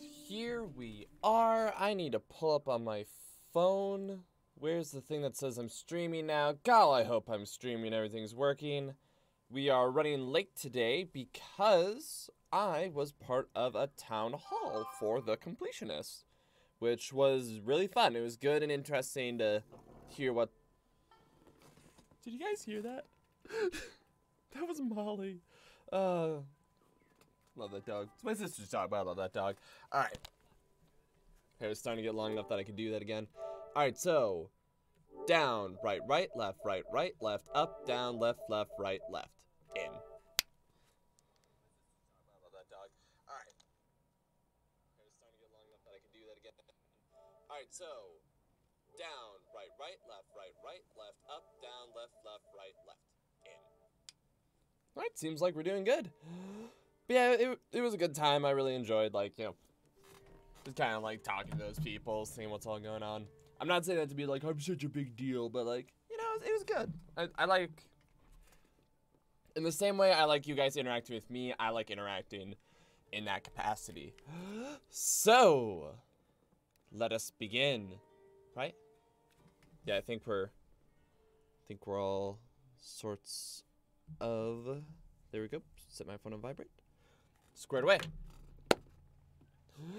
here we are. I need to pull up on my phone. Where's the thing that says I'm streaming now? God, I hope I'm streaming. Everything's working. We are running late today because I was part of a town hall for the completionists, which was really fun. It was good and interesting to hear what. Did you guys hear that? that was Molly. Uh, love that dog. It's my sister's dog, but I love that dog. All right. Hair is starting to get long enough that I can do that again. All right, so down, right, right, left, right, right, left, up, down, left, left, right, left, in. Love that dog. All right. Hair is starting to get long enough that I can do that again. All right, so down, right, right, left, right, right, left, up, down, left, left, right, left, in. All right, seems like we're doing good. But yeah, it, it was a good time. I really enjoyed, like, you know, just kind of like talking to those people, seeing what's all going on. I'm not saying that to be like, I'm such a big deal, but like, you know, it was, it was good. I, I like, in the same way I like you guys interacting with me, I like interacting in that capacity. so, let us begin, right? Yeah, I think we're, I think we're all sorts of, there we go, set my phone on vibrate. Squared away.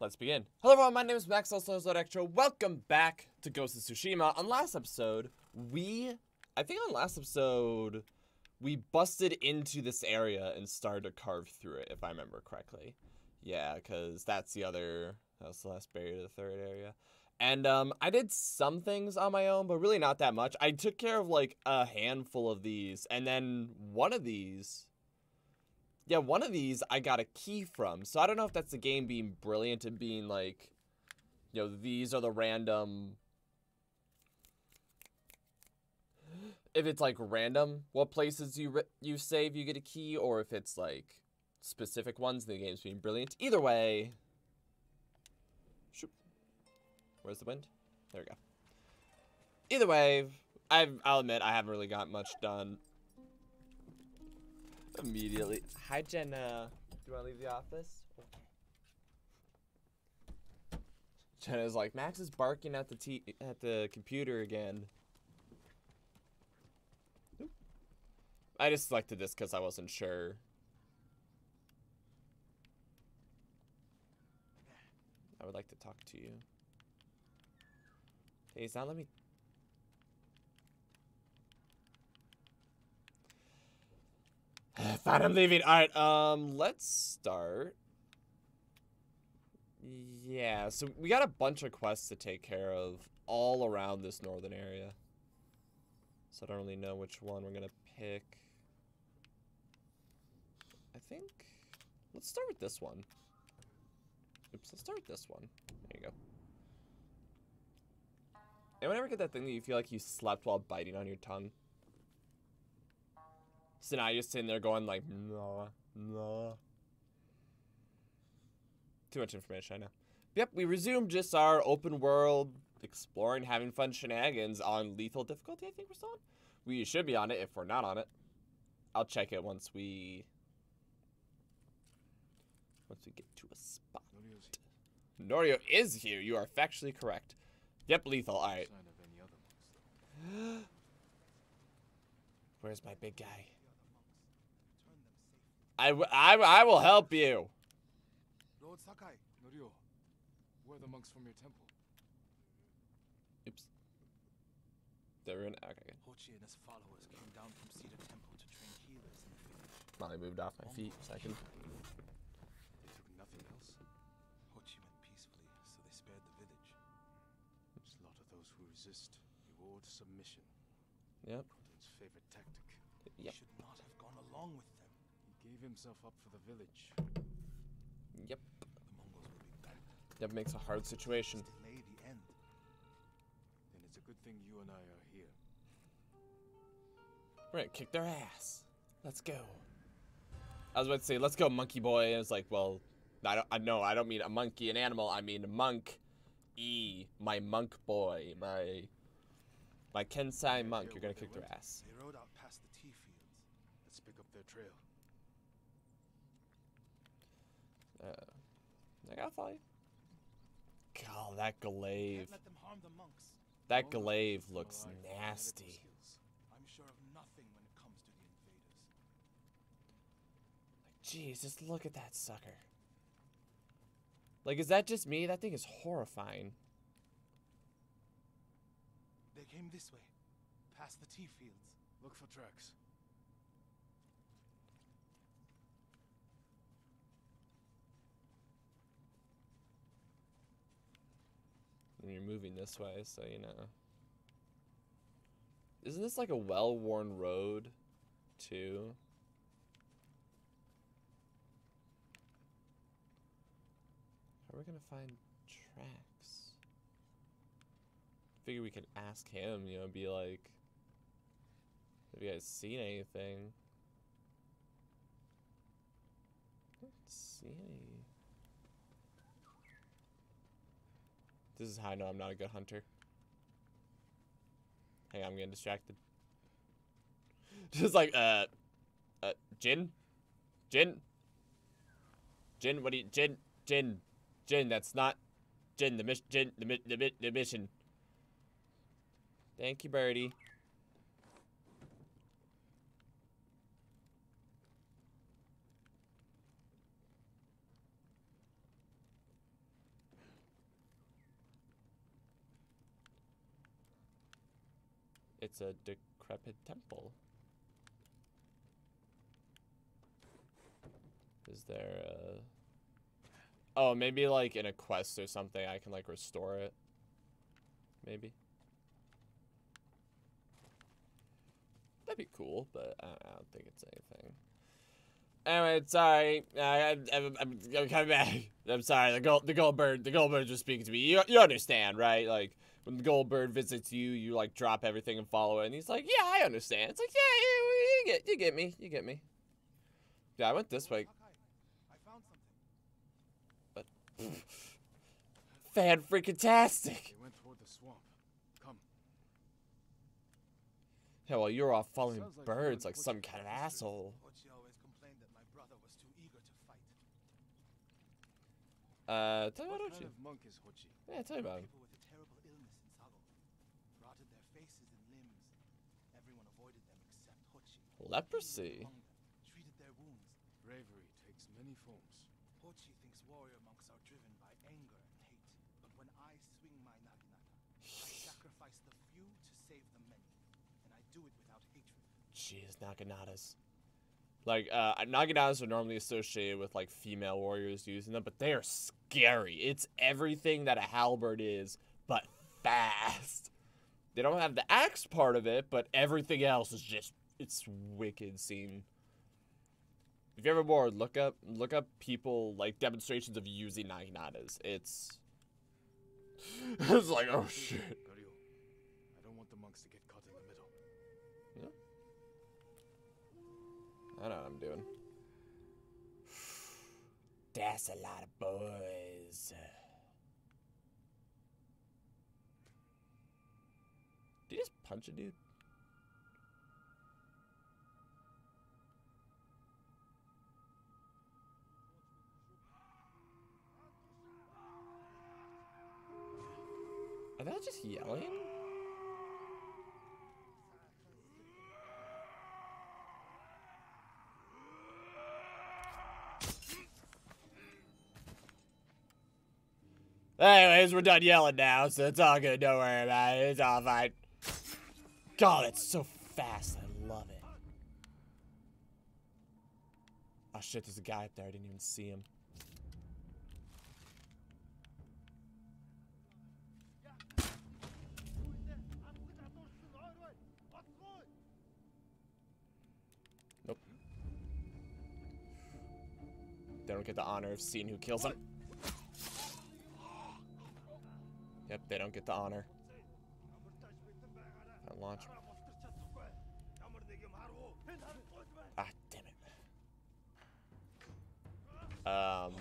Let's begin. Hello everyone, my name is Max, also Ectro. Welcome back to Ghost of Tsushima. On last episode, we, I think on last episode, we busted into this area and started to carve through it, if I remember correctly. Yeah, because that's the other, that was the last barrier to the third area. And um, I did some things on my own, but really not that much. I took care of like a handful of these, and then one of these yeah, one of these I got a key from. So I don't know if that's the game being brilliant and being like, you know, these are the random. If it's like random, what places you you save, you get a key, or if it's like specific ones, the game's being brilliant. Either way. Shoop. Where's the wind? There we go. Either way, I've, I'll admit I haven't really got much done Immediately. Hi, Jenna. Do you want to leave the office? Jenna's like, Max is barking at the t at the computer again. I just selected this because I wasn't sure. I would like to talk to you. Hey, it's not let me Fine, I'm leaving. Alright, um, let's start. Yeah, so we got a bunch of quests to take care of all around this northern area. So I don't really know which one we're gonna pick. I think, let's start with this one. Oops, let's start with this one. There you go. Anyone ever get that thing that you feel like you slept while biting on your tongue? So now you're sitting there going like, no, no. Too much information, I know. Yep, we resumed just our open world exploring, having fun shenanigans on lethal difficulty, I think we're still on. We should be on it if we're not on it. I'll check it once we... Once we get to a spot. Norio is here. You are factually correct. Yep, lethal. Alright. Where's my big guy? I, I, I will help you. Lord Sakai, Norio, where are the monks from your temple? Oops. They're in. Okay. Hochi and his followers came down from Cedar Temple to train healers in the village. Molly moved off my feet a second. They took nothing else. Hochi went peacefully, so they spared the village. Slaughter those who resist, reward submission. Yep. Khotun's favorite tactic. Yep. He should not have gone along with them. He gave himself up for the village. Yep. The Mongols will be back. That makes a hard situation. Delay the end. Then it's a good thing you and I are here. We're gonna kick their ass. Let's go. I was about to say, let's go, monkey boy. And it's like, well, I don't. I know. I don't mean a monkey, an animal. I mean monk. E, my monk boy, my my Kensai monk. You're gonna kick their ass. They rode out past the tea fields. Let's pick up their trail. I gotta follow you. God, that glaive. Let them harm the monks. That glaive looks I have medical nasty. skills. I'm sure of nothing when it comes to the invaders. Jeez, just look at that sucker. Like, is that just me? That thing is horrifying. They came this way, past the tea fields. Look for tracks. You're moving this way, so you know. Isn't this like a well-worn road, too? How are we gonna find tracks? Figure we could ask him, you know, be like, have you guys seen anything? I don't see. This is how I know I'm not a good hunter. Hang on, I'm getting distracted. Just like, uh, uh, Jin? Jin? Jin, what do you, Jin, Jin, Jin, that's not, Jin, the mission, Jin, the, the, the mission. Thank you, birdie. It's a decrepit temple. Is there a... Oh, maybe like in a quest or something I can like restore it. Maybe. That'd be cool, but I, don't think it's anything. Anyway, sorry. I, I, I'm, I'm, coming back. I'm sorry. The gold, the gold bird, the gold bird just speaking to me. You, you understand, right? Like when the gold bird visits you, you like drop everything and follow it. And he's like, "Yeah, I understand." It's like, "Yeah, you, you get, you get me, you get me." Yeah, I went this way. Sakai, I found something. Fan freaking tastic. They went toward the swamp. Come. Yeah, well, you're off following like birds like some kind of asshole. Hochi always complained that my brother was too eager to fight. Uh, tell me about kind Hochi. of monk is Hochi? Yeah, tell me about him. People with a terrible illness in Sago. Rotted their faces and limbs. Everyone avoided them except Hochi. He Leprosy. lived among them, treated their wounds. Bravery takes many forms. Hochi thinks warrior monks are driven by anger and hate. But when I swing my naginata, I sacrifice the few to save the many. And I do it without hatred. Jeez, Naganatas. Like, uh, Naganatas are normally associated with, like, female warriors using them, but they are scary. It's everything that a halberd is, but fast. They don't have the axe part of it, but everything else is just, it's wicked scene. If you're ever bored, look up, look up people, like, demonstrations of using Naganatas. It's, it's like, oh shit. I don't want the monks to get caught in the middle. Yeah. I know what I'm doing. That's a lot of boys. Did you just punch a dude? They just yelling? Anyways, we're done yelling now, so it's all good. Don't worry about it. It's all fine. God, it's so fast. I love it. Oh shit, there's a guy up there. I didn't even see him. They don't get the honor of seeing who kills them. Yep, they don't get the honor. That launch. Ah, damn it. Um.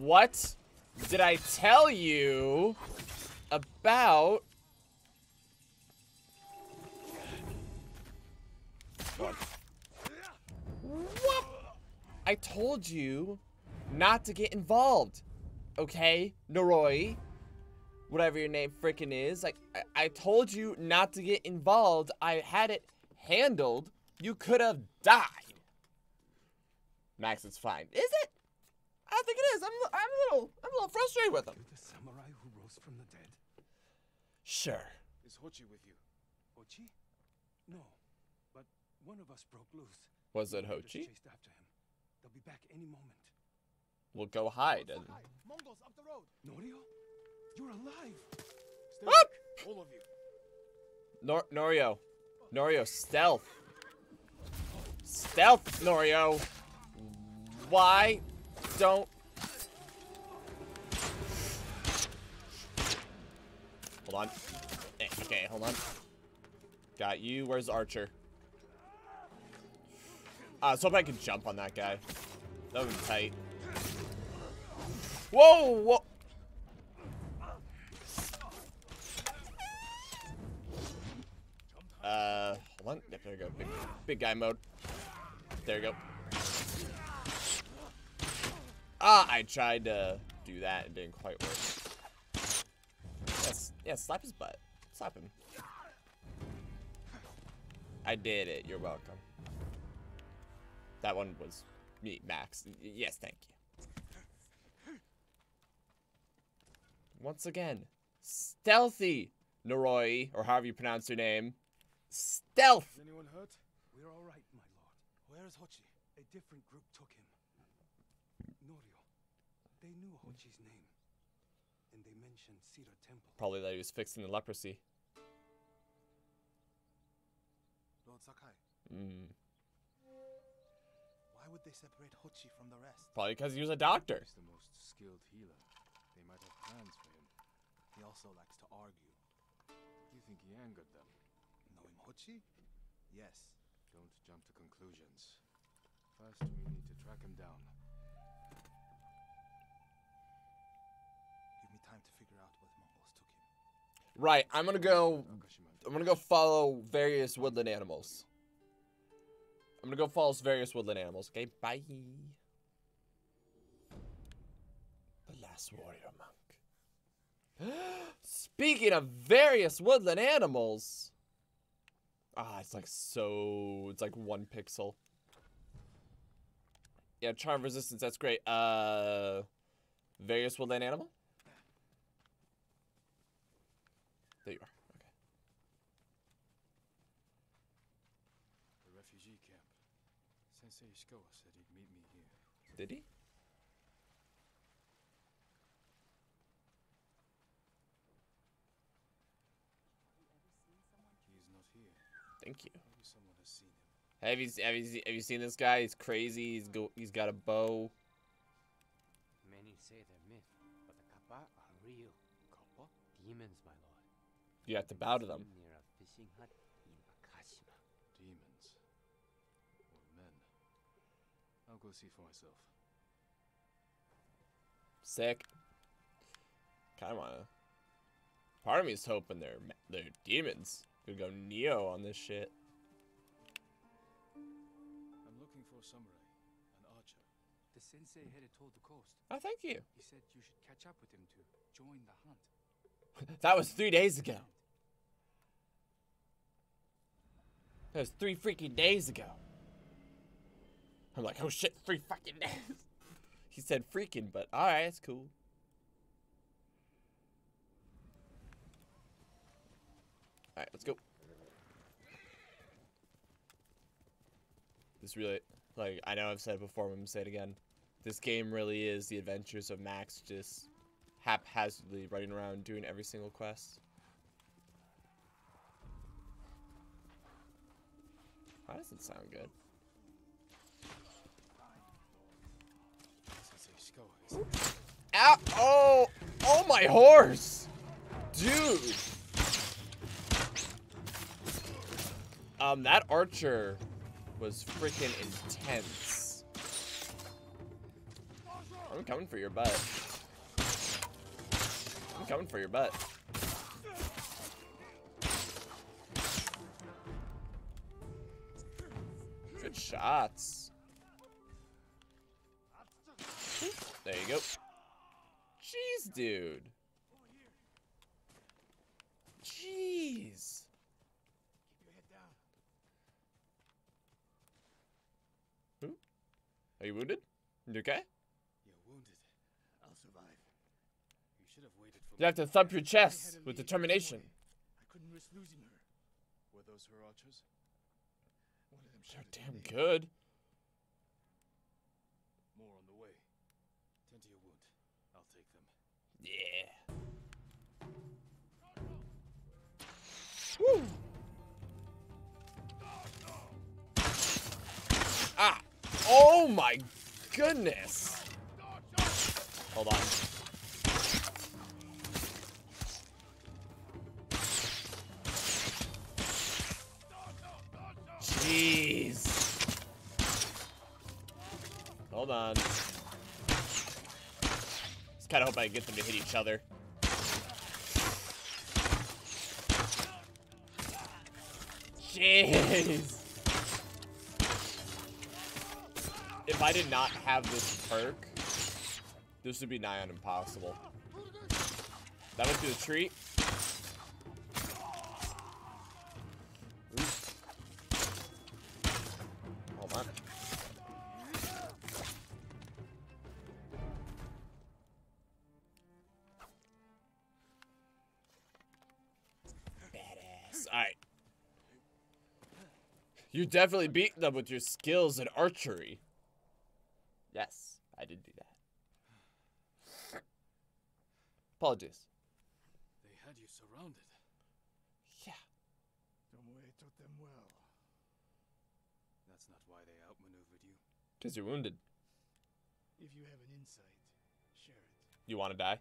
What did I tell you about? Go on. I told you not to get involved. Okay, Noroi. Whatever your name frickin' is. Like, I, I told you not to get involved. I had it handled. You could have died. Max, it's fine. Is it? I don't think it is. I'm, I'm a little, I'm a little frustrated with him. The samurai who rose from the dead. Sure. Is Hochi with you? Hochi? No. But one of us broke loose. Was it The others Hochi? chased after him. They'll be back any moment. We'll go hide. And... Mongols up the road. Norio? You're alive. Stay Up! all of you. Nor Norio. Norio, stealth. Stealth, Norio. Why don't... Hold on. Eh, Okay, hold on. Got you. Where's Archer? Uh, so if I could jump on that guy. That would be tight. Whoa! Whoa! Uh, hold on. Yep, there we go. Big, big guy mode. There we go. Ah, I tried to do that and didn't quite work. Yes, yeah, slap his butt. Slap him. I did it. You're welcome. That one was me, Max. Yes, thank you. Once again, stealthy, Noroi, or however you pronounce your name. Stealth. Is anyone hurt? We're all right, my lord. Where is Hochi? A different group took him. Norio. They knew Hochi's name. And they mentioned Cedar Temple. Probably that he was fixing the leprosy. Lord Sakai, Mm, would they separate Hochi from the rest? probably because he was a doctor. He's the most skilled healer. They might have plans for him. He also likes to argue. You think he angered them? Knowing Hochi? Yes. Don't jump to conclusions. First, we need to track him down. Give me time to figure out what Mongols took him. Right, I'm gonna go. I'm gonna go follow various woodland animals. I'm gonna go follow various woodland animals. Okay, bye. The last warrior monk. Speaking of various woodland animals. Ah, it's like so. It's like one pixel. Yeah, charm resistance. That's great. Uh, various woodland animal. There you are. Okay. The refugee camp. Sensei Ishikawa said he'd meet me here. Did he? He is not here. Thank you. Maybe someone has seen him. Have you have you have you seen this guy? He's crazy. He's go he's got a bow. Many say they're myth, but the kappa are real. Kappa? Demons, my lord. You have to bow to them. Near a fishing hut in Akashima. Demons. Or men. I'll go see for myself. Sick. Kind of wanna. Part of me is hoping they're ma- they're demons. Could go Neo on this shit. I'm looking for a samurai, an archer. The sensei headed toward the coast. Oh, thank you. He said you should catch up with him to join the hunt. That was three days ago. That was three freaking days ago. I'm like, oh shit, three fucking days. He said freaking, but alright, it's cool. Alright, let's go. This really, like, I know I've said it before, I'm gonna say it again. This game really is the adventures of Max just haphazardly running around doing every single quest. Why does it sound good? Ow! Oh! Oh my horse! Dude! Um, that archer was freaking intense. I'm coming for your butt. I'm coming for your butt. Good shots. There you go. Jeez, dude. Jeez. Keep your head down. Are you wounded? You okay? You're wounded. I'll survive. You should have waited for You have to thump your chest with determination. I couldn't risk losing her. Were those her archers? One of them They're damn good. More on the way. Tend to your wound. I'll take them. Yeah. Woo. Ah. Oh my goodness. Hold on. Jeez. Hold on. Kind of hope I can get them to hit each other. Jeez. If I did not have this perk, this would be nigh on impossible. That went through the tree. You definitely beat them with your skills in archery. Yes, I did do that. Apologies. They had you surrounded. Yeah. Tomoe taught them well. That's not why they outmaneuvered you. Because you're wounded. If you have an insight, share it. You want to die?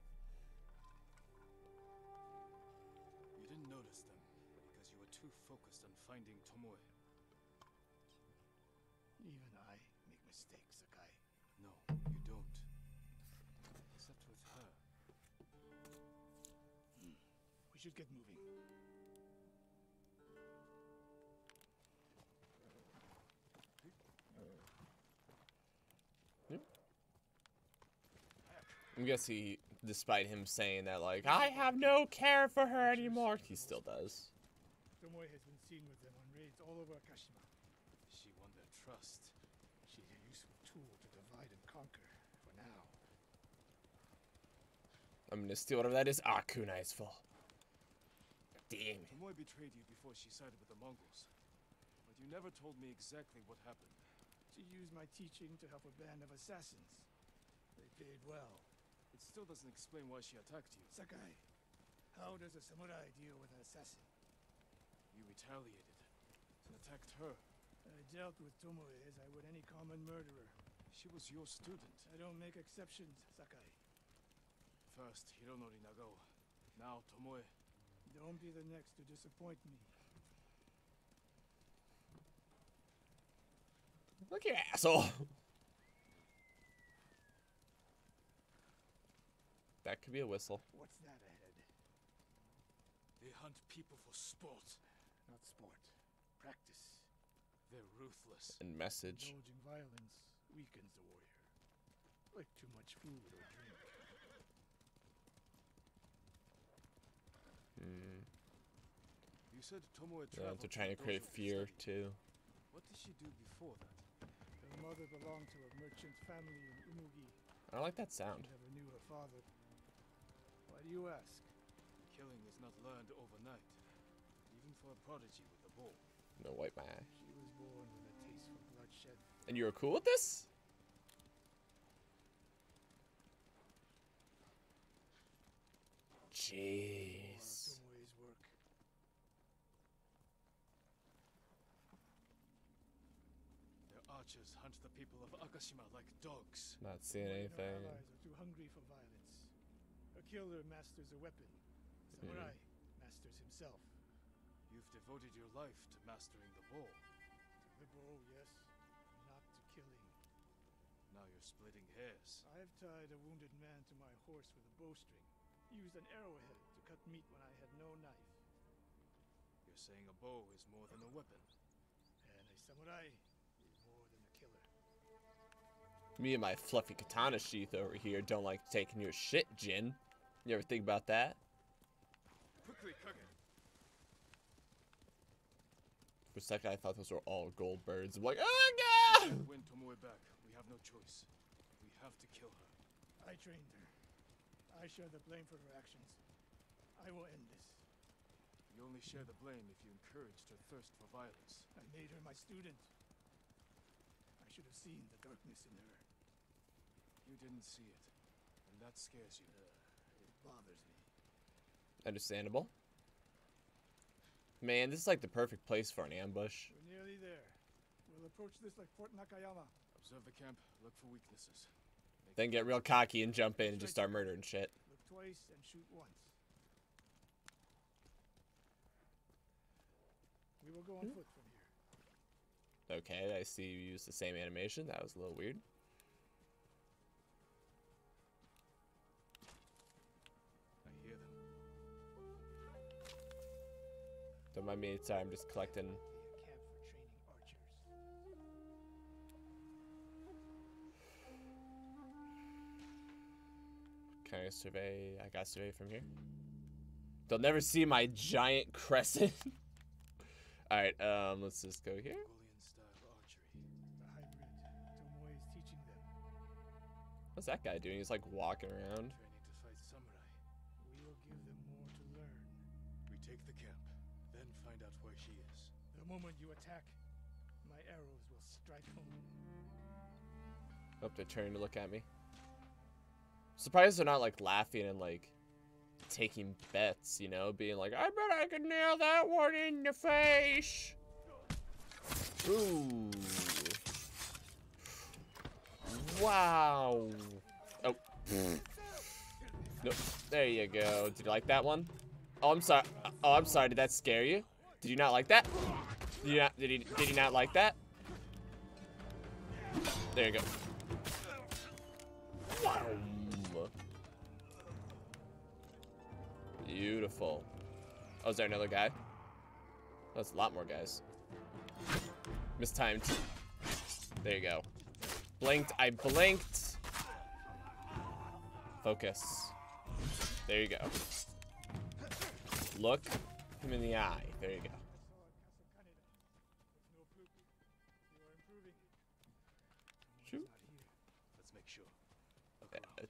We should get moving. I guess he, despite him saying that, like, I have no care for her anymore, he still does. Tomoe has been seen with them on raids all over Akashima. She won their trust. She's a useful tool to divide and conquer for now. I'm gonna steal whatever that is. Ah, kunai is full. Damn. Tomoe betrayed you before she sided with the Mongols. But you never told me exactly what happened. She used my teaching to help a band of assassins. They paid well. It still doesn't explain why she attacked you. Sakai, how does a samurai deal with an assassin? You retaliated and attacked her. I dealt with Tomoe as I would any common murderer. She was your student. I don't make exceptions, Sakai. First, Hironori Nagao. Now, Tomoe. Don't be the next to disappoint me. Look at you, asshole. That could be a whistle. What's that ahead? They hunt people for sport. Not sport. Practice. They're ruthless. And message. Indulging violence weakens the warrior. Like too much food or drink. Hmm. You said Tomoe Yeah, they're trying to to create fear study. too. What did she do before that? Her mother belonged to a merchant family in Umugi. I don't like that sound. She never knew her father. Why do you ask? Killing is not learned overnight, even for a prodigy with a bow. No wipe my eye. She was born with a taste for bloodshed. And you were cool with this? Jeez. Tomoe's work. Their archers hunt the people of Akashima like dogs. Not seeing Tomoe and her allies are too hungry for violence. A killer masters a weapon. Samurai hmm. masters himself. You've devoted your life to mastering the bow. To the bow, yes. Not to killing. Now you're splitting hairs. I've tied a wounded man to my horse with a bowstring. Used an arrowhead to cut meat when I had no knife. You're saying a bow is more than a weapon. And a samurai Me and my fluffy katana sheath over here don't like taking your shit, Jin. You ever think about that? For a second, I thought those were all gold birds. I'm like, oh god! Win Tomoe back. We have no choice. We have to kill her. I trained her. I share the blame for her actions. I will end this. You only share the blame if you encouraged her thirst for violence. I made her my student. I should have seen the darkness in her. You didn't see it, and that scares you. Uh, It bothers me. Understandable. Man, this is like the perfect place for an ambush. We're nearly there. We'll approach this like Fort Nakayama. Observe the camp, look for weaknesses. Make Then get real cocky and jump in and just start murdering shit. Look twice and shoot once. We will go on foot from here. Okay, I see you use the same animation. That was a little weird. Don't mind me, sorry, I'm just collecting. Can I survey? I got survey from here. They'll never see my giant crescent. Alright, um, let's just go here. Them. What's that guy doing? He's like walking around. Moment you attack, my arrows will strike home. Oh, they're turning to look at me. Surprised they're not like laughing and like taking bets, you know, being like, I bet I could nail that one in the face. Ooh. Wow. Oh. No, there you go. Did you like that one? Oh, I'm sorry. Oh, I'm sorry. Did that scare you? Did you not like that? Did you not? Did you? Did you not like that? There you go. Wow. Beautiful. Oh, is there another guy? That's a lot more guys. Mistimed. There you go. Blinked. I blinked. Focus. There you go. Look him in the eye. There you go.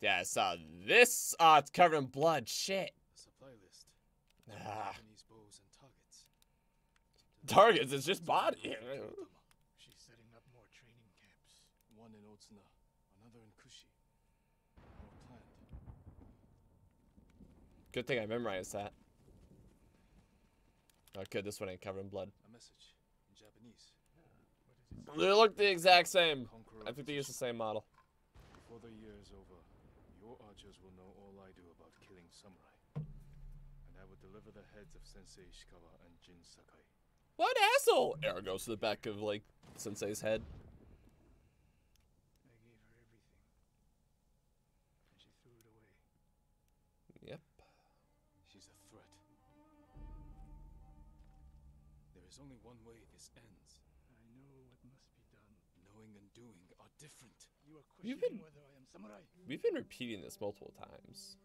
Yeah, I saw this. Oh, it's covered in blood. Shit. Ah. Japanese bows and targets. Targets, it's just body. She's setting up more training camps. One in Otsuna, another in Kushi. Good thing I memorized that. Oh, good. This one ain't covered in blood. A message in Japanese. What does it say? They look the exact same. I think they use the same model. Before the year is over, your archers will know all I do about killing samurai. And I will deliver the heads of Sensei Ishikawa and Jin Sakai. What asshole? Arrow goes to the back of like Sensei's head. I gave her everything. And she threw it away. Yep. She's a threat. There is only one way this ends. I know what must be done. Knowing and doing are different. You are questioning been, whether I am samurai. We've been repeating this multiple times.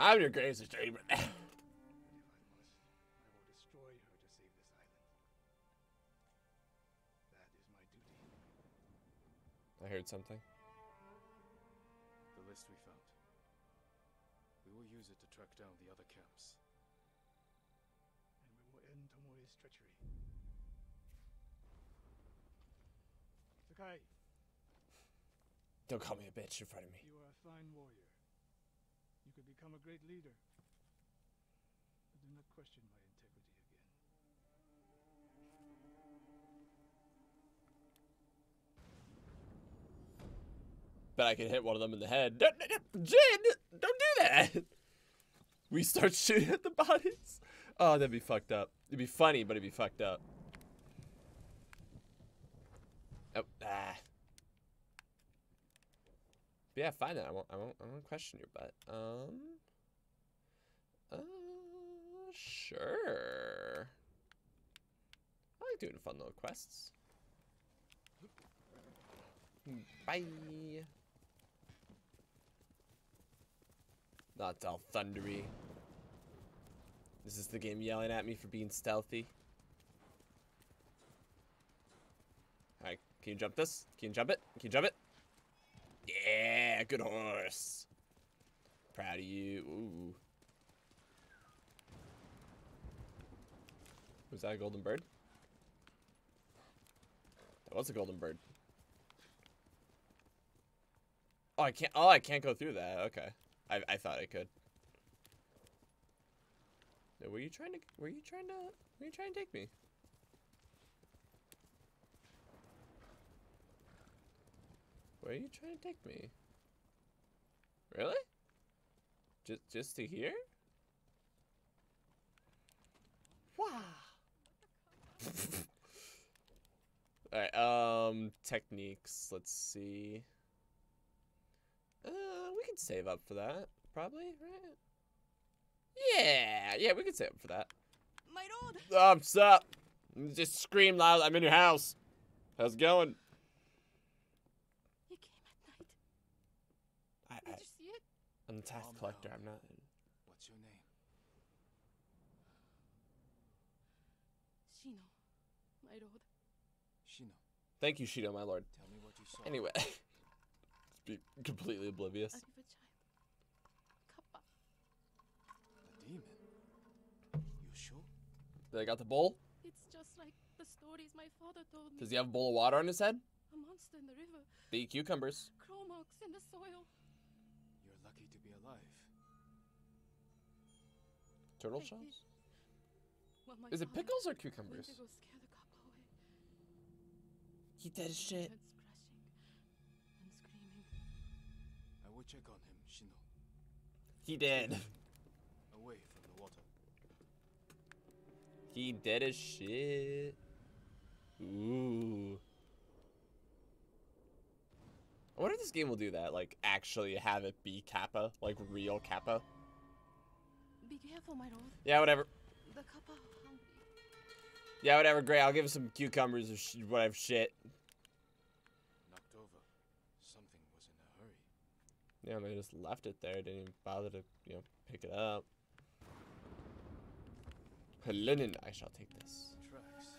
I'm your greatest achievement. If I must, I will destroy her to save this island. That is my duty. I heard something. The list we found. We will use it to track down the other camps. And we will end Tomoe's treachery. Sakai, Don't call me a bitch in front of me. you are a fine warrior. Become a great leader. But do not question my integrity again. Bet I can hit one of them in the head. Jin, don't do that. We start shooting at the bodies. Oh, that'd be fucked up. It'd be funny, but it'd be fucked up. Oh, ah. But yeah, fine then. I won't. I won't. I won't question your butt. Um. Uh, sure. I like doing fun little quests. Bye. Not all thundery. Is This is the game yelling at me for being stealthy. Alright, can you jump this? Can you jump it? Can you jump it? Good horse. Proud of you. Ooh. Was that a golden bird? That was a golden bird. Oh, I can't. Oh, I can't go through that. Okay, I I thought I could. Were you trying to? Were you trying to? Were you trying to take me? Where are you trying to take me? Really? Just just to here? Wow. Alright, um, techniques. Let's see. Uh, we can save up for that, probably, right? Yeah, yeah, we can save up for that. My lord! Um, what's up? Just scream loud. I'm in your house. How's it going? You came at night. I, I, Did you see it? I'm the tax collector. I'm not. What's your name? Shino. My lord. Shino. Thank you, Shino, my lord. Tell me what you saw. Anyway, just be completely oblivious. A river child. Kappa. A demon. You sure? They got the bowl. It's just like the stories my father told me. Does he have a bowl of water on his head? A monster in the river. The cucumbers. Crow marks in the soil. You're lucky to be alive. Turtle shells? Well, Is it pickles or cucumbers? scare the kappa away. He dead as shit. And screaming. I will check on him, Shino. He dead. Away from the water. He dead as shit. Ooh. I wonder if this game will do that. Like, actually have it be Kappa. Like, real Kappa. Be careful, my lord. Yeah, whatever. The kappa hungry. Yeah, whatever. Great. I'll give him some cucumbers or sh- whatever shit. Knocked over. Something was in a hurry. Yeah, they just left it there. Didn't even bother to, you know, pick it up. Linen. I shall take this. Tracks.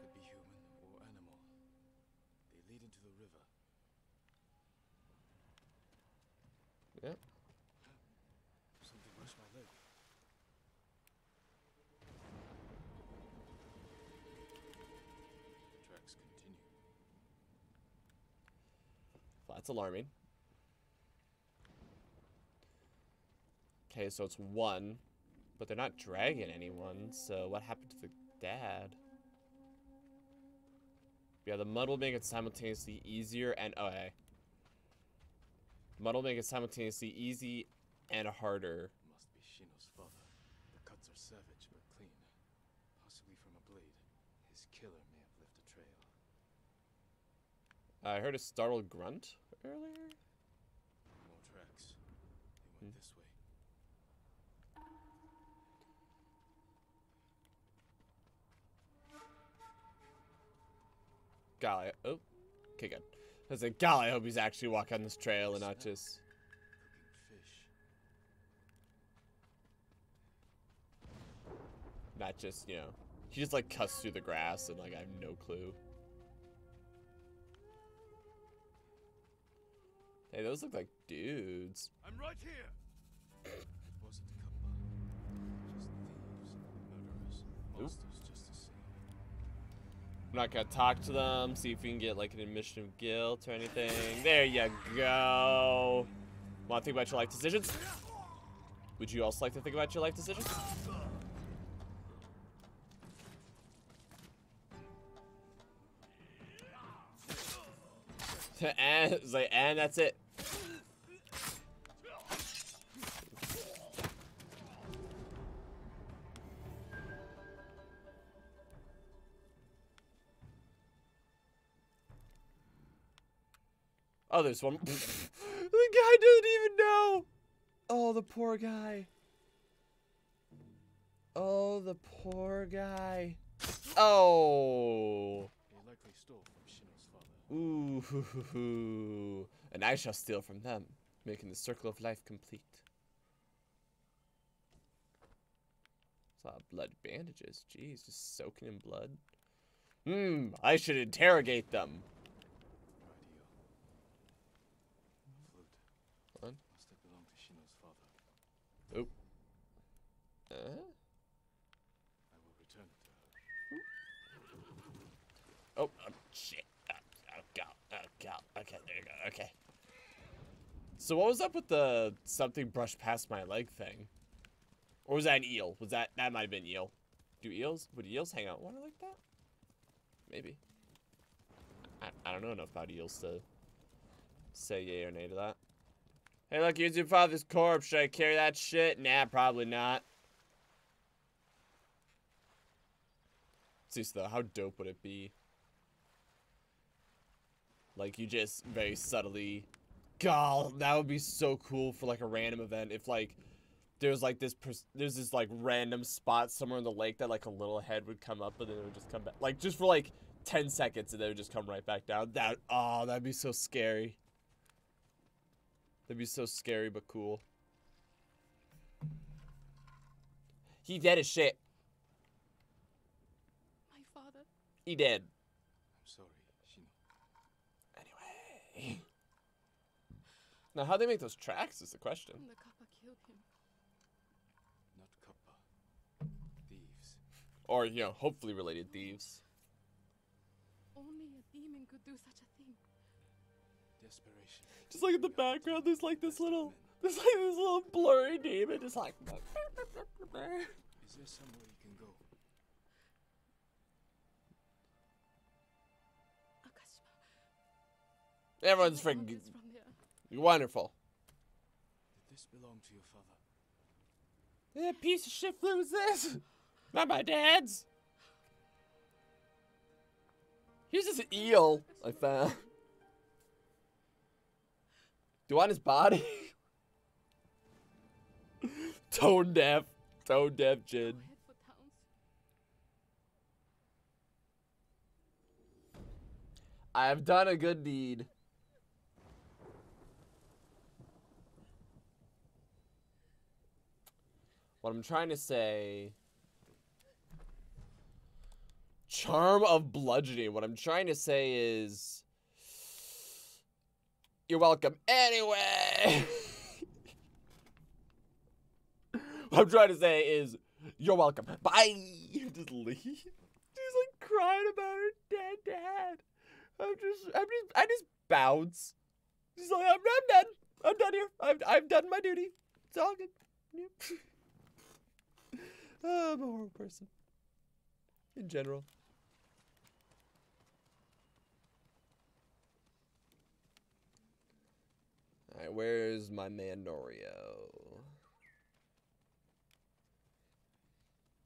Could be human or animal. They lead into the river. Yep. Something brushed my leg. Tracks continue. Well, that's alarming. Okay, so it's one, but they're not dragging anyone. So what happened to the dad? Yeah, the mud will make it simultaneously easier and oh, hey. Mud will make it simultaneously easy and harder. Must be Shino's father. The cuts are savage but clean. Possibly from a blade. His killer may have left a trail. I heard a startled grunt earlier. More tracks. They went hmm. this way. Golly, oh, okay, good. I was like, golly, I hope he's actually walking on this trail and not just. Fish. Not just, you know, he just like cuts through the grass and like I have no clue. Hey, those look like dudes. I'm right here. It I'm not gonna talk to them, see if we can get like an admission of guilt or anything. There you go. Want to think about your life decisions? Would you also like to think about your life decisions? and like, and that's it. Oh, there's one. the guy doesn't even know. Oh, the poor guy. Oh, the poor guy. Oh. Ooh. And I shall steal from them, making the circle of life complete. Saw blood bandages. Jeez, just soaking in blood. Hmm, I should interrogate them. Radio. Flute. What? Must have belonged to Shino's father. I will return it to her. Hmm? Oh, oh shit. Oh, oh, God. Oh, God. Okay, there you go. Okay. So what was up with the something brushed past my leg thing? Or was that an eel? Was that that might have been eel? Do eels would eels hang out water like that? Maybe. I, I don't know enough about eels to say yay or nay to that. Hey, look, here's your father's corpse. Should I carry that shit? Nah, probably not. Though, how dope would it be? Like you just very subtly, God, that would be so cool for like a random event. If like there's like this, there's this like random spot somewhere in the lake that like a little head would come up, but then it would just come back, like just for like ten seconds, and then it would just come right back down. That oh, that'd be so scary. That'd be so scary but cool. He dead as shit. My father. He dead. I'm sorry, Shino. Anyway. Now, how they make those tracks is the question. The Kappa killed him. Not Kappa. Thieves. Or, you know, hopefully related thieves. Only a demon could do such a thing. Desperation. Just like in the background, there's like this little, there's like this little blurry demon just like. Is there somewhere you Everyone's What freaking is from there? wonderful. Did this belong to your father? Yeah, piece of shit flute was this? Not my dad's. Here's this eel I found. Do on his body? Tone deaf. Tone deaf, Go Jin. ahead for towns. I have done a good deed. What I'm trying to say. Charm of bludgeoning. What I'm trying to say is. You're welcome anyway. what I'm trying to say is. You're welcome. Bye. Just leave. She's like crying about her dead dad. I'm just, I'm just, I just bounce. She's like, I'm, I'm done. I'm done here. I've, I've done my duty. It's all good. Oh, I'm a horrible person. In general. Alright, where's my man Norio?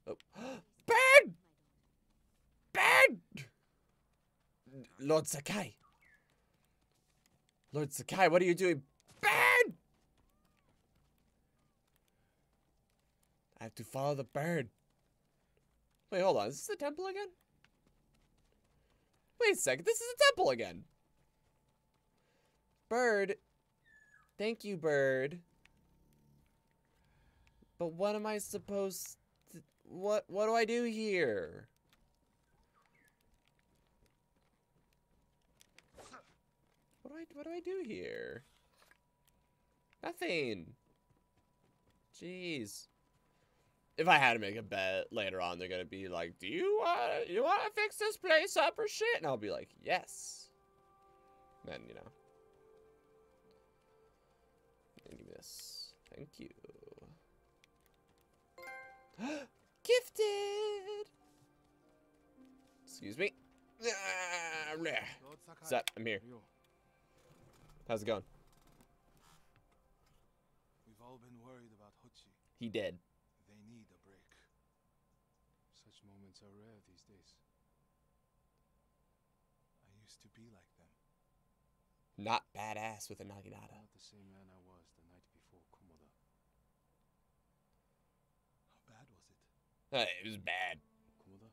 Oh. Bird! Bird! Lord Sakai. Lord Sakai, what are you doing? Bird! I have to follow the bird. Wait, hold on. Is this the temple again? Wait a second. This is the temple again. Bird. Thank you, bird. But what am I supposed to... What, what do I do here? What do I what do I do here? Nothing. Jeez. If I had to make a bet later on, they're gonna be like, "Do you want you want to fix this place up or shit?" And I'll be like, "Yes." Then you know. And give me this. Thank you. Gifted. Excuse me. Bleh. Lord Sakai. What's up? I'm here. How's it going? we've all been worried about Hochi. He did. They need a break. Such moments are rare these days. I used to be like them. Not badass with a naginata. Not the same man I was the night before Komoda. How bad was it? Uh, it was bad. Komoda?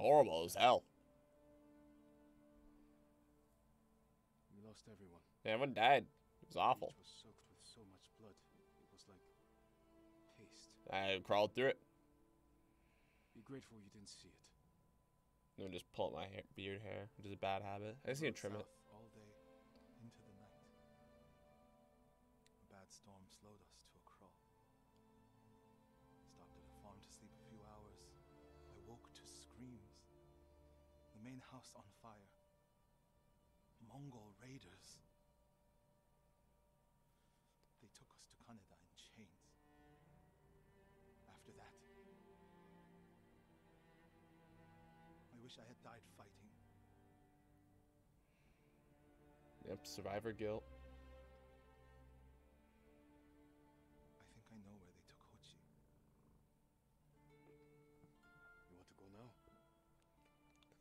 Horrible as hell. We lost everyone. Everyone died. It was awful. Beach was soaked with so much blood. It was like paste. I crawled through it. Be grateful you didn't see it. And just pull up my hair, beard hair, which is a bad habit. I just need to trim it. South all house on fire. Mongol raiders. They took us to Kaneda in chains. After that, I wish I had died fighting. Yep, survivor guilt.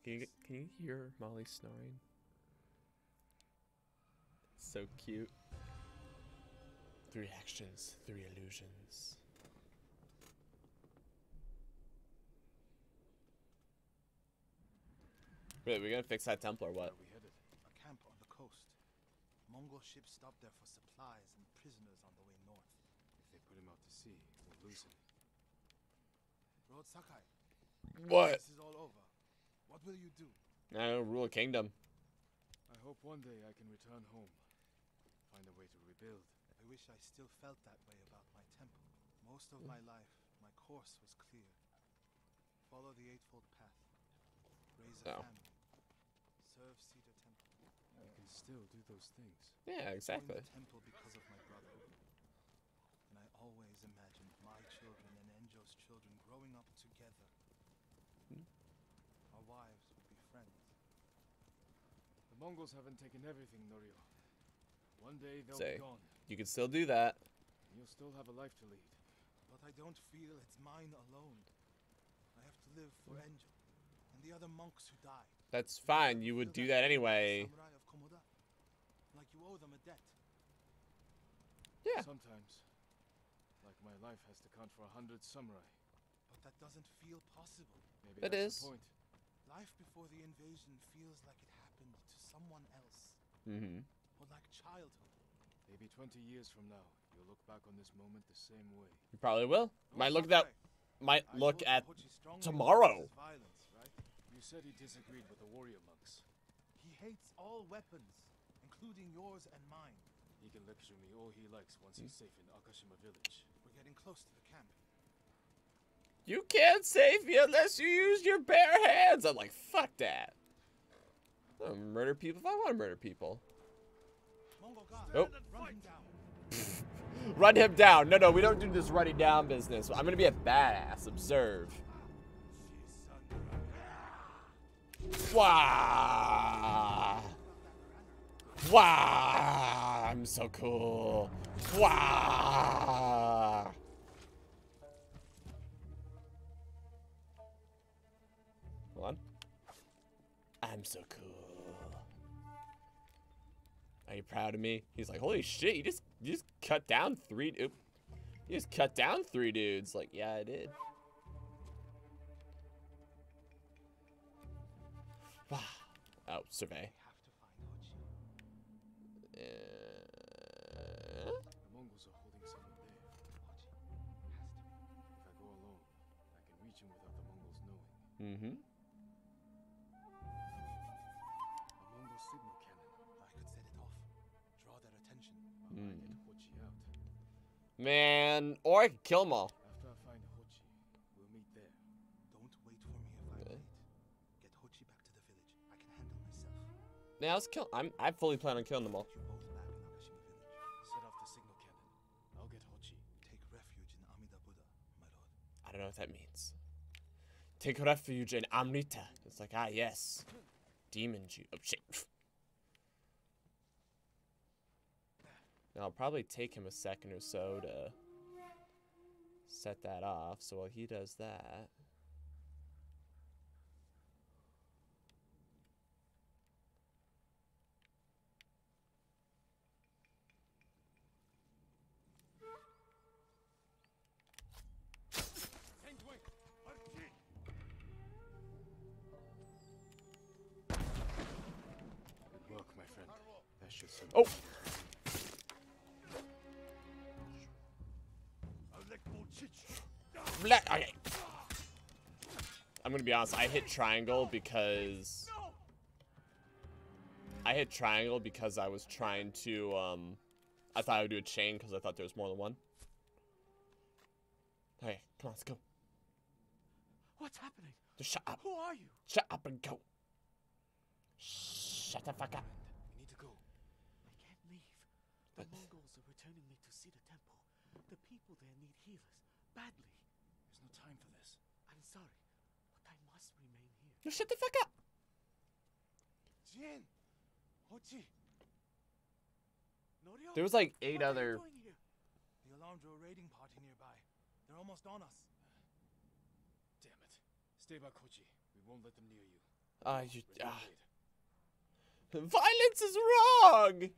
Can you, can you hear Molly snoring? So cute. Three actions, three illusions. Wait, we gonna fix that temple or what? Where we headed? A camp on the coast. Mongol ships stopped there for supplies and prisoners on the way north. If they put him out to sea, we'll lose him. Lord Sakai, What? this is all over. What will you do? I don't rule a kingdom. I hope one day I can return home. Find a way to rebuild. I wish I still felt that way about my temple. Most of my life, my course was clear. Follow the Eightfold Path. Raise a No. family. Serve Cedar Temple. You can still do those things. Yeah, exactly. Joined the temple because of my brother. And I always imagined my children and Enjo's children growing up together. Hmm. Our wives would be friends. The Mongols haven't taken everything, Norio. One day they'll Say. be gone. You can still do that. You'll still have a life to lead. But I don't feel it's mine alone. I have to live for Enjo and the other monks who died. That's fine. You would do that anyway. like Samurai of Komoda. Like you owe them a debt. Yeah. Sometimes, like my life has to count for a hundred samurai. But that doesn't feel possible. Maybe It that's is. the point. Life before the invasion feels like it happened to someone else. Mm-hmm. Or like childhood. Maybe 20 years from now, you'll look back on this moment the same way. You probably will. Lord Might look at that. Might I look at tomorrow. Violence, right? You said he disagreed with the warrior monks. He hates all weapons, including yours and mine. He can lecture me all he likes once he's safe in Akashima village. We're getting close to the camp. You can't save me unless you use your bare hands. I'm like, fuck that. I'll murder people if I want to murder people. Mongol guard, run him down. Run him down. No, no, we don't do this running down business. I'm gonna be a badass. Observe. Wow. Wow. I'm so cool. Wow. Hold on. I'm so you proud of me? He's like, holy shit, you just you just cut down three oop. You just cut down three dudes. Like, yeah, I did. Wow. Oh, survey. We have to find Uh, The Mongols are holding someone there. Has to be. If I go alone, I can reach him without the Mongols knowing. mm-hmm. Man, or I could kill them all. After I find Hochi, we'll meet there. Don't wait for me if I'm Okay. late. Get Hochi back to the village. I can handle myself. Yeah, let's kill. I'm. I fully plan on killing them all. You're both back in Nakashima village. Set off the signal cannon. I'll get Hochi. Take refuge in Amida Buddha, my lord. I don't know what that means. Take refuge in Amrita. It's like, ah, yes. Demon Jew. Oh, shit. I'll probably take him a second or so to set that off. So while he does that. Honest. I hit triangle because I hit triangle because I was trying to. Um, I thought I would do a chain because I thought there was more than one. Hey, come on, let's go. What's happening? Just shut up. Who are you? Shut up and go. Shut the fuck up. We need to go. I can't leave. The Mongols are returning me to see the temple. The people there need healers badly. There's no time for this. I'm sorry, but I must remain here. No, shut the fuck up. Jin! Hochi! There was like eight what other. Are you doing here? The alarm drew a raiding party nearby. They're almost on us. Damn it. Stay back, Hochi. We won't let them near you. Ah, you. Ready ah. Violence is wrong.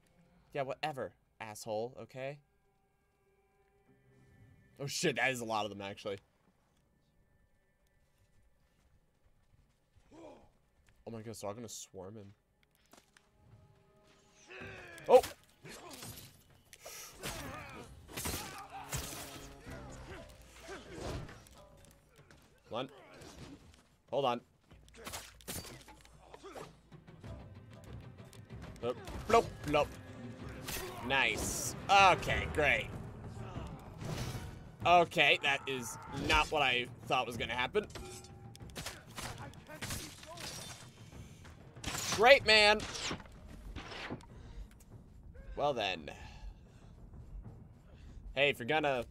Yeah, whatever, asshole. Okay. Oh shit, that is a lot of them actually. Oh my god, so I'm gonna swarm him. Oh! Hold on. Hold on. Bloop, bloop, bloop. Nice. Okay, great. Okay, that is not what I thought was gonna happen. Great, man. Well then. Hey, if you're gonna...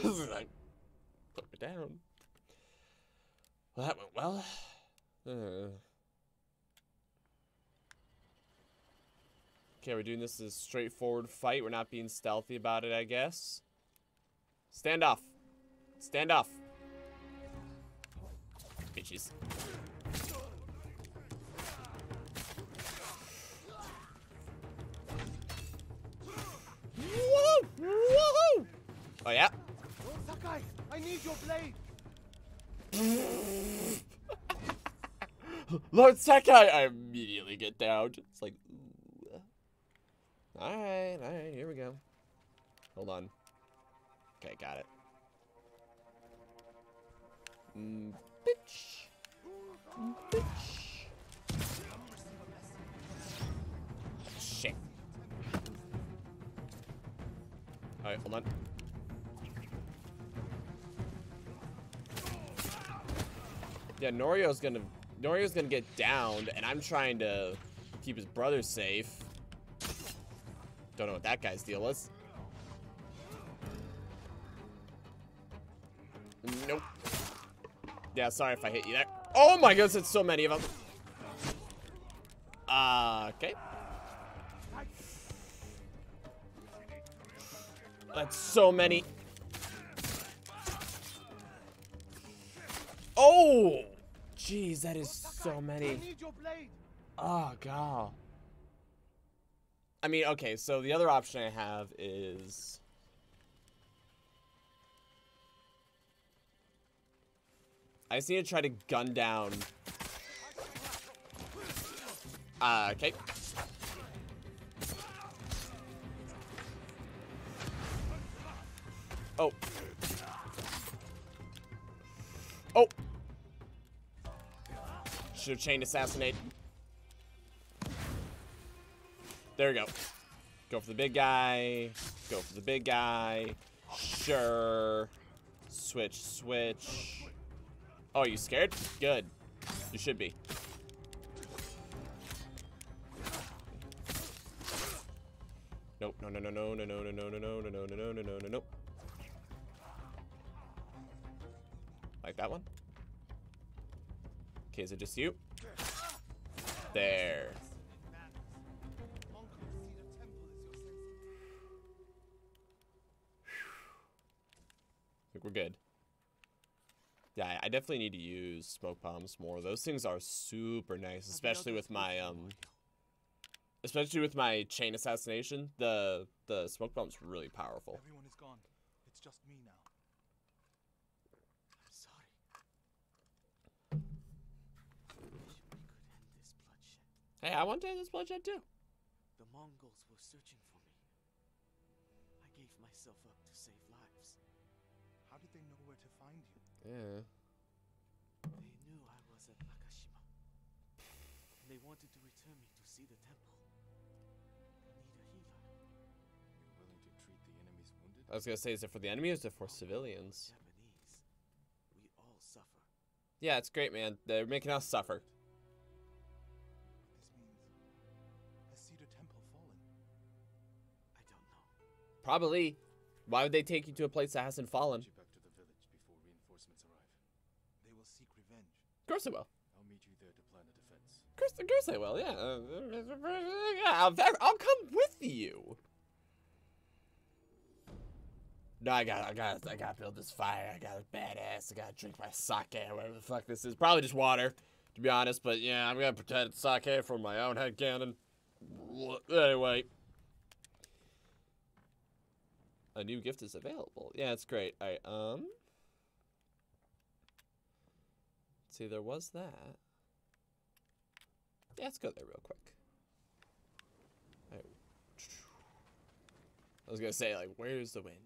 Put me down. Well, that went well. Uh. Okay, we're doing this as a straightforward fight. We're not being stealthy about it, I guess. Stand off. Stand off. Bitches. Woohoo! Woohoo! Oh, yeah? Lord Sakai! I need your blade! Lord Sakai! I immediately get down. It's like, ooh. Alright, alright, here we go. Hold on. Okay, got it. Mm, bitch. Bitch. Shit. Alright, hold on. Yeah, Norio's gonna Norio's gonna get downed, and I'm trying to keep his brother safe. Don't know what that guy's deal is. Nope. Yeah, sorry if I hit you there. Oh my goodness, it's so many of them. Uh, okay. That's so many. Oh! Jeez, that is so many. Oh, God. I mean, okay, so the other option I have is... I just need to try to gun down... Uh, okay. Oh. Oh! Should have chained assassinate. There we go. Go for the big guy. Go for the big guy. Sure. Switch, switch. Oh, you scared? Good. You should be. Nope. No, no, no, no, no, no, no, no, no, no, no, no, no, no, no, no, no. Like that one? Okay, is it just you? There. I think we're good. Yeah, I definitely need to use smoke bombs more. Those things are super nice, especially with my um especially with my chain assassination. The the smoke bomb's really powerful. Everyone is gone. It's just me now. I'm sorry. I hey, I want to end this bloodshed too. The Mongols Yeah. They knew I was at Nakashima. And they wanted to return me to see the temple. I need a healer. You're willing to treat the enemy's wounded? I was gonna say, is it for the enemy or is it for Mongol civilians? Japanese. We all suffer. Yeah, it's great, man. They're making us suffer. This means has Cedar Temple fallen? I don't know. Probably. Why would they take you to a place that hasn't fallen? Get you back to the village before reinforcements arrive. They will seek revenge. Of course they will. I'll meet you there to plan a defense. Of course, of course they will. Yeah. Uh, yeah. I'll, I'll come with you. No, I got, I got, I got to build this fire. I got a badass. I got to drink my sake, whatever the fuck this is. Probably just water, to be honest. But yeah, I'm gonna pretend it's sake for my own head cannon. Anyway, a new gift is available. Yeah, it's great. All right, um, let's see, there was that. Yeah, let's go there real quick. I was gonna say, like, where's the wind?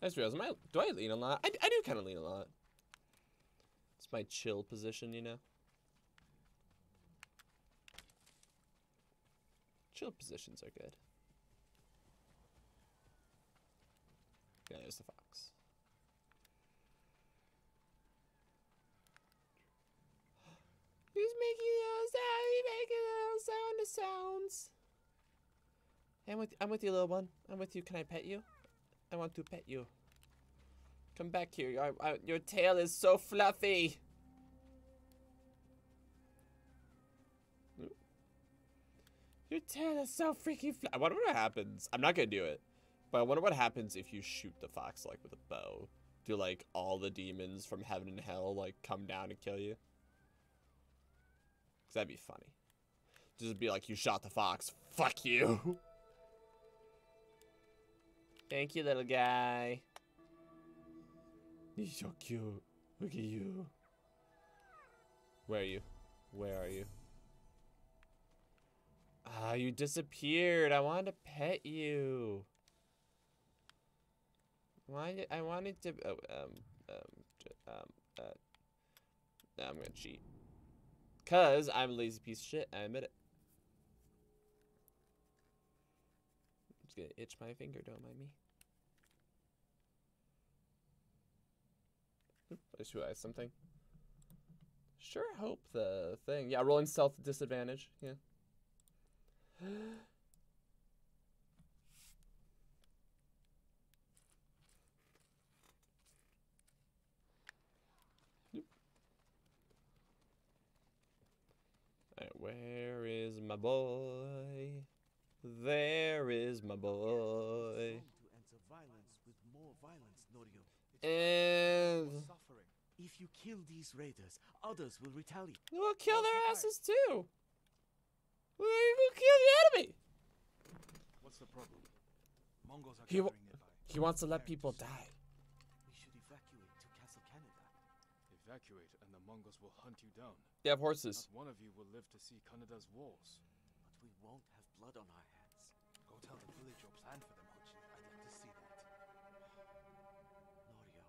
I just realized, am I, do I lean a lot? I, I do kind of lean a lot. It's my chill position, you know? Chill positions are good. Yeah, there's the fox. Making those. He's making those sound the sounds. I'm with I'm with you, little one. I'm with you. Can I pet you? I want to pet you. Come back here. Your your tail is so fluffy. Your tail is so freaky fluffy. I wonder what happens. I'm not gonna do it, but I wonder what happens if you shoot the fox like with a bow. Do like all the demons from heaven and hell like come down and kill you? Cause that'd be funny. Just be like, you shot the fox. Fuck you. Thank you, little guy. He's so cute. Look at you. Where are you? Where are you? Ah, you disappeared. I wanted to pet you. Why? did I wanted to. Oh, um, um, um, uh. I'm gonna cheat. Cause I'm a lazy piece of shit. I admit it. I'm just gonna itch my finger. Don't mind me. I just realized something. Sure hope the thing. Yeah, rolling stealth disadvantage. Yeah. where is my boy? There is my boy. to answer violence with more violence, Norio. And Suffering. If you kill these raiders, others will retaliate. we'll kill their asses too. We will kill the enemy. What's the problem? Mongols are He wa- gathering nearby. He wants to let people die. We should evacuate to Castle Kaneda. Evacuate, and the Mongols will hunt you down. They have horses. Not one of you will live to see Kaneda's walls. But we won't have blood on our hands. Go tell the village your plan for them, Hochi. I'd like to see that. Norio.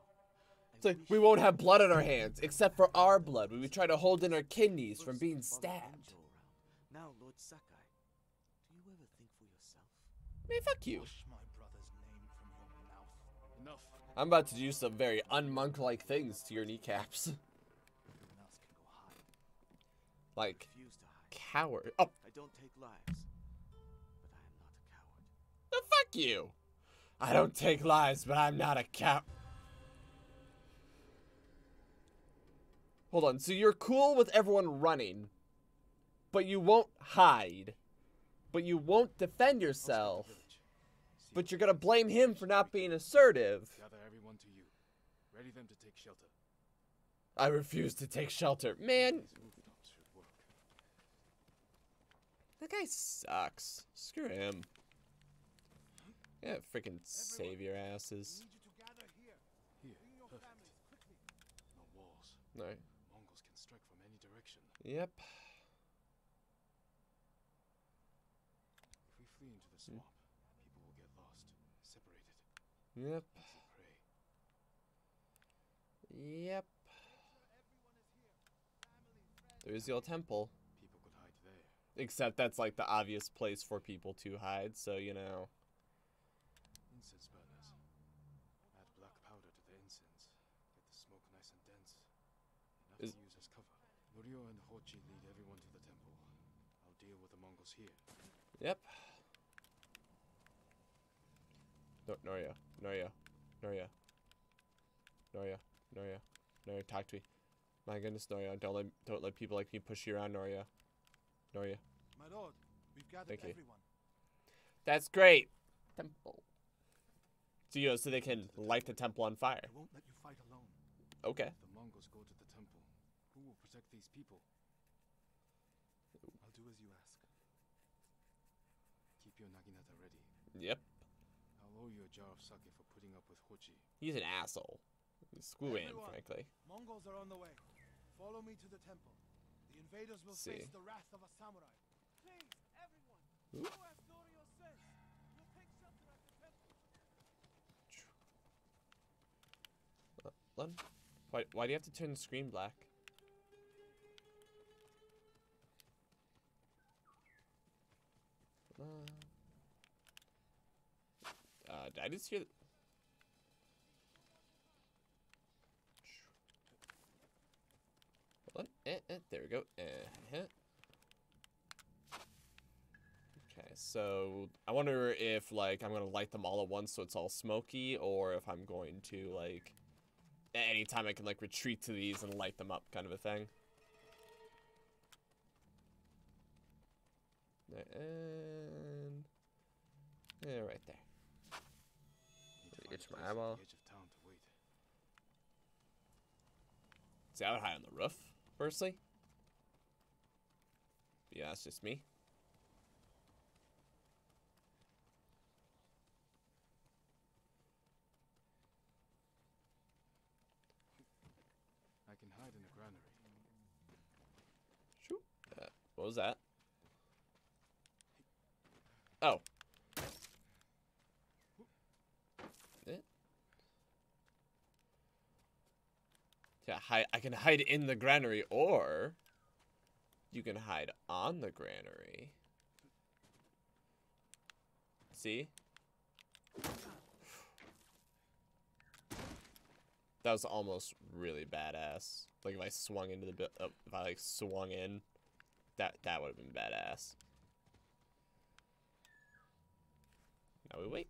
It's like we won't have blood on our hands, except for our blood when we try to hold in our kidneys from being stabbed. Now Lord Sakai. Do you ever think for yourself? Man, fuck you. My brother's name from your mouth. Enough. I'm about to do some very unmonk-like things to your kneecaps. Everyone else can go hide. Like Refuse to hide. coward. Oh, I don't take lives. But I am not a coward. no, fuck you. I don't take lives, but I'm not a cow. Hold on. So you're cool with everyone running, but you won't hide, but you won't defend I'll scout the yourself, but you're gonna blame him for not being assertive. Gather everyone to you. Ready them to take shelter. I refuse to take shelter. Man, These rooftops should work. That guy sucks. Screw him. Yeah, freaking save your asses. need you to gather here. Here, perfect. No walls. No. Mongols can strike from any direction. direction. Yep. If we flee into the hmm. swamp, people will get lost, separated, Yep. Yep. There's your temple. People could hide there. Except that's like the obvious place for people to hide, so you know. Incense burners. Add black powder to the incense. Get the smoke nice and dense. Enough Is- to use as cover. Norio and Hochi lead everyone to the temple. I'll deal with the Mongols here. Yep. No, Noria, Noria, Noria, Noria, Noria, Noria, talk to me. My goodness, Noria, don't let don't let people like me push you around, Noria. Noria, My lord, we've gathered Thank you. everyone. that's great. Temple. So you know, so they can light the temple on fire. I won't let you fight alone. Okay. If the Mongols go to the temple, who will protect these people? I'll do as you ask. Keep your Naginata ready. Yep. I'll owe you a jar of sake for putting up with Hochi. He's an asshole. Screw him, frankly. Mongols are on the way. Follow me to the temple. The invaders will See. face the wrath of a samurai. Please, everyone, Oop. do as Norio says. We'll take shelter at the temple. Lon, why why do you have to turn the screen black? Uh, uh, did I just hear? Th- Hold on. Eh, eh, there we go. Uh-huh. Okay, so I wonder if like I'm gonna light them all at once so it's all smoky, or if I'm going to like at any time I can like retreat to these and light them up, kind of a thing. There, And yeah, right there. Need to Let me find itch my place on eyeball. the edge of town to wait. See, I would hide on the roof, firstly. Yeah, that's just me. I can hide in the granary. Shoot. Uh, what was that? Oh. Eh. Yeah, hide, I can hide in the granary, or you can hide on the granary. See? That was almost really badass. Like if I swung into the, uh, if I like swung in, that that would have been badass. Now we wait.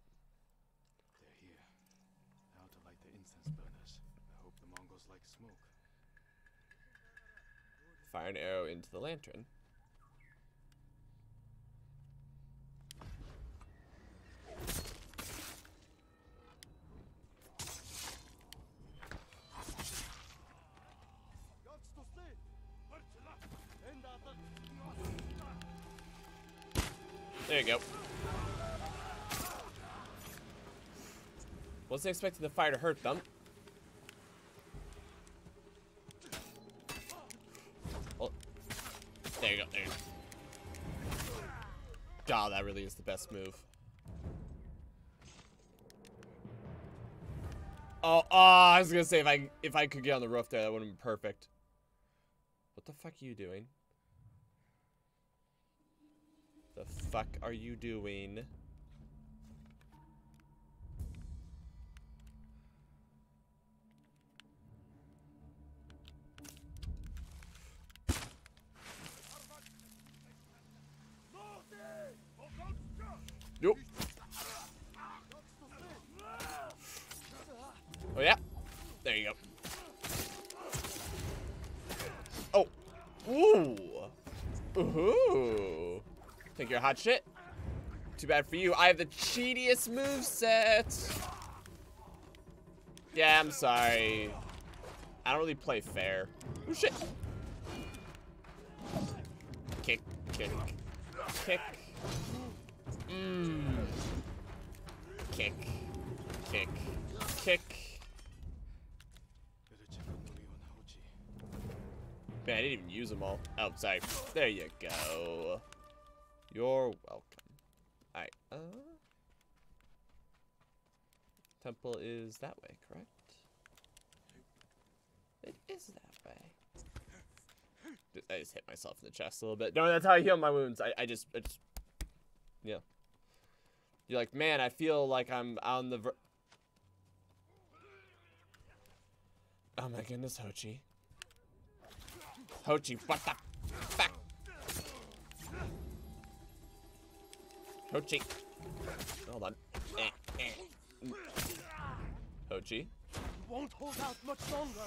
They're here. Now to light the incense burners. I hope the Mongols like smoke. Fire an arrow into the lantern. There you go. Wasn't expecting the fire to hurt them. God, that really is the best move. Oh, oh, I was gonna say if I if I could get on the roof there, that would have been perfect. What the fuck are you doing? The fuck are you doing? Nope. Oh yeah. There you go. Oh. Ooh. Ooh. Think you're hot shit? Too bad for you. I have the cheatiest move set. Yeah, I'm sorry. I don't really play fair. Oh shit. Kick, kick, kick. Mmm. Kick, kick, kick. Better check on Norio and Hochi. Man, I didn't even use them all. Oh, sorry. There you go. You're welcome. Alright, uh... Temple is that way, correct? It is that way. I just hit myself in the chest a little bit. No, that's how I heal my wounds. I, I just, I just, yeah. You're like, man, I feel like I'm on the ver- Oh my goodness, Hochi. Hochi, what the fuck? Hochi. Hold on. Eh, eh. Hochi. Won't hold out much longer.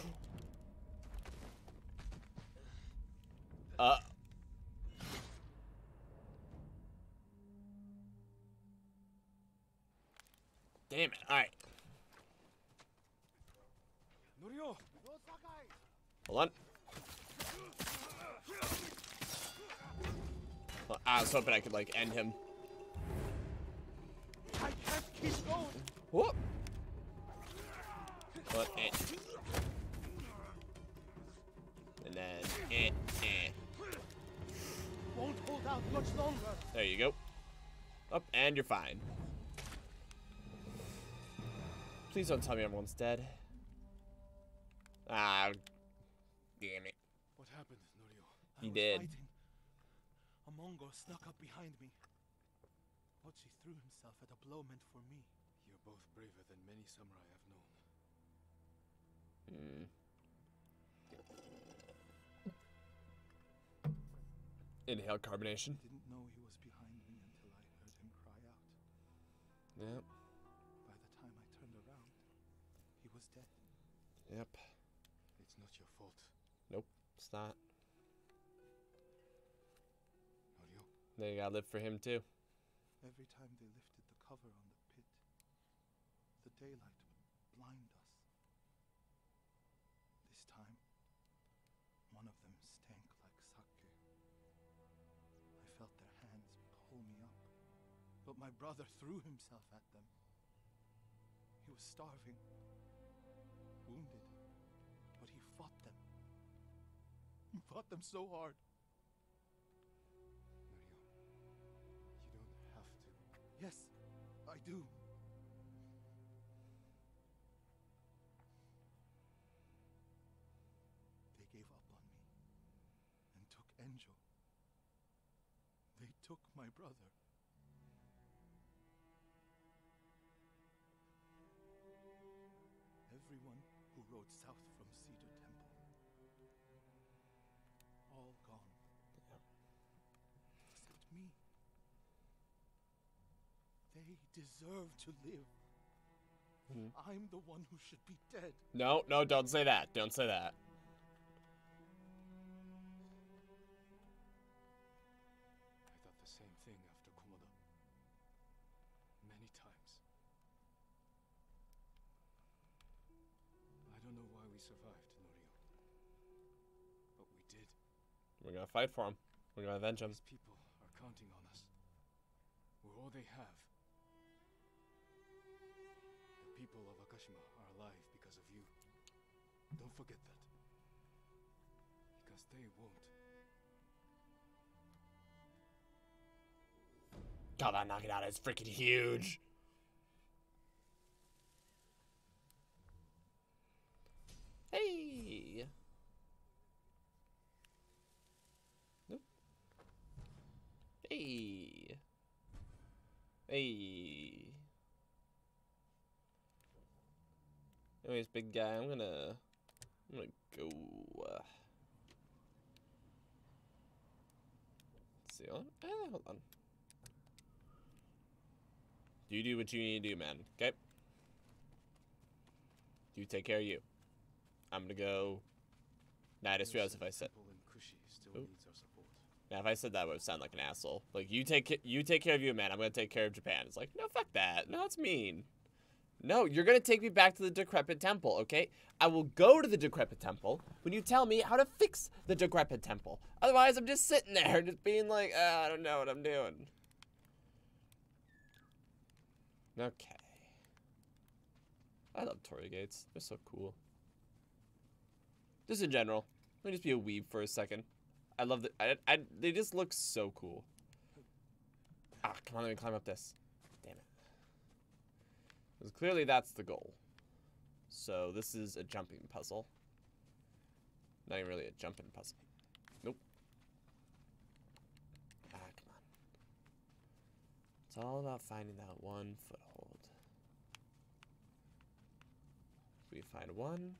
Uh. Damn it. Alright. Hold on. Well, I was hoping I could, like, end him. I can't keep going. Whoop. But, eh. And then, eh, eh. Won't hold out much longer. There you go. Up, and you're fine. Please don't tell me everyone's dead. Ah, damn it. What happened, Norio? He did. Fighting. A Mongol snuck up behind me. Hochi threw himself at a blow meant for me. You're both braver than many samurai I've known. Hmm. Inhale carbonation. Didn't know he was behind me until I heard him cry out. Yep. By the time I turned around, he was dead. Yep. It's not your fault, Nope, It's not. You gotta live for him too. Every time they lifted the cover on the pit, the daylight would blind us. This time, one of them stank like sake. I felt their hands pull me up, but my brother threw himself at them. He was starving, wounded, but he fought them. He fought them so hard. Yes, I do. They gave up on me and took Enjo. They took my brother. Everyone who rode south from Cedar Temple. All gone. Except me. They deserve to live. Mhm. I'm the one who should be dead. No, no, don't say that. Don't say that. I thought the same thing after Komoda. Many times. I don't know why we survived, Norio. But we did. We're gonna fight for him. We're gonna avenge him. These people are counting on us. We're all they have. Of are alive because of you. Don't forget that. Because they won't. God, that Naginata is freaking huge. Hey. Nope. Hey. Hey. Anyways, big guy, I'm gonna, I'm gonna go. Uh, let's see, hold on. Eh, hold on. You do what you need to do, man. Okay. You take care of you. I'm gonna go. Nah, I just realized if I said. Temple in Kushi still Oop. needs our support. Now, if I said that, I would sound like an asshole. Like you take you take care of you, man. I'm gonna take care of Japan. It's like no, fuck that. No, it's mean. No, you're gonna take me back to the decrepit temple, okay? I will go to the decrepit temple when you tell me how to fix the decrepit temple. Otherwise, I'm just sitting there, just being like, uh, I don't know what I'm doing. Okay. I love Torii gates. They're so cool. Just in general. Let me just be a weeb for a second. I love that. I, I, they just look so cool. Ah, come on, let me climb up this. Because clearly that's the goal. So this is a jumping puzzle. Not even really a jumping puzzle. Nope. Ah, come on. It's all about finding that one foothold. If We find one.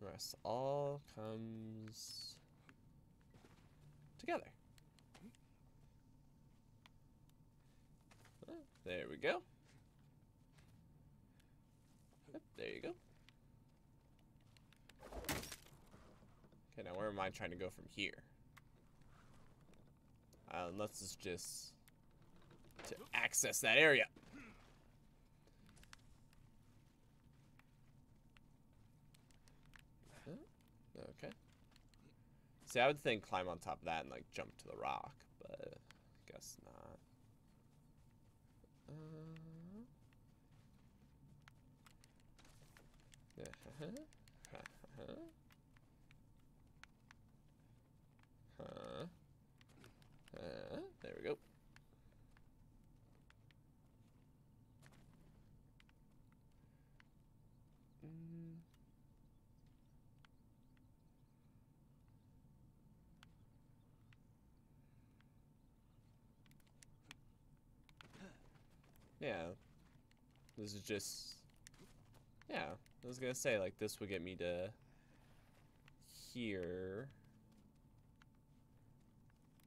The rest all comes together. Ah, There we go. There you go. Okay, now where am I trying to go from here? Uh, unless it's just to access that area. Okay. See, I would think climb on top of that and like jump to the rock, but I guess not. Uh, uh-huh. Uh-huh. Huh. Uh, there we go. Yeah. This is just Yeah, I was gonna say like this would get me to here.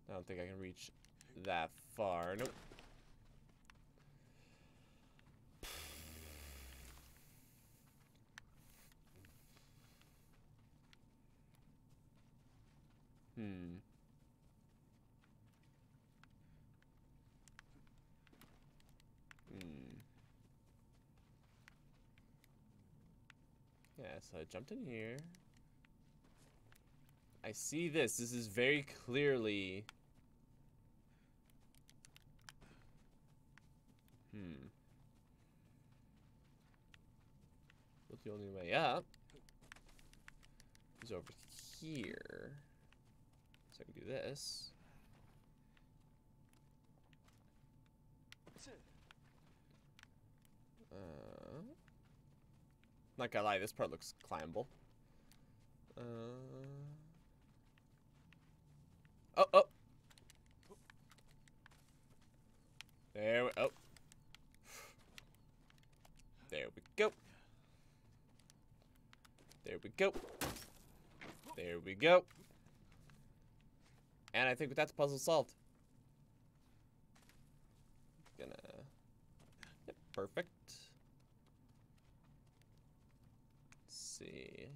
I don't think I can reach that far. Nope. Hmm. Hmm. Yeah, so I jumped in here. I see this. This is very clearly. Hmm. What's the only way up? Is over here. So I can do this. Uh, not gonna lie, this part looks climbable. Uh, oh, oh. There we, oh. There we go. There we go. There we go. And I think that's puzzle solved. Gonna. Yep, perfect. Let's see.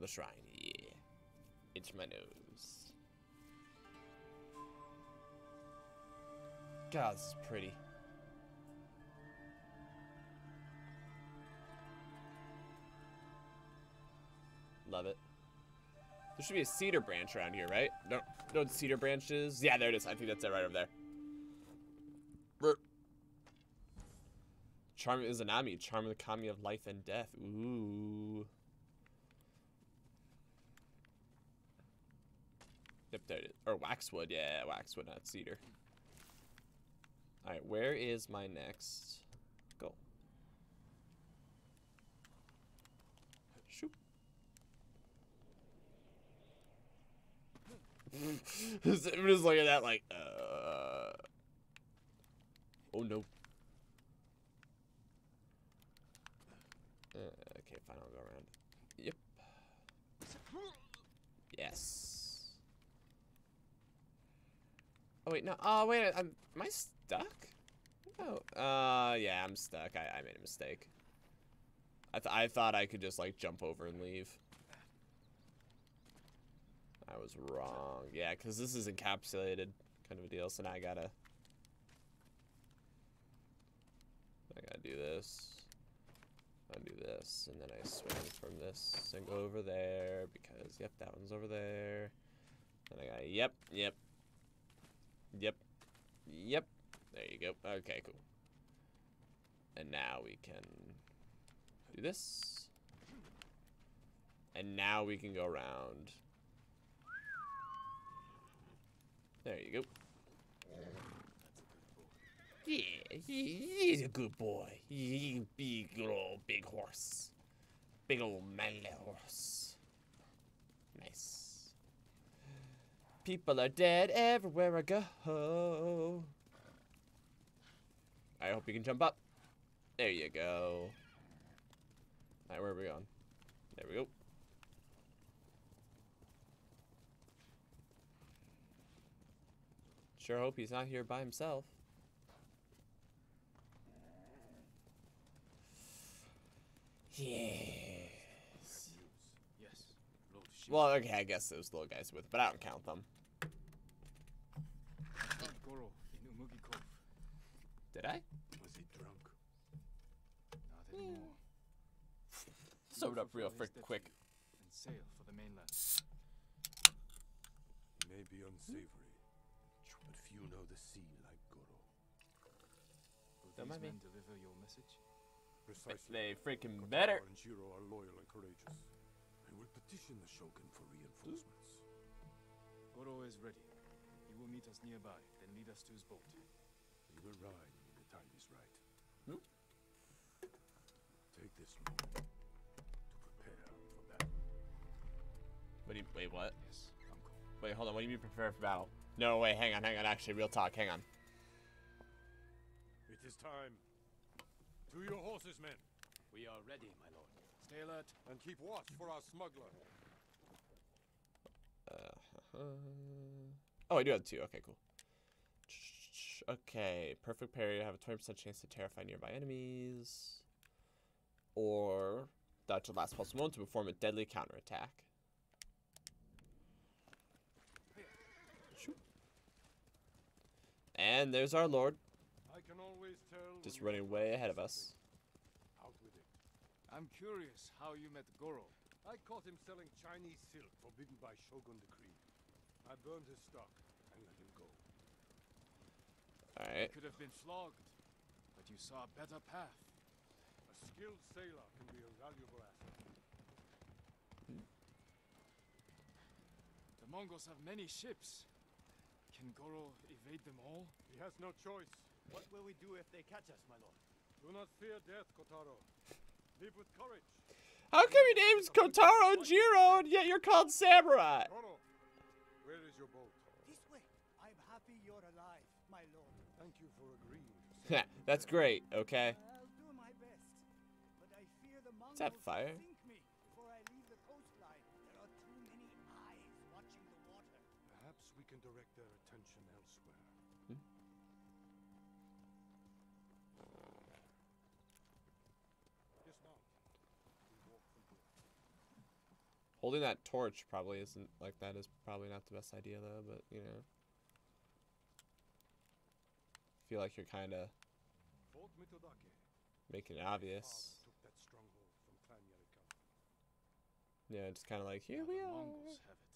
The shrine. Yeah. Itch my nose. God, this is pretty. Love it. There should be a cedar branch around here, right? No, no cedar branches. Yeah, there it is. I think that's it right over there. Charm is Izanami, charm of the kami of life and death. Ooh. Yep, there it is. Or waxwood, yeah, waxwood, not cedar. Alright, where is my next goal? Shoot. I'm just looking at that like, uh... Oh no. Uh, okay, fine, I'll go around. Yep. Yes. Oh wait, no. Oh wait, I'm. Am I stuck? Oh. Uh, yeah, I'm stuck. I, I made a mistake. I th I thought I could just like jump over and leave. I was wrong. Yeah, because this is encapsulated kind of a deal. So now I gotta. I gotta do this. I do this, and then I swing from this and go over there because yep, that one's over there. And I got yep, yep, yep, yep. There you go. Okay, cool. And now we can do this. And now we can go around. There you go. Yeah, he, he's a good boy. He big old big horse. Big old manly horse. Nice. People are dead everywhere I go. I hope you can jump up. There you go. Alright, where are we going? There we go. Sure hope he's not here by himself. Yes. Yes, Well, okay, I guess those little guys with, but I don't count them. Found Goro in Umugi Cove. Did I? Was he drunk? Not anymore. Sewed up real Fulfill frick quick. destiny And sail for the mainland. may be unsavory, but few know the sea like Goro. Will these men deliver your message? Precisely. They freaking Kotaro better. and Jiro are loyal and courageous, and will petition the Shogun for reinforcements. Goro is ready. He will meet us nearby, then lead us to his boat. He will ride when the time is right. Hmm? Take this moment to prepare for battle. What do you, wait, what? Yes, uncle. Wait, hold on. What do you mean prepare for battle? No, wait, hang on, hang on. Actually, real talk. Hang on. It is time. To your horses, men, We are ready, my lord. Stay alert. and keep watch for our smuggler. Uh, oh, I do have two. Okay, cool. Okay, perfect parry. To have a 20% chance to terrify nearby enemies. Or dodge the last possible moment to perform a deadly counterattack. Shoot. And there's our lord, I can always tell. Just running way ahead of us. Out with it. I'm curious how you met Goro. I caught him selling Chinese silk forbidden by Shogun decree. I burned his stock and let him go. He could have been flogged, but you saw a better path. A skilled sailor can be a valuable asset. The Mongols have many ships. Can Goro evade them all? He has no choice. What will we do if they catch us, my lord? Do not fear death, Kotaro. Live with courage. How come your name's Kotaro Jiro and yet you're called Samurai? Goro, where is your boat? This way. I'm happy you're alive, my lord. Thank you for agreeing to That's great, okay? I'll do my Holding that torch probably isn't like that is probably not the best idea though, but you know. feel like you're kind of making it obvious. father took that stronghold from Clan Yarikawa. Yeah, just kind of like here we are. Mongols have it.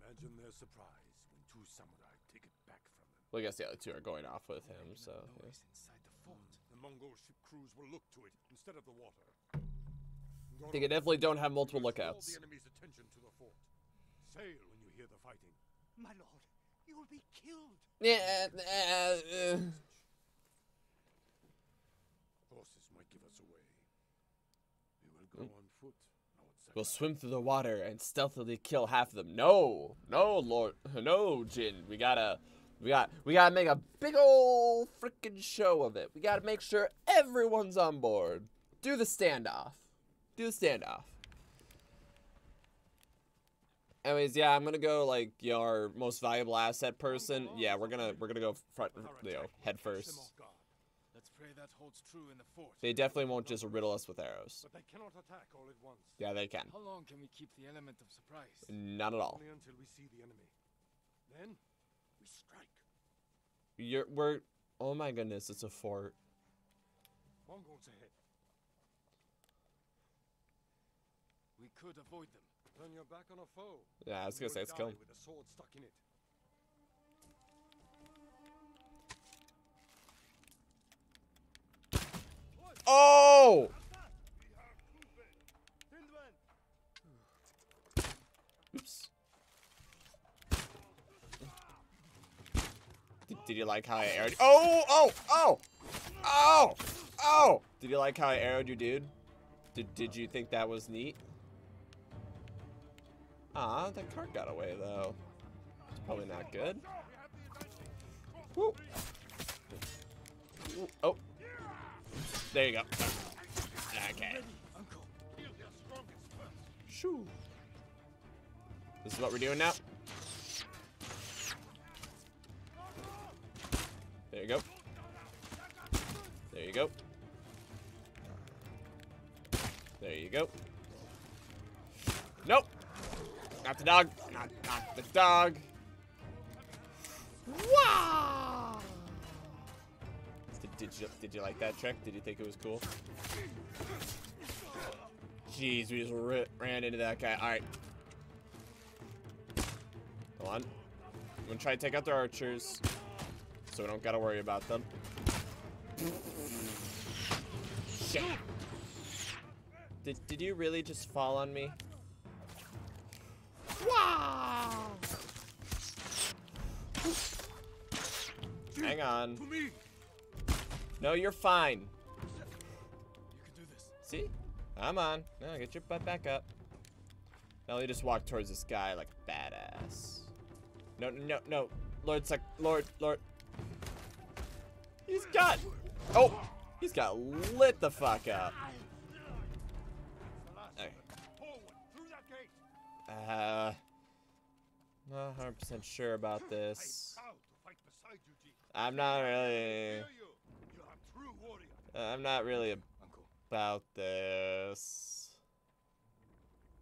Imagine their surprise when two samurai take it back from them. Well, I guess the other two are going off with him, so. yeah. inside the fort. The Mongol ship crews will look to it instead of the water. Goro, They definitely don't have multiple you will draw lookouts. the enemy's attention to the fort. Sail when you hear the fighting. My lord, you will be killed. Yeah. uh, uh, Horses might give us away. We will go on foot. We'll swim through the water and stealthily kill half of them. No, no, Lord, no, Jin. We gotta, we got, we gotta make a big old freaking show of it. We gotta make sure everyone's on board. Do the standoff. Do the standoff. Anyways, yeah, I'm gonna go like your most valuable asset person. Yeah, we're gonna we're gonna go front, you know, head first. Let's pray that holds true in the fort. They definitely won't just riddle us with arrows. But they cannot attack all at once. Yeah, they can. How long can we keep the element of surprise? Not at all. Only until we see the enemy. Then we strike. You're we're. Oh my goodness, it's a fort. Mongols ahead. could avoid them. Turn your back on a foe. Yeah, I was gonna say it's cool. With a sword stuck in it. Oh! Oops. Did, did, you like how I arrowed? Oh! Oh! Oh! Oh! Oh! Did you like how I arrowed you, dude? Did Did you think that was neat? Ah, the cart got away though. It's probably not good. Woo. Oh, there you go. Okay. Shoo. This is what we're doing now. There you go. There you go. There you go. Nope. Not the dog. Not, not the dog. Wow. Did, you did you like that trick? Did you think it was cool? Jeez, we just ran into that guy. All right. Hold on. I'm gonna try to take out their archers, so we don't gotta worry about them. Shit. Did, did you really just fall on me? Wow! Hang on. No, you're fine. You can do this. See? I'm on. Now get your butt back up. Now you just walk towards this guy like a badass. No, no, no. Lord, sec, Lord, Lord. He's got. Oh, he's got lit the fuck up. Uh, not 100% sure about this. I'm not really. Uh, I'm not really about this.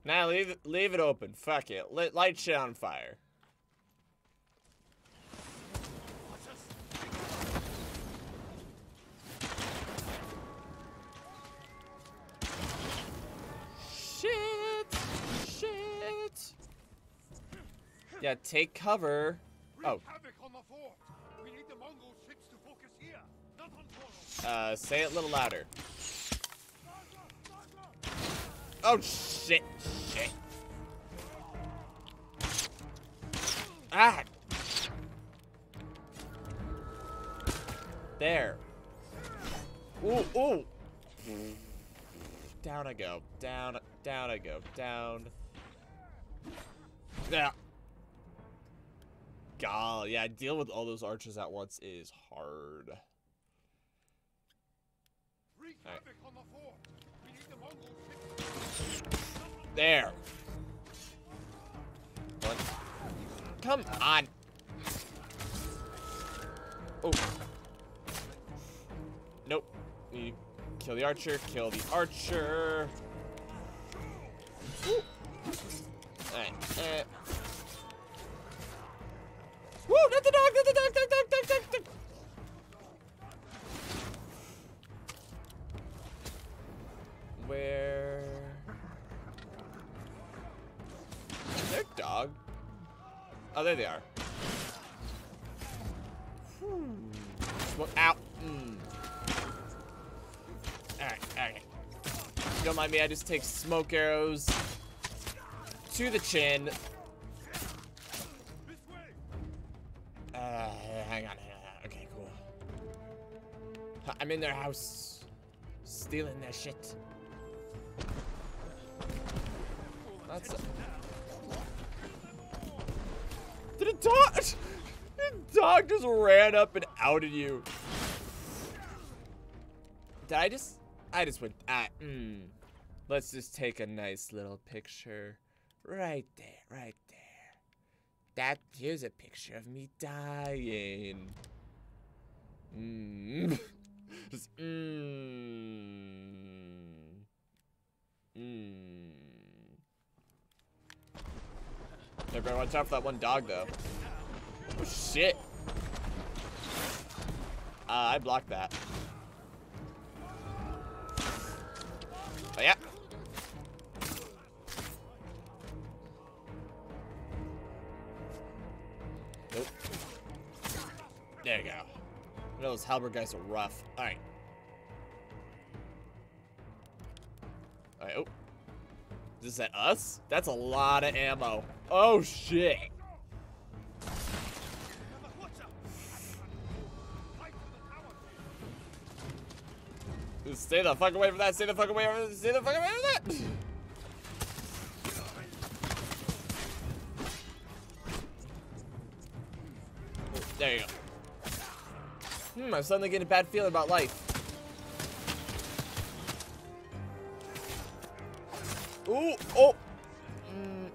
Nah, leave it, leave it open. Fuck it. Light shit on fire. Yeah, take cover. Oh, Havoc on the fort. We need the Mongol ships to focus here, not on Goro. uh, say it a little louder. Oh, shit, shit. Ah! There. Ooh, ooh. Down I go. Down, down I go. Down. Yeah. God, yeah, deal with all those archers at once is hard. Need ships. There. One. Come on. Oh. Nope. You kill the archer. Kill the archer. Alright. Woo! Not the dog! Not the dog! Dog! Dog! Dog! Dog! dog. Where? Is there a dog? Oh, there they are. Smoke out. Mm. Alright, alright. Don't mind me, I just take smoke arrows to the chin. I'm in their house. Stealing their shit. That's a... Did a dog... The dog just ran up and outed you. Did I just... I just went... Ah, mm. Let's just take a nice little picture. Right there, right there. That... Here's a picture of me dying. Mmm. just... Mmm. Mmm. Everybody watch out for that one dog, though. Oh, shit. Uh, I blocked that. Oh, yeah. Nope. There you go. Those halberd guys are rough. All right. All right. Oh. Is that us? That's a lot of ammo. Oh, shit. Stay the fuck away from that. Stay the fuck away from that. Stay the fuck away from that. There you go. Hmm, I'm suddenly getting a bad feeling about life. Ooh, oh. Mm,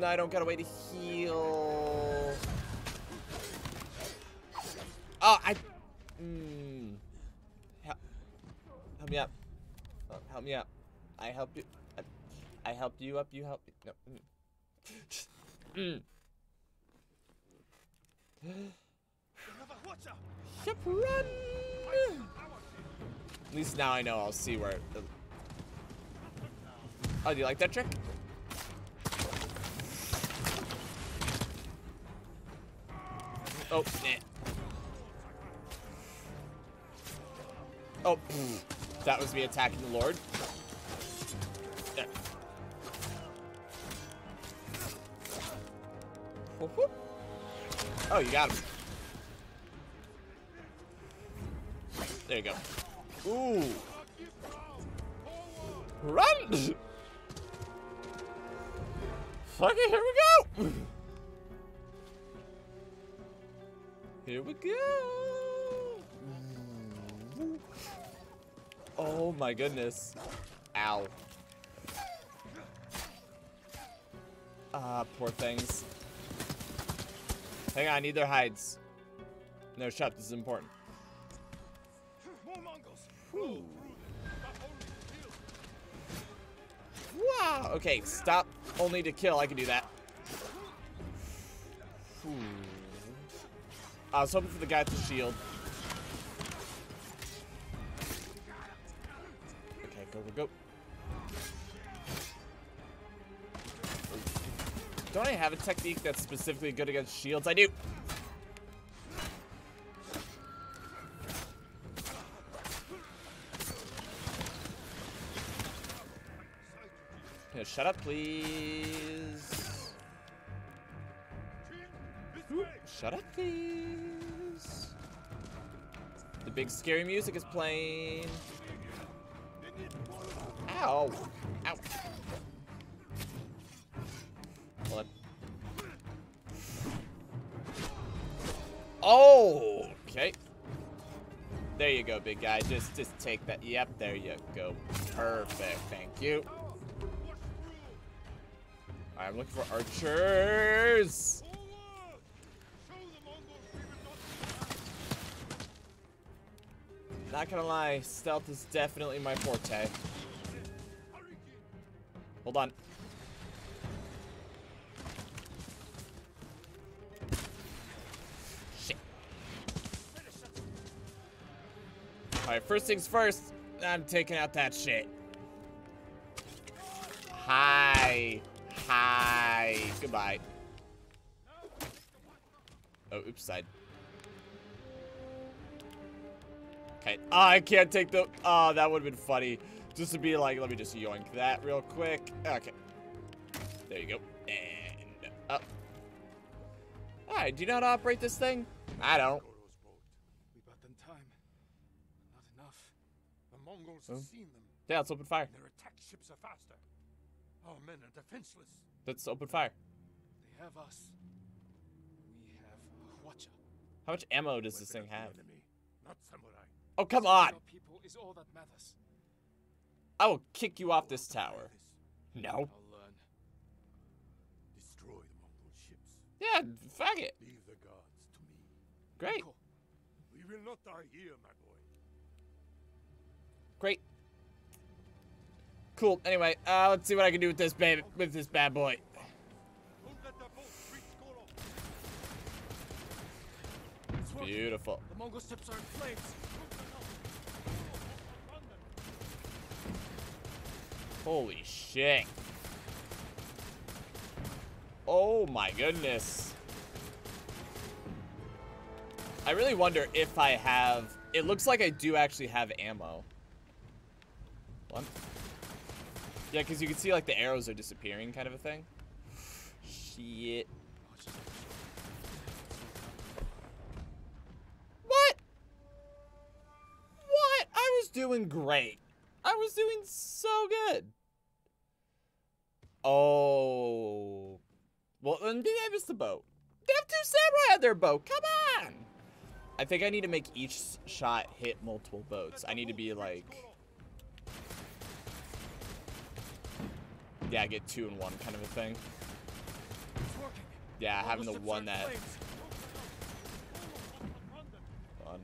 mm, I don't got a way to heal. Oh, I. Mm, help, help me up. Oh, help me up. I help you. I, helped you up. You help me. No. Mm. Yep, run! At least now I know I'll see where. The... Oh, do you like that trick? Oh, eh. Oh, that was me attacking the Lord. Yeah. Oh, you got him. There you go. Ooh. Run! Fuck it, here we go! Here we go! Oh my goodness. Ow. Ah, poor things. Hang on, I need their hides. No, shut. This is important. Wow. Okay, stop. Only to kill. I can do that. Whew. I was hoping for the guy with the shield. Okay, go, go, go. Don't I have a technique that's specifically good against shields? I do. Shut up, please. Shut up, please. The big scary music is playing. Ow. Ow. On. Oh, okay. There you go, big guy. Just, just take that. Yep, there you go. Perfect. Thank you. I'm looking for archers. Not gonna lie, stealth is definitely my forte. Hold on. Shit. Alright, first things first, I'm taking out that shit. Hi. Hi. Goodbye. Oh, oops, side. Okay. Oh, I can't take the... Oh, that would have been funny. Just to be like, let me just yoink that real quick. Okay. There you go. And up. Alright, do you know how to operate this thing? I don't. We bought them time. Not enough. The Mongols Oh. have hmm. seen them. Yeah, let's open fire. Their attack ships are faster. Our men are defenseless. Let's open fire. They have us. We have Hwacha. How much ammo does this thing have? Enemy, not samurai. Oh, come on! People is all that matters. I will kick you off this tower. No. Destroy the Mongol ships. Yeah, fuck it. Leave the gods to me. Great. We will not die here, my boy. Great. Cool. Anyway, uh, let's see what I can do with this baby, with this bad boy. Beautiful. The Mongol ships are in flames. Holy shit. Oh my goodness. I really wonder if I have... It looks like I do actually have ammo. One. Yeah, because you can see like the arrows are disappearing kind of a thing. Shit. What? What? I was doing great. I was doing so good. Oh. Well, then maybe I missed the boat. They have two samurai on their boat. Come on. I think I need to make each shot hit multiple boats. I need to be like. Yeah, get two in one kind of a thing. Yeah, having the one that. One.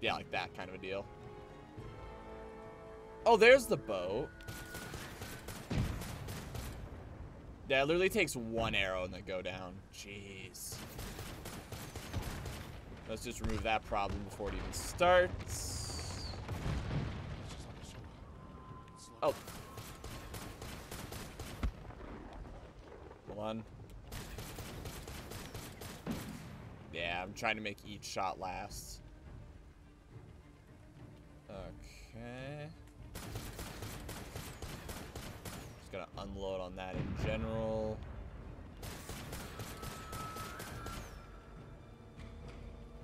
Yeah, like that kind of a deal. Oh, there's the boat. Yeah, it literally takes one arrow and then go down. Jeez. Let's just remove that problem before it even starts. Oh. One. Yeah, I'm trying to make each shot last. Okay. Just gonna unload on that in general.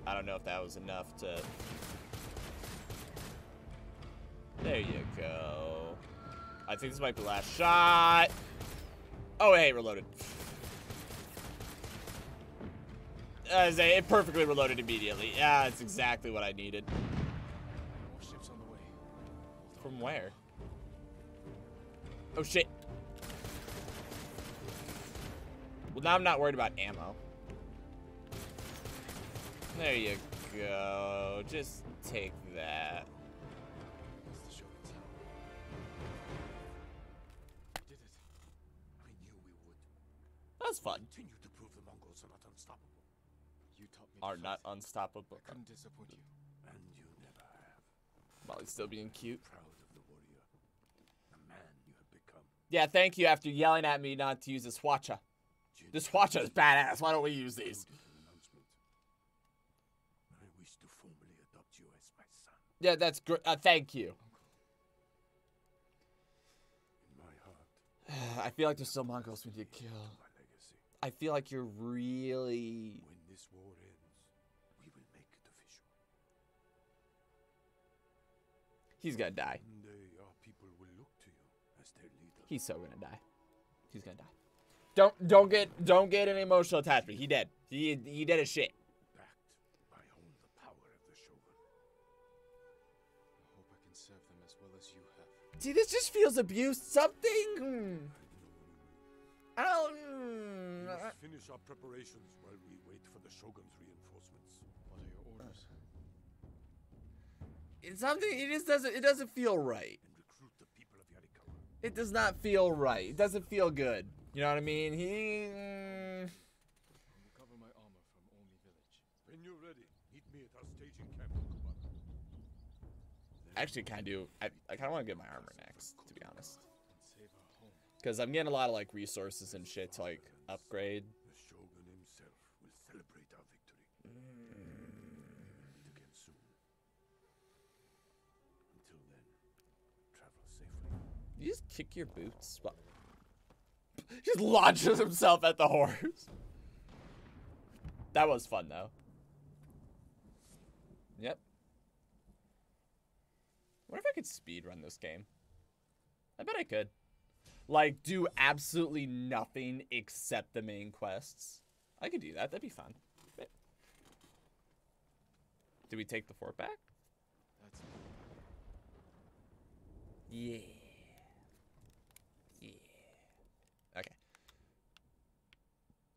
I don't know if that was enough to. There you go. I think this might be the last shot. Oh, hey, reloaded. Uh, I say it perfectly reloaded immediately. Yeah, that's exactly what I needed. Ships on the way. From where? Oh shit. Well, now I'm not worried about ammo. There you go. Just take that. That's fun. Continue to prove the Mongols are not unstoppable. You taught me. Are not unstoppable. I couldn't disappoint you. And you never have. While he's still being cute. Proud of the warrior. The man you have become. Yeah, thank you after yelling at me not to use this Hwacha. This Hwacha is badass. Why don't we use these? I wish to formally adopt you as my son. Yeah, that's great. Uh, thank you. In my heart, I feel like there's still Mongols we need to kill. I feel like you're really. When this war ends, we will make it official. He's gonna die. One day our people will look to you as their leader. He's so gonna die. He's gonna die. Don't don't get don't get an emotional attachment. He dead. He he dead as shit. Backed by all the power of the Shogun. I hope I can serve them as well as you have. See, this just feels abused. Something. hmm, I know what you I don't. Mean. We must finish our preparations while we wait for the Shogun's reinforcements. What are your orders? It's something. It just doesn't. It doesn't feel right. And recruit the people of Yarikawa. It does not feel right. It doesn't feel good. You know what I mean? He. mm, I'll recover my armor from Omi Village. When you're ready, meet me at our staging camp. I actually kind of do. I, I kind of want to get my armor next, to be honest. And save our home. Because I'm getting a lot of like resources and shit to like upgrade. The Shogun himself will celebrate our victory. Hmm. Meet again soon. Until then, travel safely. You just kick your boots. What? He just launches himself at the horse. That was fun though. Yep. What if I could speed run this game? I bet I could. Like do absolutely nothing except the main quests. I could do that. That'd be fun. Did we take the fort back? That's Yeah. Yeah. Okay.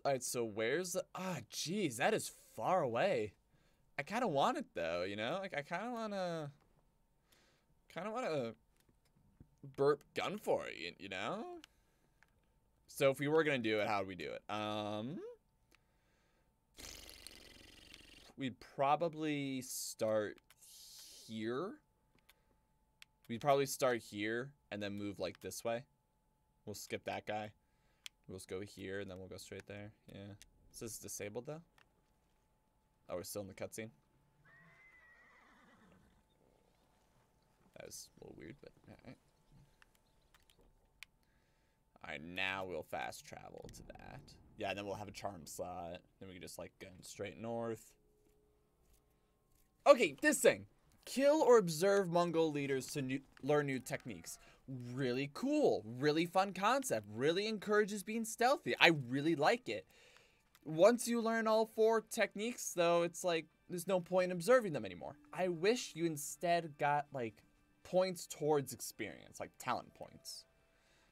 Alright, so where's the. Ah, jeez, that is far away. I kind of want it though, you know? Like, I kind of want to. Kind of want to burp gun for you- you know? So if we were going to do it, how would we do it? Um. We'd probably start here. We'd probably start here and then move like this way. We'll skip that guy. We'll just go here and then we'll go straight there. Yeah. Is this is disabled though? Oh, we're still in the cutscene. That was a little weird, but alright. Alright, now we'll fast travel to that. Yeah, then we'll have a charm slot. Then we can just like go straight north. Okay, this thing. Kill or observe Mongol leaders to new, learn new techniques. Really cool. Really fun concept. Really encourages being stealthy. I really like it. Once you learn all four techniques, though, it's like there's no point in observing them anymore. I wish you instead got like points towards experience, like talent points.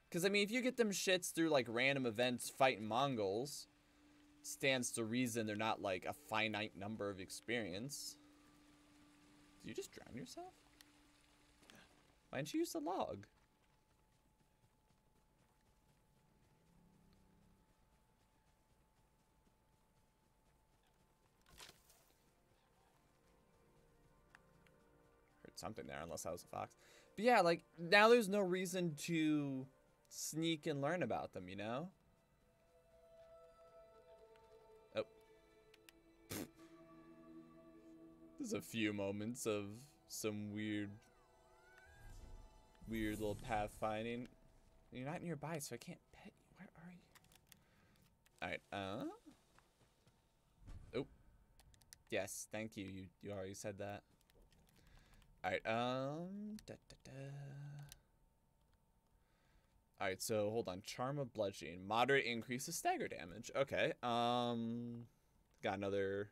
Because, I mean, if you get them shits through like random events fighting Mongols, stands to reason they're not like a finite number of experience. Did you just drown yourself? Why didn't you use the log? Heard something there, unless that was a fox. But yeah, like, now there's no reason to sneak and learn about them, you know? Oh. There's a few moments of some weird, weird little pathfinding. You're not nearby, so I can't pet you. Where are you? Alright, uh? Oh. Yes, thank you. You, you already said that. Alright, um... Da, da, da. Alright, so hold on. Charm of Bludgeoning. Moderate increase of stagger damage. Okay. Um got another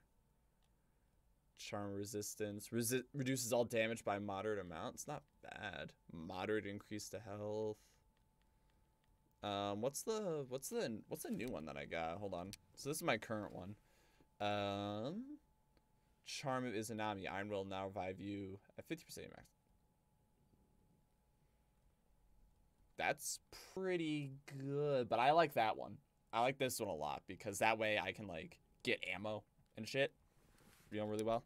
charm resistance. Resi reduces all damage by moderate amounts. Not bad. Moderate increase to health. Um what's the what's the what's the new one that I got? Hold on. So this is my current one. Um Charm of Izanami. Iron will now revive you at 50% max. That's pretty good, but I like that one. I like this one a lot because that way I can like get ammo and shit, you know, really well.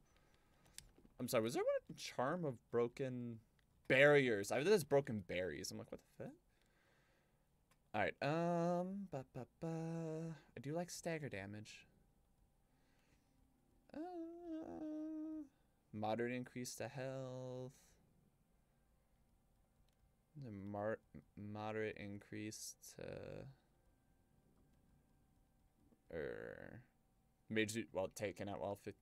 I'm sorry, was there one charm of broken barriers? I did this broken berries. I'm like, what the fuck? All right, um, ba ba ba. I do like stagger damage. Uh, moderate increase to health. The mar moderate increase to er, or major well taken out well fit.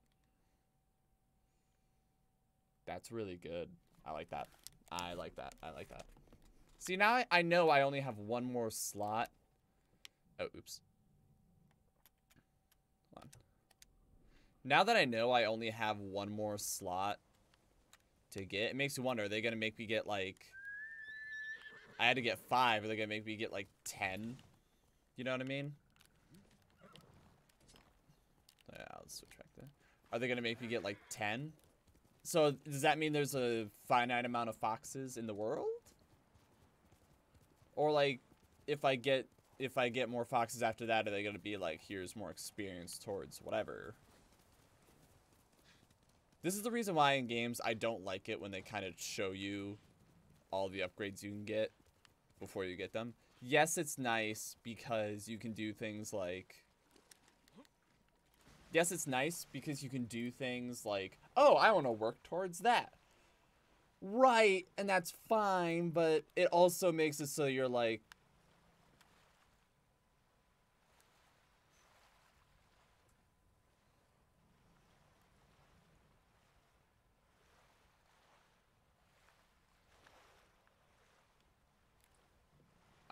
That's really good. I like that. I like that. I like that. See now I, I know I only have one more slot. Oh oops. Hold on. Now that I know I only have one more slot to get, it makes me wonder, are they gonna make me get like I had to get five. Are they gonna make me get like ten? You know what I mean? Yeah, let's switch back there. Are they gonna make me get like ten? So does that mean there's a finite amount of foxes in the world? Or like, if I get if I get more foxes after that, are they gonna be like, here's more experience towards whatever? This is the reason why in games I don't like it when they kind of show you all the upgrades you can get before you get them. Yes, it's nice because you can do things like... Yes, it's nice because you can do things like, oh, I want to work towards that. Right, and that's fine, but it also makes it so you're like,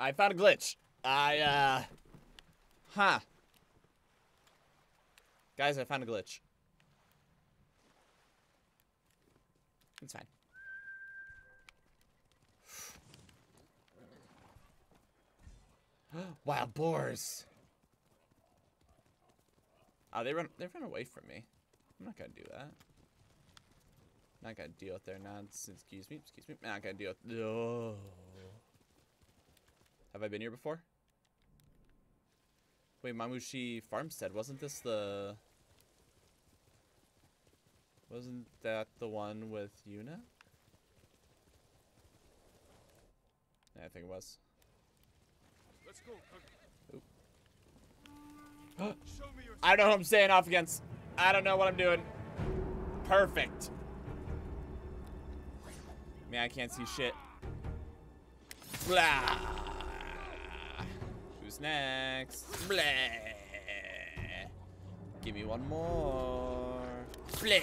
I found a glitch. I, uh... Huh. Guys, I found a glitch. It's fine. Wild boars. Oh, they run. They run away from me. I'm not gonna do that. Not gonna deal with their nonsense. Excuse me. Excuse me. Not gonna deal with. Oh. Have I been here before? Wait, Mamushi Farmstead. Wasn't this the... Wasn't that the one with Yuna? Yeah, I think it was. Let's go. I don't know who I'm staying off against. I don't know what I'm doing. Perfect. Man, I can't see shit. Blah. Who's next? Bleh. Give me one more. Bleh.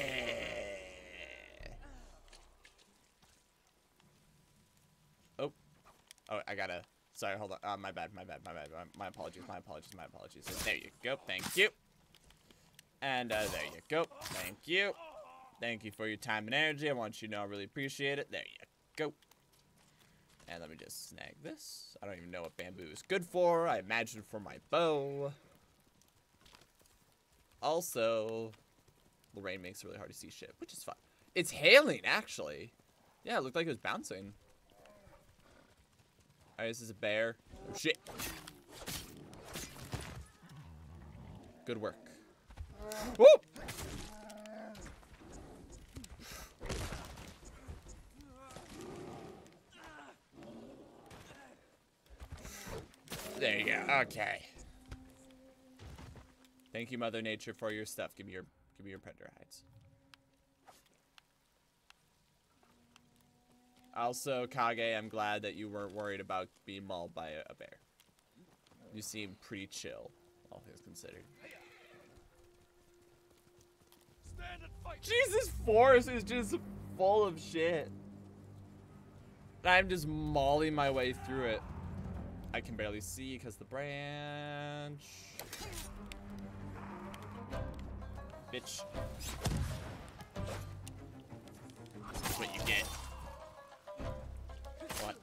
Oh. Oh, I gotta... Sorry, hold on. Uh, my bad, my bad, my bad. My, my apologies, my apologies, my apologies. There you go. Thank you. And uh, there you go. Thank you. Thank you for your time and energy. I want you to know I really appreciate it. There you go. And let me just snag this. I don't even know what bamboo is good for. I imagine for my bow. Also, the rain makes it really hard to see shit, which is fine. It's hailing, actually. Yeah, it looked like it was bouncing. Alright, this is a bear. Oh, shit. Good work. Whoop! There you go. Okay. Thank you, Mother Nature, for your stuff. Give me your give me your predator hides. Also, Kage, I'm glad that you weren't worried about being mauled by a, a bear. You seem pretty chill, all things considered. Jesus, forest is just full of shit. I'm just mauling my way through it. I can barely see because the branch. Bitch. That's what you get. What?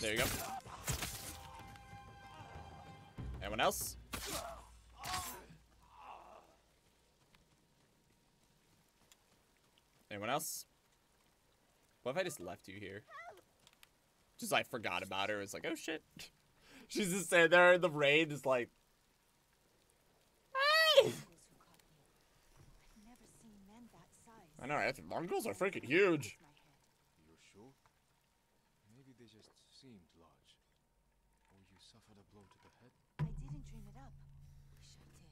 There you go. Anyone else? Anyone else? What if I just left you here? Just like forgot about her. It's like, oh shit. She's just sitting there in the rain, just like. Hey! I know, right? Mongols are freaking huge. You're sure? Maybe they just seemed large. Or you suffered a blow to the head? I didn't dream it up. Wish I did.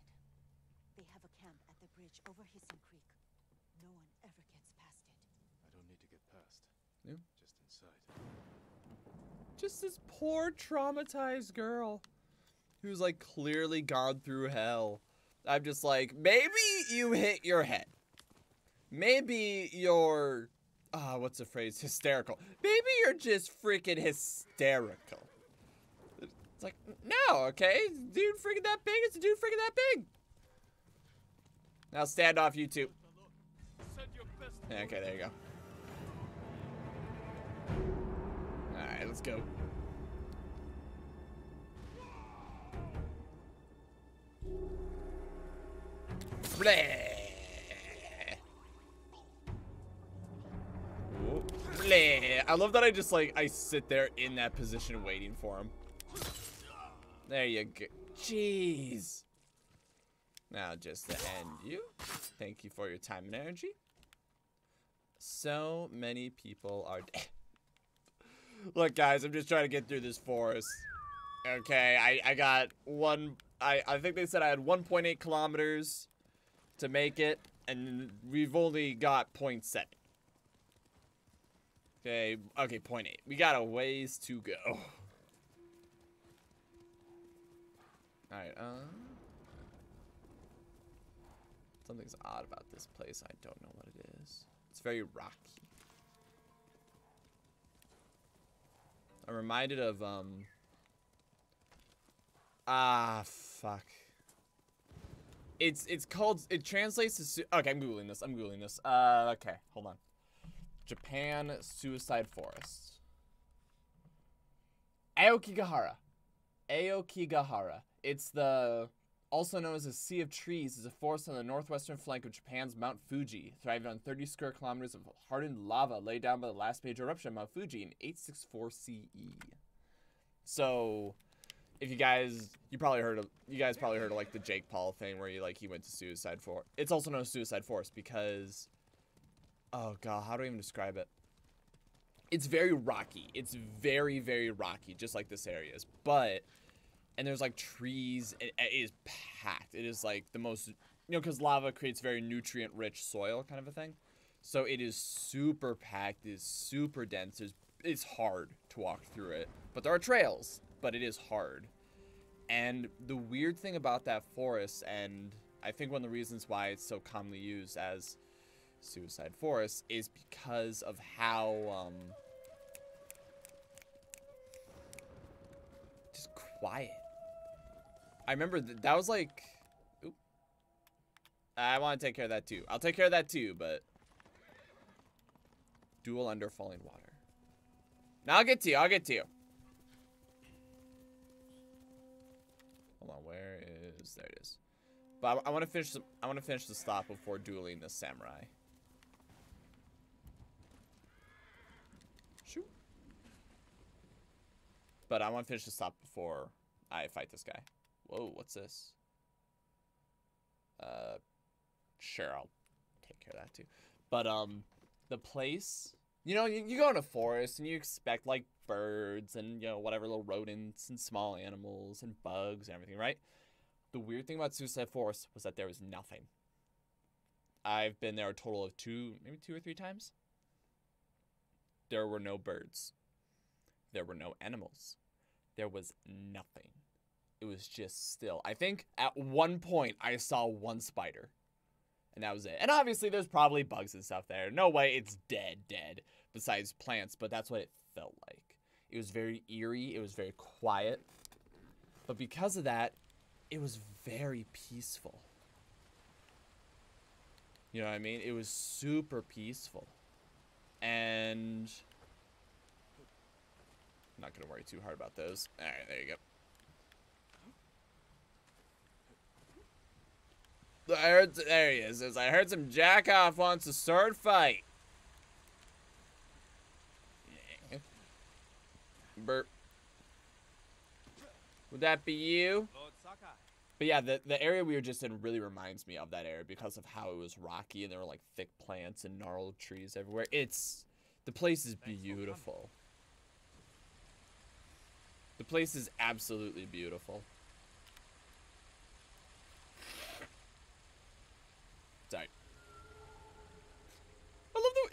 They have a camp at the bridge over Hissing Creek. No one ever gets past it. I don't need to get past. Yeah. Just inside. Just this poor traumatized girl who's like clearly gone through hell. I'm just like, maybe you hit your head. Maybe you're, ah, what's the phrase? Hysterical. Maybe you're just freaking hysterical. It's like, no, okay? Dude freaking that big, it's a dude freaking that big. Now stand off, you two. Okay, there you go. Let's go. Bleh. Bleh. I love that I just like I sit there in that position waiting for him. There you go. Jeez. Now just to end you. Thank you for your time and energy. So many people are dead. Look, guys, I'm just trying to get through this forest. Okay, I, I got one. I, I think they said I had 1.8 kilometers to make it, and we've only got 0.7. Okay, okay, 0.8. We got a ways to go. Alright, um. Something's odd about this place. I don't know what it is. It's very rocky. I'm reminded of, um... Ah, fuck. It's it's called, it translates to, okay, I'm Googling this, I'm Googling this. Uh, okay, hold on. Japan Suicide Forest. Aokigahara. Aokigahara. It's the also known as the Sea of Trees, is a forest on the northwestern flank of Japan's Mount Fuji, thriving on 30 square kilometers of hardened lava laid down by the last major eruption of Mount Fuji in 864 CE. So, if you guys, you probably heard of, you guys probably heard of like the Jake Paul thing where he like he went to Suicide Forest. It's also known as Suicide Forest because, oh god, how do I even describe it? It's very rocky. It's very very rocky, just like this area is, but and there's like trees. It, it is packed. It is like the most, you know, because lava creates very nutrient rich soil kind of a thing. So it is super packed. It is super dense. It's, it's hard to walk through it. But there are trails, but it is hard. And the weird thing about that forest, and I think one of the reasons why it's so commonly used as Suicide Forest is because of how um just quiet. I remember th- that was like oop. I want to take care of that too. I'll take care of that too, but duel under falling water. Now I'll get to you. I'll get to you. Hold on, where is there it is. But I, I want to finish. I want to finish the stop before dueling the samurai. Shoot. But I want to finish the stop before I fight this guy. Whoa, what's this? Uh, sure, I'll take care of that too. But um, the place, you know, you, you go in a forest and you expect like birds and you know whatever little rodents and small animals and bugs and everything, right? The weird thing about Suicide Forest was that there was nothing. I've been there a total of two, maybe two or three times. There were no birds. There were no animals. There was nothing. It was just still. I think at one point I saw one spider. And that was it. And obviously there's probably bugs and stuff there. No way it's dead, dead, besides plants, but that's what it felt like. It was very eerie, it was very quiet. But because of that, it was very peaceful. You know what I mean? It was super peaceful. And I'm not gonna worry too hard about those. Alright, there you go. I heard there he is. Says, I heard some jack off wants a sword fight. Yeah. Burp. Would that be you? But yeah, the, the area we were just in really reminds me of that area because of how it was rocky and there were like thick plants and gnarled trees everywhere. It's the place is beautiful. The place is absolutely beautiful. Sorry.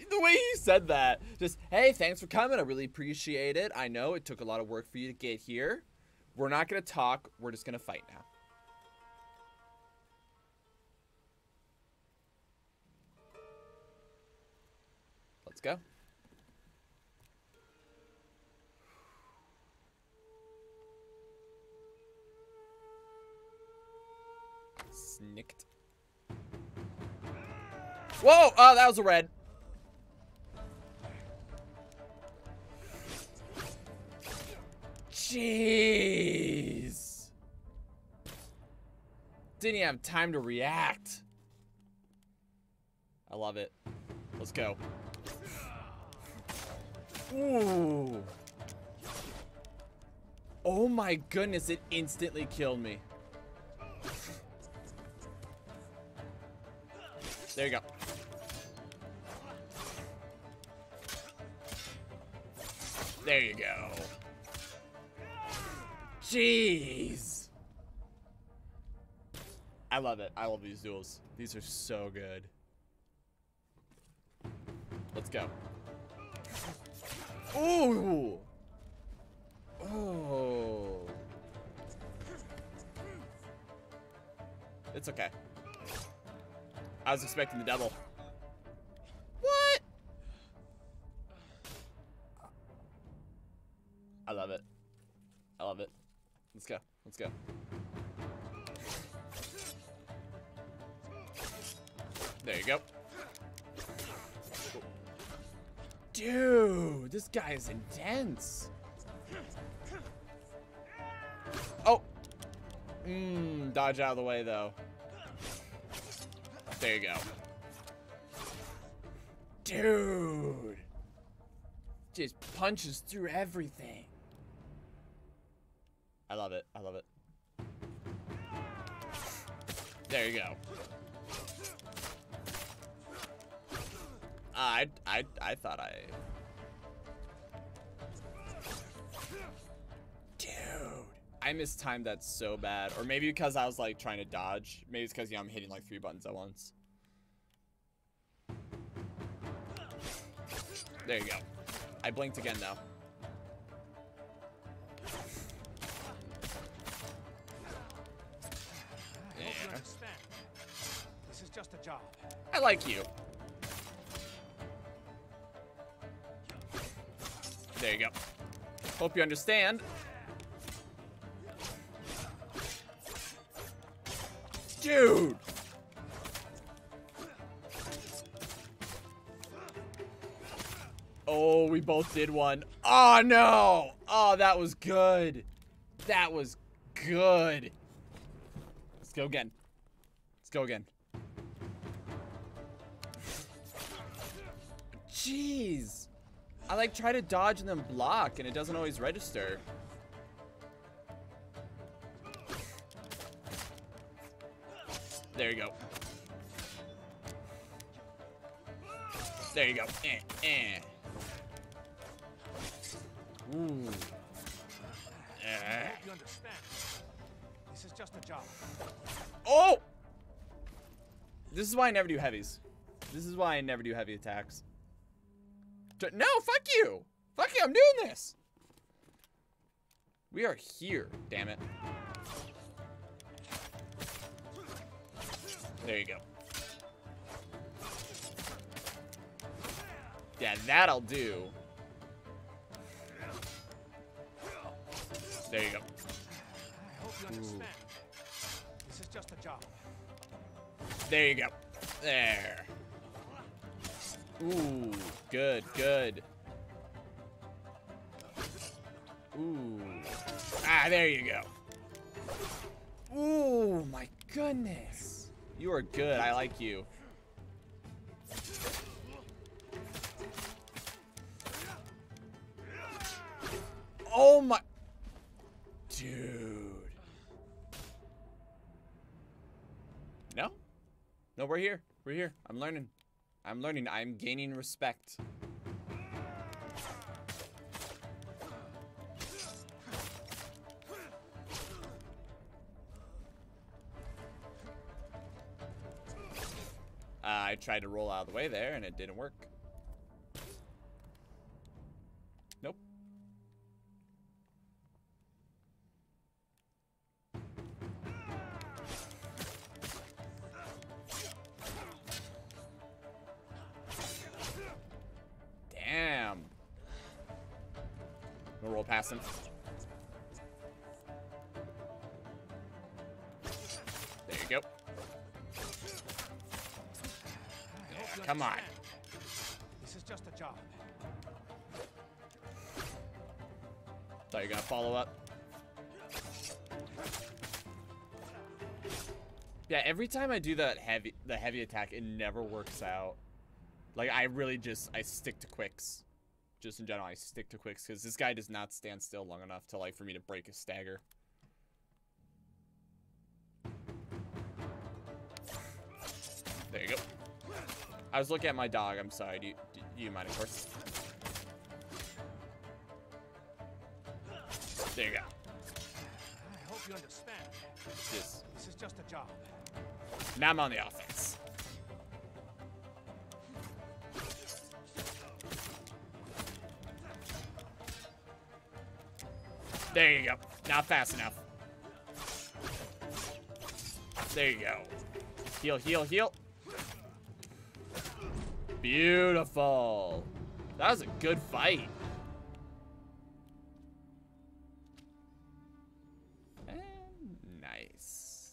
The way he said that. Just, hey, thanks for coming. I really appreciate it. I know it took a lot of work for you to get here. We're not going to talk. We're just going to fight now. Let's go. Snicked. Whoa! Oh, that was a red. Jeez. Didn't even have time to react. I love it. Let's go. Ooh. Oh my goodness, it instantly killed me. There you go. There you go. Jeez. I love it. I love these duels. These are so good. Let's go. Ooh. Oh. It's okay. I was expecting the double. What? I love it. I love it. Let's go. Let's go. There you go. Dude, this guy is intense. Oh. Mmm, dodge out of the way, though. There you go. Dude. Just punches through everything. I love it. I love it. There you go. I I I thought I Dude, I mistimed that so bad. Or maybe because I was like trying to dodge. Maybe it's because yeah, I'm hitting like three buttons at once. There you go. I blinked again though. just a job. I like you. There you go. Hope you understand. Dude! Oh, we both did one. Oh, no! Oh, that was good. That was good. Let's go again. Let's go again. Jeez. I like try to dodge and then block and it doesn't always register. There you go. There you go. Eh, eh. Ooh. Eh. You understand? This is just a job. Oh! This is why I never do heavies. This is why I never do heavy attacks. D- No, fuck you! Fuck you, I'm doing this! We are here, damn it. There you go. Yeah, that'll do. There you go. I hope you understand. This is just a job. There you go. There. Ooh, good, good. Ooh. Ah, there you go. Ooh, my goodness. You are good. I like you. Oh my. Dude. No? No, we're here. We're here. I'm learning. I'm learning. I'm gaining respect. Uh, I tried to roll out of the way there and it didn't work. We'll roll past him. There you go. You come on. This is just a job. Thought you were gonna follow up. Yeah, every time I do that heavy the heavy attack, it never works out. Like I really just I stick to quicks. Just in general, I stick to quicks because this guy does not stand still long enough to like for me to break his stagger. There you go. I was looking at my dog. I'm sorry. Do you, do you mind, of course? There you go. I hope you understand. Just This is just a job. now I'm on the offense. There you go. Not fast enough. There you go. Heal, heal, heal. Beautiful. That was a good fight. And nice.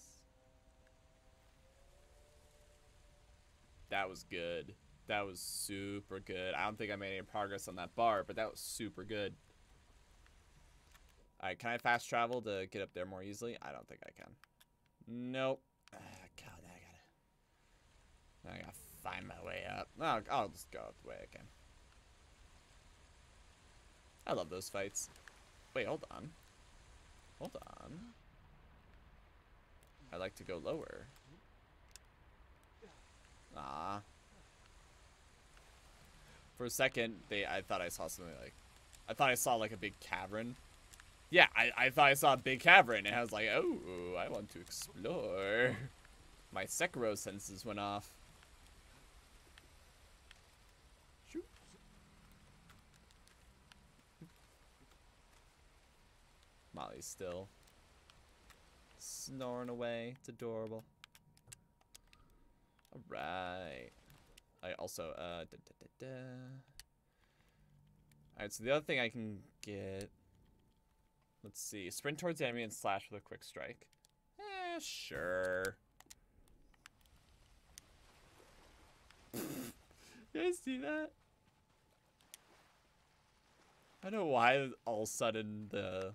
That was good. That was super good. I don't think I made any progress on that bar, but that was super good. Alright, can I fast travel to get up there more easily? I don't think I can. Nope. Ah, God, I gotta... I gotta find my way up. I'll, I'll just go up the way I can. I love those fights. Wait, hold on. Hold on. I like to go lower. Ah. For a second, they I thought I saw something like I thought I saw like a big cavern. Yeah, I, I thought I saw a big cavern and I was like, oh, I want to explore. My Sekiro senses went off. Shoot. Molly's still snoring away. It's adorable. Alright. I also, uh, da, da, da, da. Alright, so the other thing I can get. Let's see. Sprint towards the enemy and slash with a quick strike. Eh, sure. you guys see that? I don't know why all of a sudden the